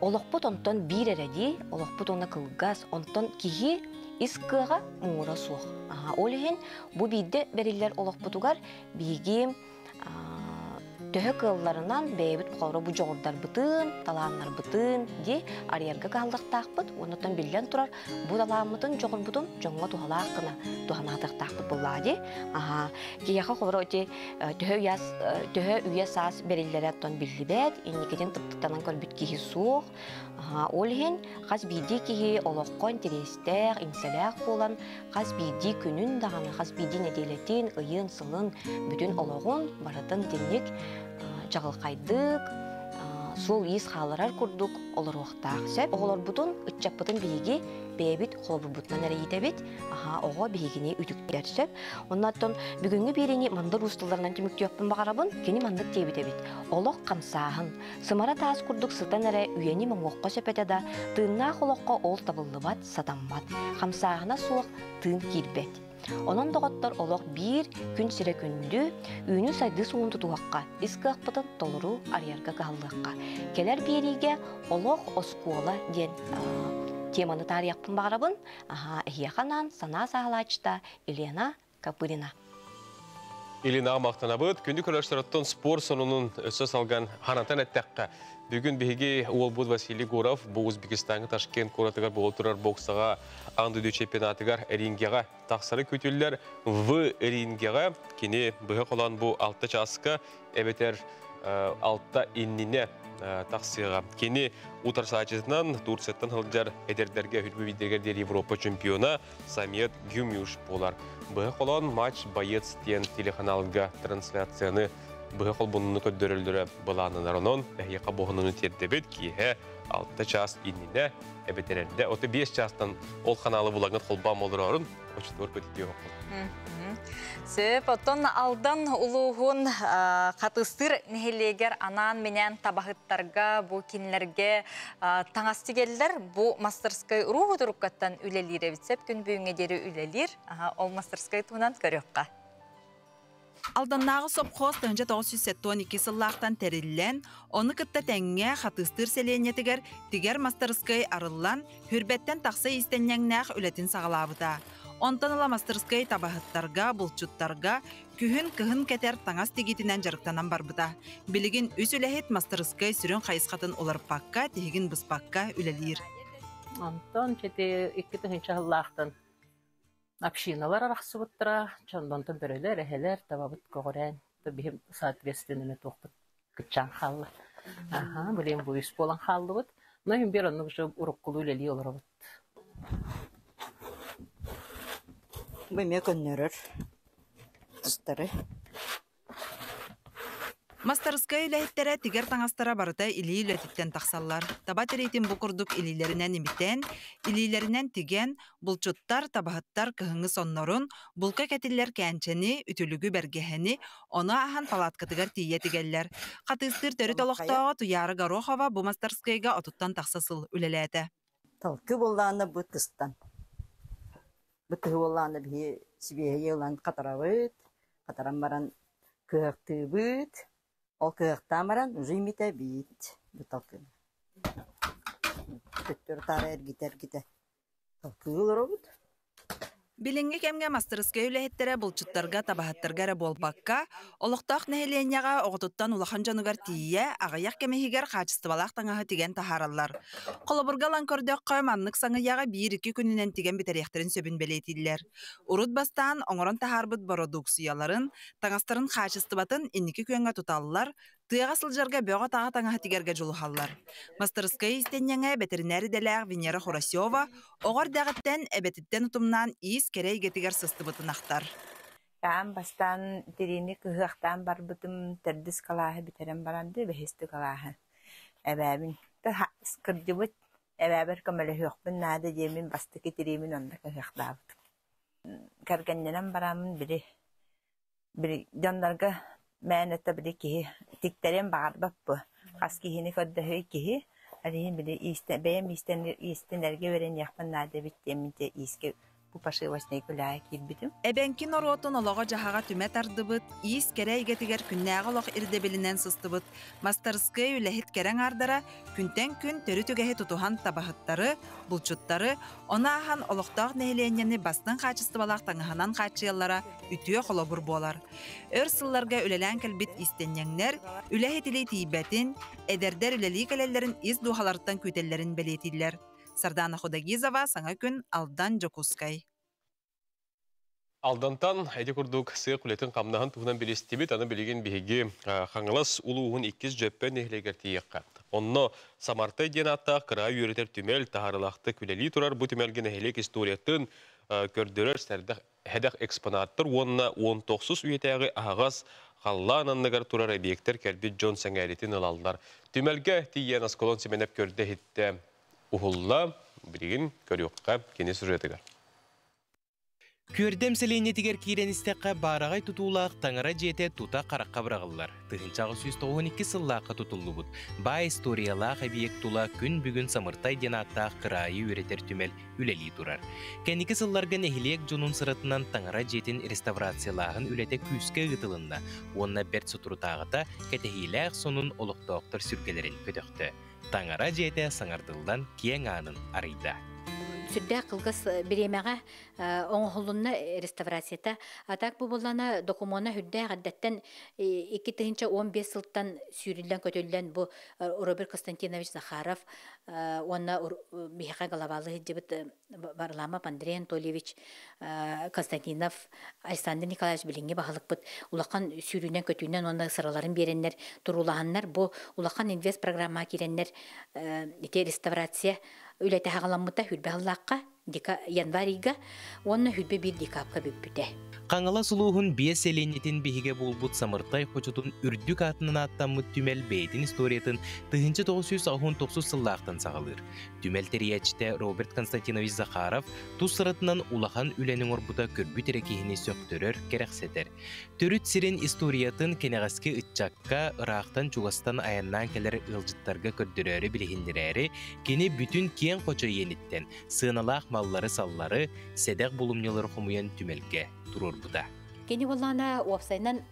Олоқпут онтон бир эреди, олоқпут онна кылгас, онтон кихи ис кыага мура суох. Аха, олихин бу бидде бериллер олоқпутугар биги төһө кылларынан бэбит қоры бу жоғырдар бытын, талааннар бытын, ди арьерга калдықтақпыт, онотон биллен турар, бу талаамытын жоғыр бутун жоңға тухалаақ кына туханатықтақпыт буллади. Аха, кияха қоры оти төһө уяс төһө уя саас бериллер аттон биллибет, инникеден тыптыктанан көрбүт кихи суох. Аха, олхин хас биди кихи олоққон терестер, инселяқ болан, биди күнүн дағаны, хас биди неделетин, ыйын, сылын, бүтүн олоғын баратын тенник жағылқайдык, сол иис хааларар курдук олоруохтаах сөп оголор бутун ытчаппытын биһиги бэбит холбурбутунан эрейитебит аха ого биһигини үтүктер сөп. Оннаттон бүгүнгү бирини мандыр устуларынан кимиктиоппун багарабын кини мандык тиебитебит олох камсааһын сымара таас курдук сытан эре үйени моңгокко сөпете да тыыннаах олокко ол табыллыбат сатаммат камсааһына суох тыын кирбет Онон доғоттор олох бир күн сире күндү үйүнү сайды суун тутуакка, искыахпытын толуру арьярга кааллыакка. Келер бириге олох оскуола ден теманы тарияқпын бағарабын, аха, эхияханан сана сағалачта Елена Капырина. Илина мақтанабыт, күнді көрәштараттан спор сонунун өсі салған ханатан әттәққа. Бүгін бігі Уолбуд Василий Гуров бұл Өзбекстанғы Ташкент коратыгар бұл тұрар боксаға аңдыды чемпионатыгар рингеға тақсары көтелілер в рингеға кені бұғы қолан бұл алты часқа әбетер алтта иннине тақсыға. Кені утар саачысынан Турцияттан хылджар әдердерге хүрбі бидергер дер Европа чемпиона Самет Гюмюш болар. Бұғы қолан матч байец тен трансляцияны бұғы қол бұныны көддөрілдірі бұланынарынан әйеқа бұғыныны тердебет кие алтта час иннине әбетерерде. Оты 5 частан ол қолбам олыр орын, очтор көтіде оқыл. Сөп, оттон алдан улуғын қатыстыр нехелегер анан менен табахыттарға, бұ кинлерге таңасты келдер. Бұ мастерскай руху тұруккаттан үлелер евітсеп, күн бүйіңе дері үлелер. Ол мастерскай туынан көріққа. Алданнағы сопхоз 1912 сыллақтан тәріллен, оны кытта тәңге қатыстыр селенетігер тигер мастерскай арыллан хүрбеттен тақсы истеннеңнәқ үлетін сағалабыда. Онтан ала мастерскай табахыттарға, бұлчуттарға, күхін кыхын кәтер таңас тегетінен жарықтанан барбыда. Білігін үс үләхет мастерскай сүрін қайысқатын олар пакка, тегін бұспаққа үлелер. Антон, чете 2 жыллақтан общиналар арақсы бұттыра, чондонтон бөрөлер, эхелер, табабыт коғырен, бихим соответственными тоқпыт кытчан халлы. Аха, білем бұл үс болан халлы бұт, но юм бер онны уже уруккулу лели олар бұт. Бөме көннөрөр, тұстары. Мастерскай үләһеттәрә тигәр таңастара барыта или үләтиттен тақсаллар. Таба терейтин бу курдук илиләренән имитен, илиләренән тиген, булчуттар, табахаттар кыһыңы соннорун, булка кәтилләр кәнчәни, үтүлүгү бәргәһәни, она ахан палаткатыгар тие тигәлләр. Катыстыр төрү толоқтоға туяры Горохова бу мастерскайга отуттан тақсасыл үләләтә. Талкы болланы бу тыстан. Бытығы болланы бі сибеге елан қатарабыт, баран Ол кыахтамаран уже имите бит. Буталкын. Төттөр тары эргите эргите. Талкыылар обут. Билинге кемге мастерскай үлэхеттері бұлчыттарға табахаттарға болбакка, олықтақ нәхеленяға оғытыттан улахан жанугар тие, ағаяқ кемехигер қачыстыбалақ таңағы тиген тахаралар. Қолыбыргалан көрдөкқа маннык саңыяға бір-екі күнінен тиген бітеректерін сөбін белетілер. Урут бастан оңырын тахарбыт бородуксияларын, таңастарын қачыстыбатын инники күйенға тұталылар, Тыяға сылжарға бөға таға таңаға тигерге жолухаллар. Мастерскай истеннеңе ветеринari деләг Венера Хорасева оғар дәғіттен әбетіттен ұтымнан иіс керей гетигер сыстыбытын ақтар. Таам бастан терини кыһыахтаан барбытым тердис калааһы битерен баранды бэхисти калааһы. Эбээбин та кырдыбыт эбээбер көмөлөһүөхпүн наада диэмин бастыки тириимин онда кыһыахтаабыт. Кэргэнненен барамын бири бири дьондарга мәнәтә бири киһи тиктерен баарбаппы. Хас киһини көддөһөй киһи Алиһин бири исте бэм истен истенерге берен яхпан наада биттемите иске пошивочный күләе кирбитим. Эбенкин оротун олого жаһага түмәт ардыбыт, иис керәйге тигәр күннәгә лох ирде беленен сыстыбыт. Мастерскай үләһит кәрәң ардара күнтән күн төрү түгәһе тутухан табахыттары, булчуттары, она ахан олохтак нәһиленне бастан качысты балак таңаһанан качыяллара үтүе холобур болар. Өр сылларга үлелән кәлбит истеннәңнәр, үләһит иле тибәтин, эдәрдәр үләли кәләләрен из духалардан күтәлләрен белетилләр. Сардана Худагизова, саңа күн Алдан Жокускай. Алдантан әйді күрдік сый құлетін қамнағын туғынан білестебет, аны білеген бігі қаңылас ұлуғын 200 жөппен нехлегер тиекқа. Онно Самартай ден атта қыра үйретер түмел тағарылақты күлелі тұрар бұ түмелген әхелек историятын көрдірер сәрдік әдәк экспонаттыр, онына 19 үйетәғі ағас Халлаан анныгар турар объекттер кәлбит Джон сәңәретін ылалдар. Түмәлге тиен асколон семенеп көрді хитті ухулла бірігін көріққа кені сюжетігер. Көрдем селенетигер киренистеққа барағай тутулақ таңыра жете тута қараққа бірағылар. Тығынчағы 192 сыллаққа тутулы бұд. Ба историялақ объект тула күн бүгін самыртай денаттақ қырайы өретер түмел үлелі турар. Кәнікі сылларға нехилек жонун сыратынан таңыра жетін реставрациялағын үлете күске ғытылында. Онна берт сұтырутағыта кәтехиләқ сонун олықтауқтар сүргелерін көтіқті. Таңыра жете саңардылдан кең анын арыйда. Сүрдә кылгыс биремәгә оңһолунна реставрацията атак бу булана докумона хүддә гаддәттән 2015 сылтан сүйрилдән көтөлдән бу Роберт Константинович Захаров онна бихәгә глобалы җибет Барлама Андрей Анатольевич Константинов Александр Николаевич Белинге баһалык бит. Улакан сүйрүнән көтүнән онда сыраларын береннәр турулаганнар. Бу улакан инвест программа киреннәр реставрация үләтә һагаламмыта январига онна хүлбе бир декабка бүппүтә. Қаңала сұлуғын бие селенетін бейге болбут самыртай қочутун үрдік атынан аттамы түмел бейтін историятын тыгынчы 990 сыллақтан сағалыр. Түмел териячте Роберт Константинович Захаров тус сыратынан улахан үленің орбута көрбі терекейіні сөқтөрөр керексетер. Төрүт сирен историятын кенеғаске ытчакка ырақтан чугастан аяннан келер ылжыттарға көрдірері білігіндірері кені бүтін кен қоча ениттен сыналақ маллары саллары седек булумнялар хомуян түмелге турор буда. Кені боллана уапсайнан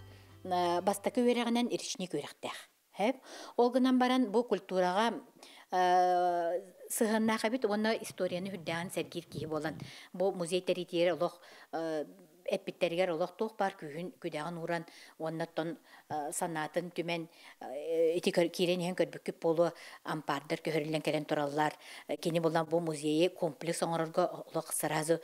бастакы өрегінен иришни көректәк. Хәп, ол гынан баран бу культураға сыһыннаха бит оны историяны хүддәгән сәргир киһи болан. Бу музей территория олох эппиттеригер олох туох бар күһүн күдәгән уран оннаттон санатын түмен ити кирен болу ампардыр көһөрүлен келен тураллар. Кени болан бу музейи комплекс оңорорго олох сразу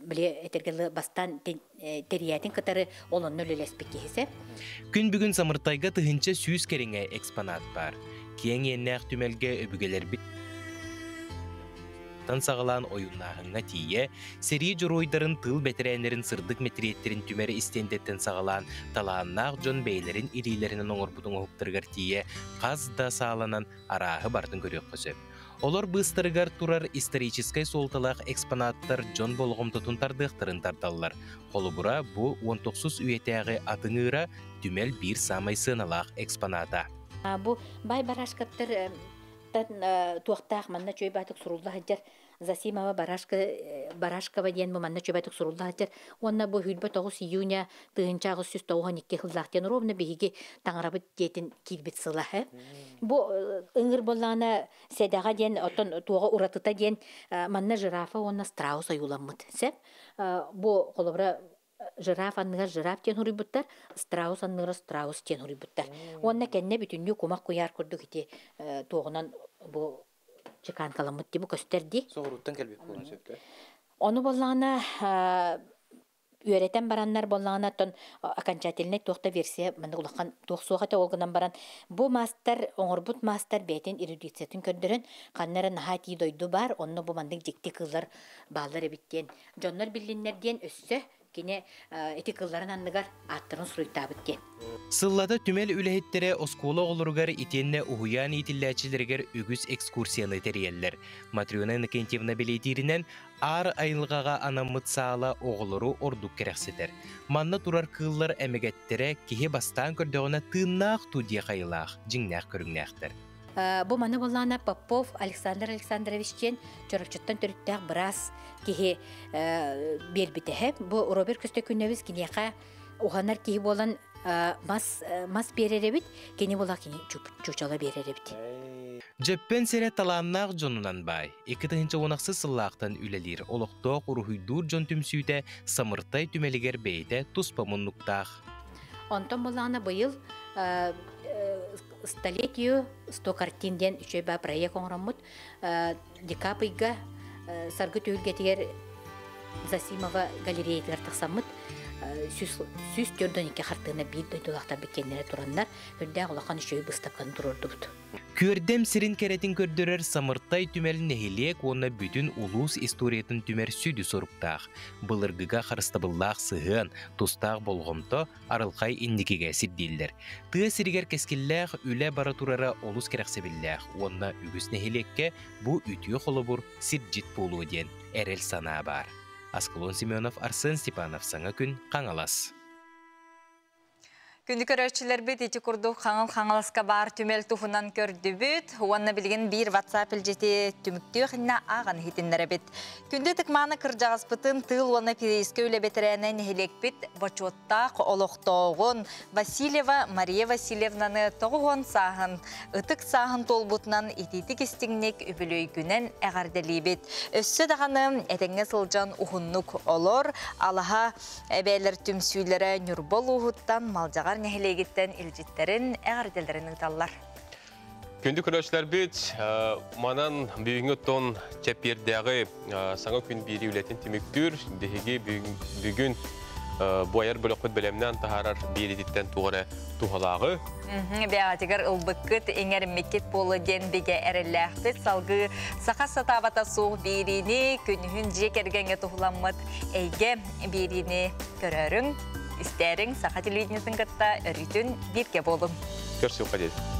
биле этергелы бастан териятин кытары олонну лөлеспек киһисе. Күн бүгүн самыртайга тыһынча сүүс кереңе экспонат бар. Кең еннәк түмелге өбүгелер бит тан сағалан ойуннағыңа тие, сери жұройдарын тыл бәтірәнерін сырдық метриеттерін түмәрі истендеттен сағалан талааннақ жон бейлерін ирилерінің оңырбудың оғыптырғар тие, қаз да сағаланан арағы бардың көрек көсіп. Олар быстырыгар турар историческай солталақ экспонаттар жон болғым тұтын тардықтырын тарталар. Қолыбыра бұ 19 үйетәғі атыңыра түмел бір самай сыналақ экспоната. Бу бай барашкаптар туақтақ манна чөй батык сурулла хаджар Засимова барашка барашкова диен бу манна чөй батык сурулла хаджар онна бу хүлбө 9 июня тыгынчагы сүз тоғын икки ровно биһиги таңарабыт диетин кирбит сылаһы бу ыңыр боллана седага диен отон уратыта диен манна жирафа онна страус аюламмыт сеп бу колобра жираф анныгар жираф тен хуруйбуттар страус анныгар страус тен хуруйбуттар онна кенне бүтүннү кумак куяр курдук ити тоғынан бу чекан каламыт ди бу көстерди Соғыруттан келбек болған сөпті. Оны боллана үөретен бараннар боллана тон окончательный тохта версия мында улахан тохсуга та олгынан баран. Бу мастер оңорбут мастер бетин эрудициятын көрдөрөн каннары нахати дойду бар онно бу мандык жикти кыллар баалар эбиттен жоннор биллиннер диен өссө кине эти кылларын анныгар Сыллада түмел үлэхеттере оскула олуругар итенне ухуян итиллячилергер үгүс экскурсияны териеллер. Матриона Иннокентьевна белетиринен ар айылгаға анамыт саала оғылыру ордук керексетер. Манна турар кыллар эмегеттере кихи бастан көрдөгүнө тыыннаах тудия кайылаах, жиңнах көрүңнәхтер. Бу маны боллана Попов Александр Александровичтен чорокчуттан төрүттәк брас кихи бербитеһе. Бу Роберт Көстө күннәбез кинеха уханар кихи болан мас мас береребит, кени бола кени чучала береребит. Жеппен сере талааннаах жонунан бай. Тыһынча онақсы сыллаақтан үлелер. Олықтоқ урухуйдур жон түмсүйте самыртай түмелигер бейте туспа муннуктаах. Онтон болана быйыл столетию сто картин ден үчөй ба проект оңраммыт декапыйга саргы түйілгетігер Засимова галереялар тақсаммыт сүз төрдөн ике хартыына бир дойдулактар беккенлере тураннар үрдә олақан үшөй быстапкан турурдубут. Көрдем сирин керетин көрдөрөр самыртай түмелин нехилек онна бүтүн улус историятын түмер сүдү соруктаах. Былыргыга харыстабыллаах сыһын, тустаах болгомто арылкай инникиге сирдиллер. Тыа сиригер кескиллээх үлэ бара турара олус керексебиллээх. Онна үгүс нехилекке бу үтүө холобур сирджит болуу ден эрел санаа бар. Семенов, Арсен Степанов, Саңа күн, Қаңалас. Күнді көрөчілер біт ити күрді қаңыл қаңылысқа бар түмел тұхынан көрді бүт. Уанна білген бір WhatsAppілжеті түмікті қынна аған хитіндері біт. Күнді тікманы кіржағыз бұтын тыл уанна перейске өлі бетерәнен хелек біт. Бачоттақ олықтоғын Васильева Мария Васильевнаны тоғығын сағын. Үтік сағын толбутынан ититік істіңнек үбілөй күнен әғардели біт. Өссі дағаны әтеңе сылжан ұхыннық олор. Алаға әбәлер түмсүйлері нүрбол ұхыттан малжағар нәхилегіттен илжиттерін әғарделерін ұталар. Күнді көрәшілер бет, манан бүгінгі тон чәппердегі саңа күн бері үлетін тіміктүр, бігіге бүгін бойар бөліқпіт білемнен тахарар бередеттен туғыры туғалағы. Бәғатығар ұлбыққыт еңер мекет болы ден беге әріләқпет салғы сақа сатабата соқ беріне күнігін жекергенге тұғыламыд әйге беріне көрерің, істерің сақа телевидениесін қытта өрітін бірге болым. Көрсі қадет.